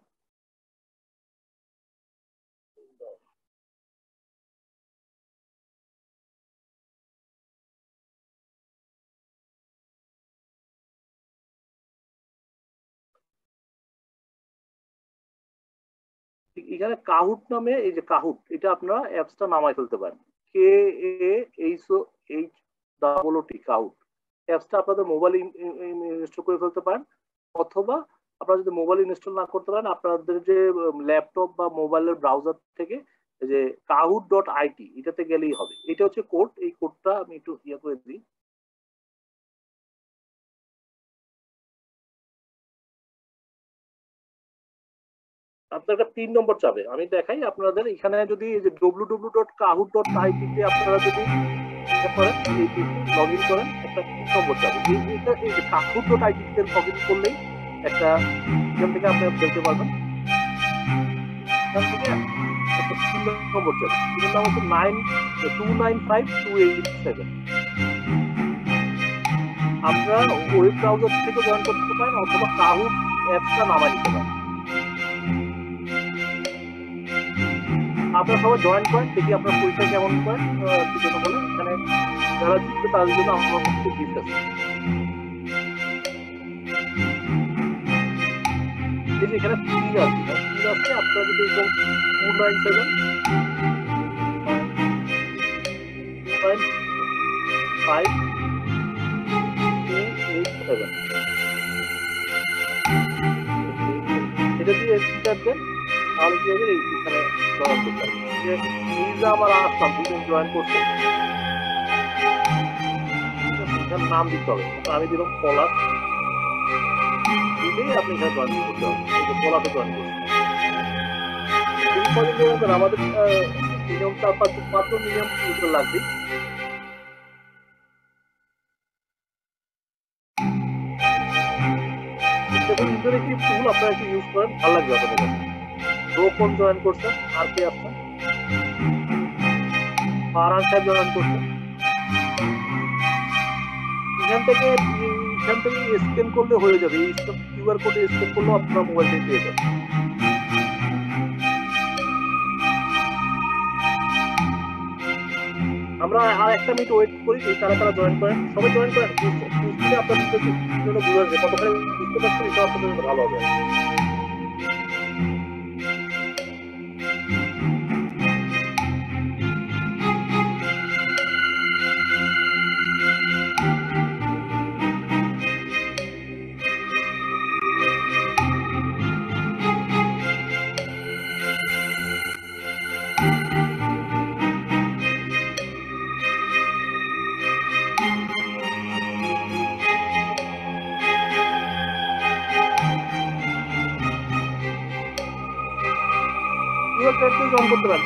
এখানে কাহুট নামে, এই যে কাহুট, এটা আপনারা অ্যাপসটা নামায় ফেলতে পারেন। K A H O H double T Kahoot. অ্যাপসটা আপনাদের মোবাইল ইনস্টল করে ফেলতে পারেন। অথবা আপনারা যদি মোবাইল ইনস্টল না করতে পারেন, আপনাদের যে ল্যাপটপ বা মোবাইলের ব্রাউজার থেকে যে কাহুট ডট আইটি এটাতে গেলেই হবে। এটা হচ্ছে কোড এই কোডটা আমি একটু ইয়ে করে দিই। আপনার পিন নম্বর চাবে। আমি দেখাই আপনাদের, এখানে যদি W W dot Kahoot dot IT তে আপনারা যদি লগ ইন করেন, একটা পিন নম্বর চাবে। এই- যে কাহুট ডট তে লগ ইন করলেই একটা এখান থেকে আপনি বলতে পারবেন। থেকে একটা পিন নম্বর চাবে। হচ্ছে nine two nine five two eight seven আপনারা ওয়েব ব্রাউজার থেকে জয়েন করতে পারেন, অথবা কাহু অ্যাপসটা নামাই নিতে পারেন। আপনারা সবাই জয়েন করেন, দেখি আপনার পরীক্ষা কেমন করেন বলেন। এখানে যারা জিতবে তাদের জন্য আমার কাছে গিফট আছে এখানে ফ্রি আছে ফ্রি আছে আপনারা যদি এরকম nine seven five eight seven এটা দিয়ে এন্টার দেন তাহলে কি হবে এখানে জয়েন করছে নাম দিতে হবে। আমি দিলাম পলাশ দিলেই আপনি জয়েন করতে হবে পলাশে জয়েন করছে। এই কদিন যেমন আমাদের মিনিমাম চার পাঁচ লাগবে। ইন্টারেক্টিভ ইউজ করেন, ভালো লাগবে আপনাদের রোপন জয়েন করছেন আর কে আপনার ফারহান সাহেব জয়েন করছেন এখান থেকে এখান থেকে স্ক্যান করলে হয়ে যাবে। এই কিউআর কোডে স্ক্যান করলেও আপনার মোবাইল থেকে পেয়ে যাবেন। আমরা আর একটা মিনিট ওয়েট করি কারা কারা জয়েন করেন। সবাই জয়েন করেন। বুঝতে আপনাদের জন্য বুঝা যাবে বুঝতে পারছেন, এটা আপনাদের জন্য ভালো হবে।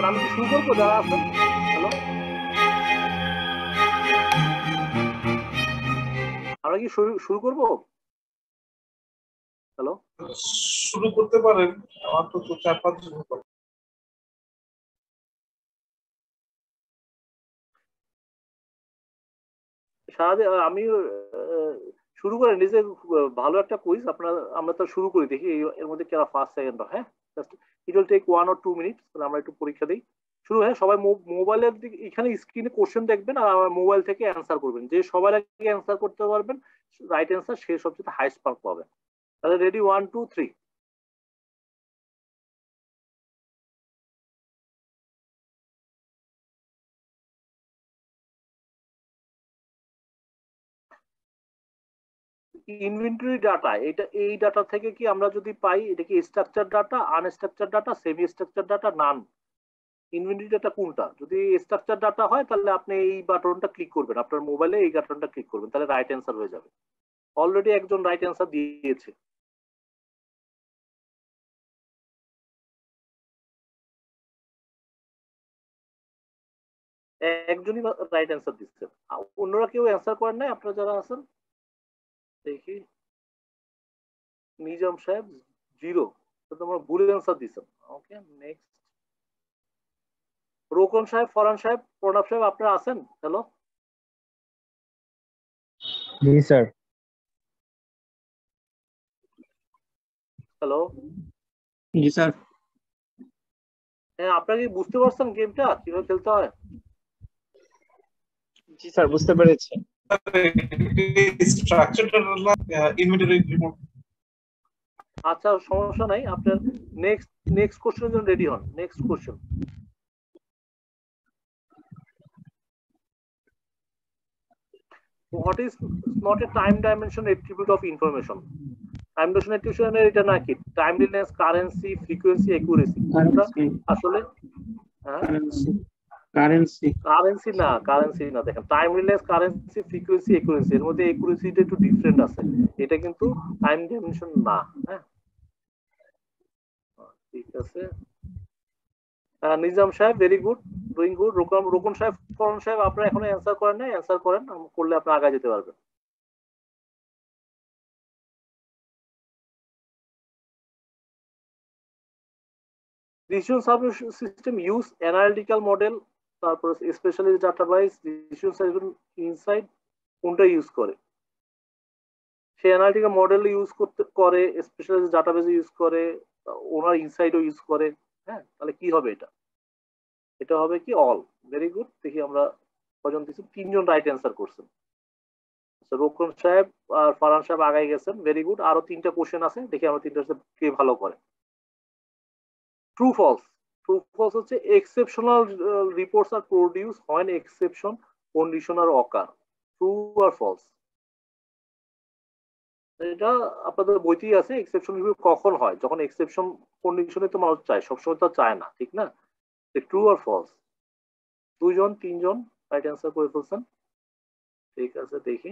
আমি কি শুরু করব? যারা আছেন হ্যালো আমরা কি শুরু করব? হ্যালো শুরু করতে পারেন আমার তো চার পাঁচ জন করে। সারাদিন আমি শুরু করেন নিজে ভালো একটা কুইজ আপনার আমরা তো শুরু করি দেখি এর মধ্যে কেরা ফার্স্ট সেকেন্ড হ্যাঁ? It will take one or two minutes আমরা একটু পরীক্ষা দিই। শুরু হয়, সবাই মোবাইলের দিকে, এখানে স্ক্রিনে কোশ্চেন দেখবেন আর আমার মোবাইল থেকে অ্যান্সার করবেন। যে সবার আগে অ্যান্সার করতে পারবেন রাইট অ্যান্সার সে সবচেয়ে হাইস্ট মার্ক পাবে তাহলে ready one two three inventory data এটা, এই ডাটা থেকে কি আমরা যদি পাই, এটা কি structure data unstructure data semi structure data none inventory data কোনটা? যদি স্ট্রাকচার ডাটা হয়, তাহলে আপনি এই বাটনটা ক্লিক করবেন। আপনার মোবাইলে এই বাটনটা ক্লিক করবেন, তাহলে রাইট অ্যান্সার হয়ে যাবে। অলরেডি একজন রাইট অ্যান্সার দিয়েছে। একজনই রাইট অ্যান্সার দিচ্ছেন অন্যরা কেউ অ্যান্সার করেন নাই? আপনারা যারা আছেন? দেখি। নিজাম সাহেব জিরো তো তোমরা ভুল অ্যান্সার দিচ্ছেন ওকে নেক্সট রোকন সাহেব ফরান সাহেব প্রণব সাহেব আপনারা আছেন? হ্যালো জি স্যার হ্যালো জি স্যার হ্যাঁ আপনারা কি বুঝতে পারছেন গেমটা কীভাবে খেলতে হয়। জি স্যার বুঝতে পেরেছি। স্ট্রাকচারটা ইনভেন্টরি রিমোট আচ্ছা সমস্যা নাই। আপনার নেক্সট নেক্সট কোশ্চেনের জন্য রেডি হন। Next question what is not a time dimension attribute of information? Time dimension অ্যাট্রিবিউশনের এটা নাকি টাইমলিনেস কারেন্সি ফ্রিকোয়েন্সি একুরেসি আসলে হ্যাঁ? কারেন্সি কারেন্সি না কারেন্সি না। দেখেন টাইমলিনেস কারেন্সি ফ্রিকোয়েন্সি একুরেসি এর মধ্যে একুরেসিটা একটু ডিফারেন্ট আছে। এটা কিন্তু টাইম ডাইমেনশন না হ্যাঁ? ঠিক আছে। নিজাম সাহেব very good doing good Rokon Rokon সাহেব, করণ সাহেব, আপনারা এখনও অ্যান্সার করেন না অ্যান্সার করেন করলে আপনি আগে যেতে পারবেন। Decision submission system use analytical model তারপর specially database decision submission inside কোনটা ইউজ করে? সে অ্যানালিটিক্যাল মডেল ইউজ করতে করে স্পেশালি ডাটাবেস ইউজ করে ওনার ইনসাইডও ইউজ করে হ্যাঁ? তাহলে কি হবে এটা? এটা হবে কি অল ভেরি গুড দেখি আমরা কজন দিচ্ছি তিনজন রাইট অ্যান্সার করছেন। আচ্ছা, রোকন সাহেব আর ফারহান সাহেব আগাই গেছেন। ভেরি গুড আরও তিনটা কোশ্চেন আছে। দেখি আমরা তিনটা কে ভালো করে। ট্রু ফলস ট্রু ফলস হচ্ছে এক্সেপশনাল রিপোর্টস আর প্রডিউস হয় না exception condition are occur true R false এটা আপনাদের বইতেই আছে এক্সেপশন রিভিউ কখন হয়? যখন এক্সেপশন কন্ডিশনে তো মানুষ চায় সবসময় তো চায় না ঠিক না? ট্রু আর ফলস দুইজন তিনজন রাইট অ্যান্সার করে ফেলছেন। ঠিক আছে দেখি।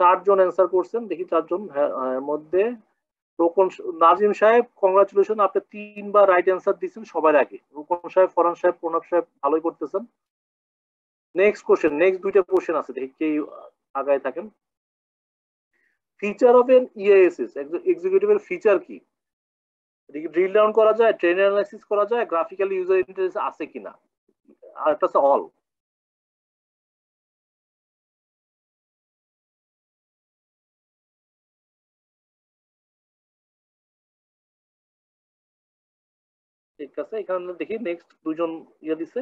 চারজন অ্যান্সার করছেন দেখি চারজন হ্যাঁ, এর মধ্যে রোকন নাজিম সাহেব কংগ্রাচুলেশন আপনি তিনবার রাইট অ্যান্সার দিচ্ছেন সবার আগে। রোকন সাহেব ফরান সাহেব, প্রণব সাহেব ভালোই করতেছেন। নেক্সট কোশ্চেন নেক্সট দুইটা কোশ্চেন আছে, দেখি কে আগায় থাকেন। ফিচার অফ এন ইএএসএস এক্সিকিউটিভের ফিচার কি? ড্রিল ডাউন করা যায় ট্রেন অ্যানালাইসিস করা যায় গ্রাফিক্যাল ইউজার ইন্টারফেস আছে কিনা? আর একটা আছে অল ঠিক আছে এখানে দেখি নেক্সট দুজন ইয়ে দিছে।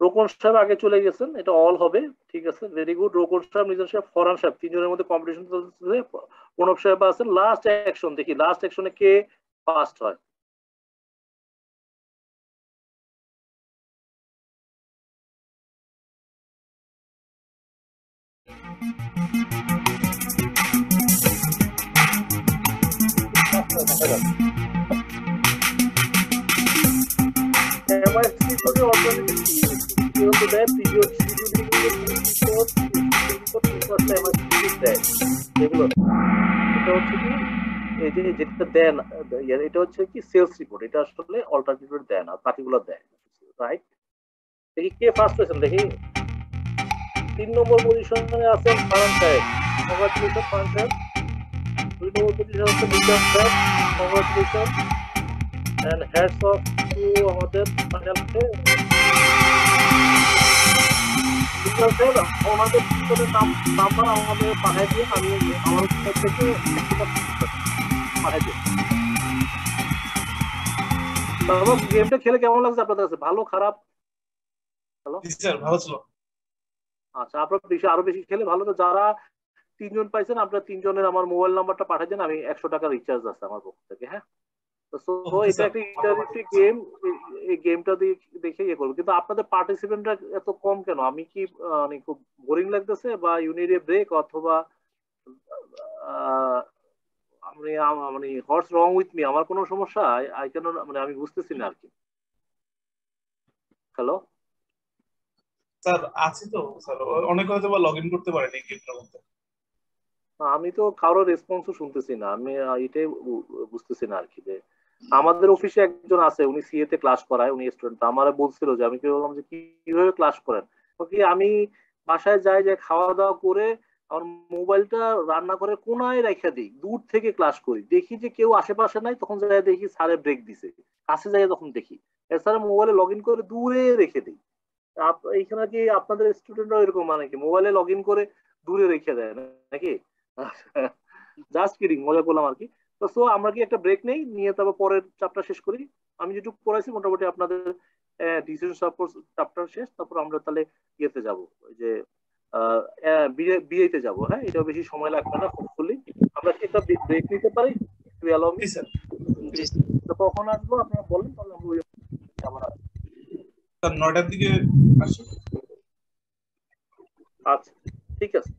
রোকন সাহেব আগে চলে গেছেন, এটা অল হবে, ঠিক আছে ভেরি গুড রোকন সাহেব, নিজাম সাহেব ফরান সাহেব, তিনজনের মধ্যে কম্পিটিশন চলতেছে। প্রণব সাহেব আছেন লাস্ট অ্যাকশন দেখি লাস্ট অ্যাকশনে কে ফার্স্ট হয়। MIC করে alternative কি হতে দেয় এগুলো এটা হচ্ছে কি এই যে যেটা দেন ইয়ে, এটা হচ্ছে কি সেলস রিপোর্ট এটা আসলে অল্টারনেটিভ দেন আর বাকিগুলো দেয় রাইট দেখি কে ফার্স্ট হয়েছেন দেখি তিন নম্বর পজিশনে আছেন ফারান সাহেব কংগ্রাচুলেশন ফারান সাহেব দুই নম্বর পজিশন হচ্ছে নিজাম সাহেব congratulation and hats off to আমাদের প্যানেলকে নিজাম সাহেব ওনাদের পিছনে নাম নাম্বার আমাদের পাঠাই দিয়ে আমি আমার থেকে পাঠাই দিই তারপর গেমটা খেলে কেমন লাগছে আপনাদের কাছে? ভালো খারাপ? হ্যালো স্যার ভালো ছিল। আচ্ছা আপনার বেশি আরও বেশি খেলে ভালো তো যারা তিনজন পাইছেন আপনার তিনজনের আমার মোবাইল নাম্বারটা পাঠিয়ে দেন আমি একশো টাকা রিচার্জ আছে আমার পক্ষ থেকে হ্যাঁ? তো এটা একটা ইন্টারেক্টিভ গেম এই গেমটা দেখে ইয়ে করব। কিন্তু আপনাদের পার্টিসিপেন্টরা এত কম কেন? আমি কি মানে খুব বোরিং লাগতেছে বা ইউনিট ব্রেক অথবা আহ, মানে হর্স রং উইথ মি আমার কোনো সমস্যা? আই কেন মানে আমি বুঝতেছি না আর কি হ্যালো স্যার আছে তো স্যার অনেক হয়তো বা লগ ইন করতে পারেনি গেমটার মধ্যে। আমি তো কারোর রেসপন্সও শুনতেছি না। আমি এটাই বুঝতেছি না আর কি যে আমাদের অফিসে একজন আছে, উনি সিএ তে ক্লাস করায়, উনি স্টুডেন্ট আমার বলছিল যে, আমি কি বললাম যে, কীভাবে ক্লাস করেন? ওকে আমি বাসায় যাই যে খাওয়া দাওয়া করে আমার মোবাইলটা রান্না করে কোনায় রেখে দিই, দূর থেকে ক্লাস করি। দেখি যে কেউ আশেপাশে নাই, তখন যাই দেখি স্যারে ব্রেক দিছে। কাছে যাই তখন দেখি। এছাড়া মোবাইলে লগ ইন করে দূরে রেখে দিই। এইখানে কি আপনাদের স্টুডেন্টরা এরকম মানে কি? মোবাইলে লগ ইন করে দূরে রেখে দেয় নাকি? জাস্ট কিডিং মজা করলাম আর কি। তো সো আমরা কি একটা ব্রেক নেই? নিয়ে তারপর পরের চ্যাপ্টার শেষ করি। আমি যেটুকু পড়াইছি মোটামুটি আপনাদের ডিসিশন সাপোর্ট চ্যাপ্টার শেষ তারপর আমরা তাহলে ইয়েতে যাব। ওই যে বিয়ে বিয়েতে যাব হ্যাঁ? এটা বেশি সময় লাগবে না হোপফুলি আমরা কি একটা ব্রেক নিতে পারি? টু অ্যালাউ মি স্যার তো কখন আসব? আপনারা বলেন তাহলে আমরা আবার স্যার দিকে আসুন। আচ্ছা ঠিক আছে।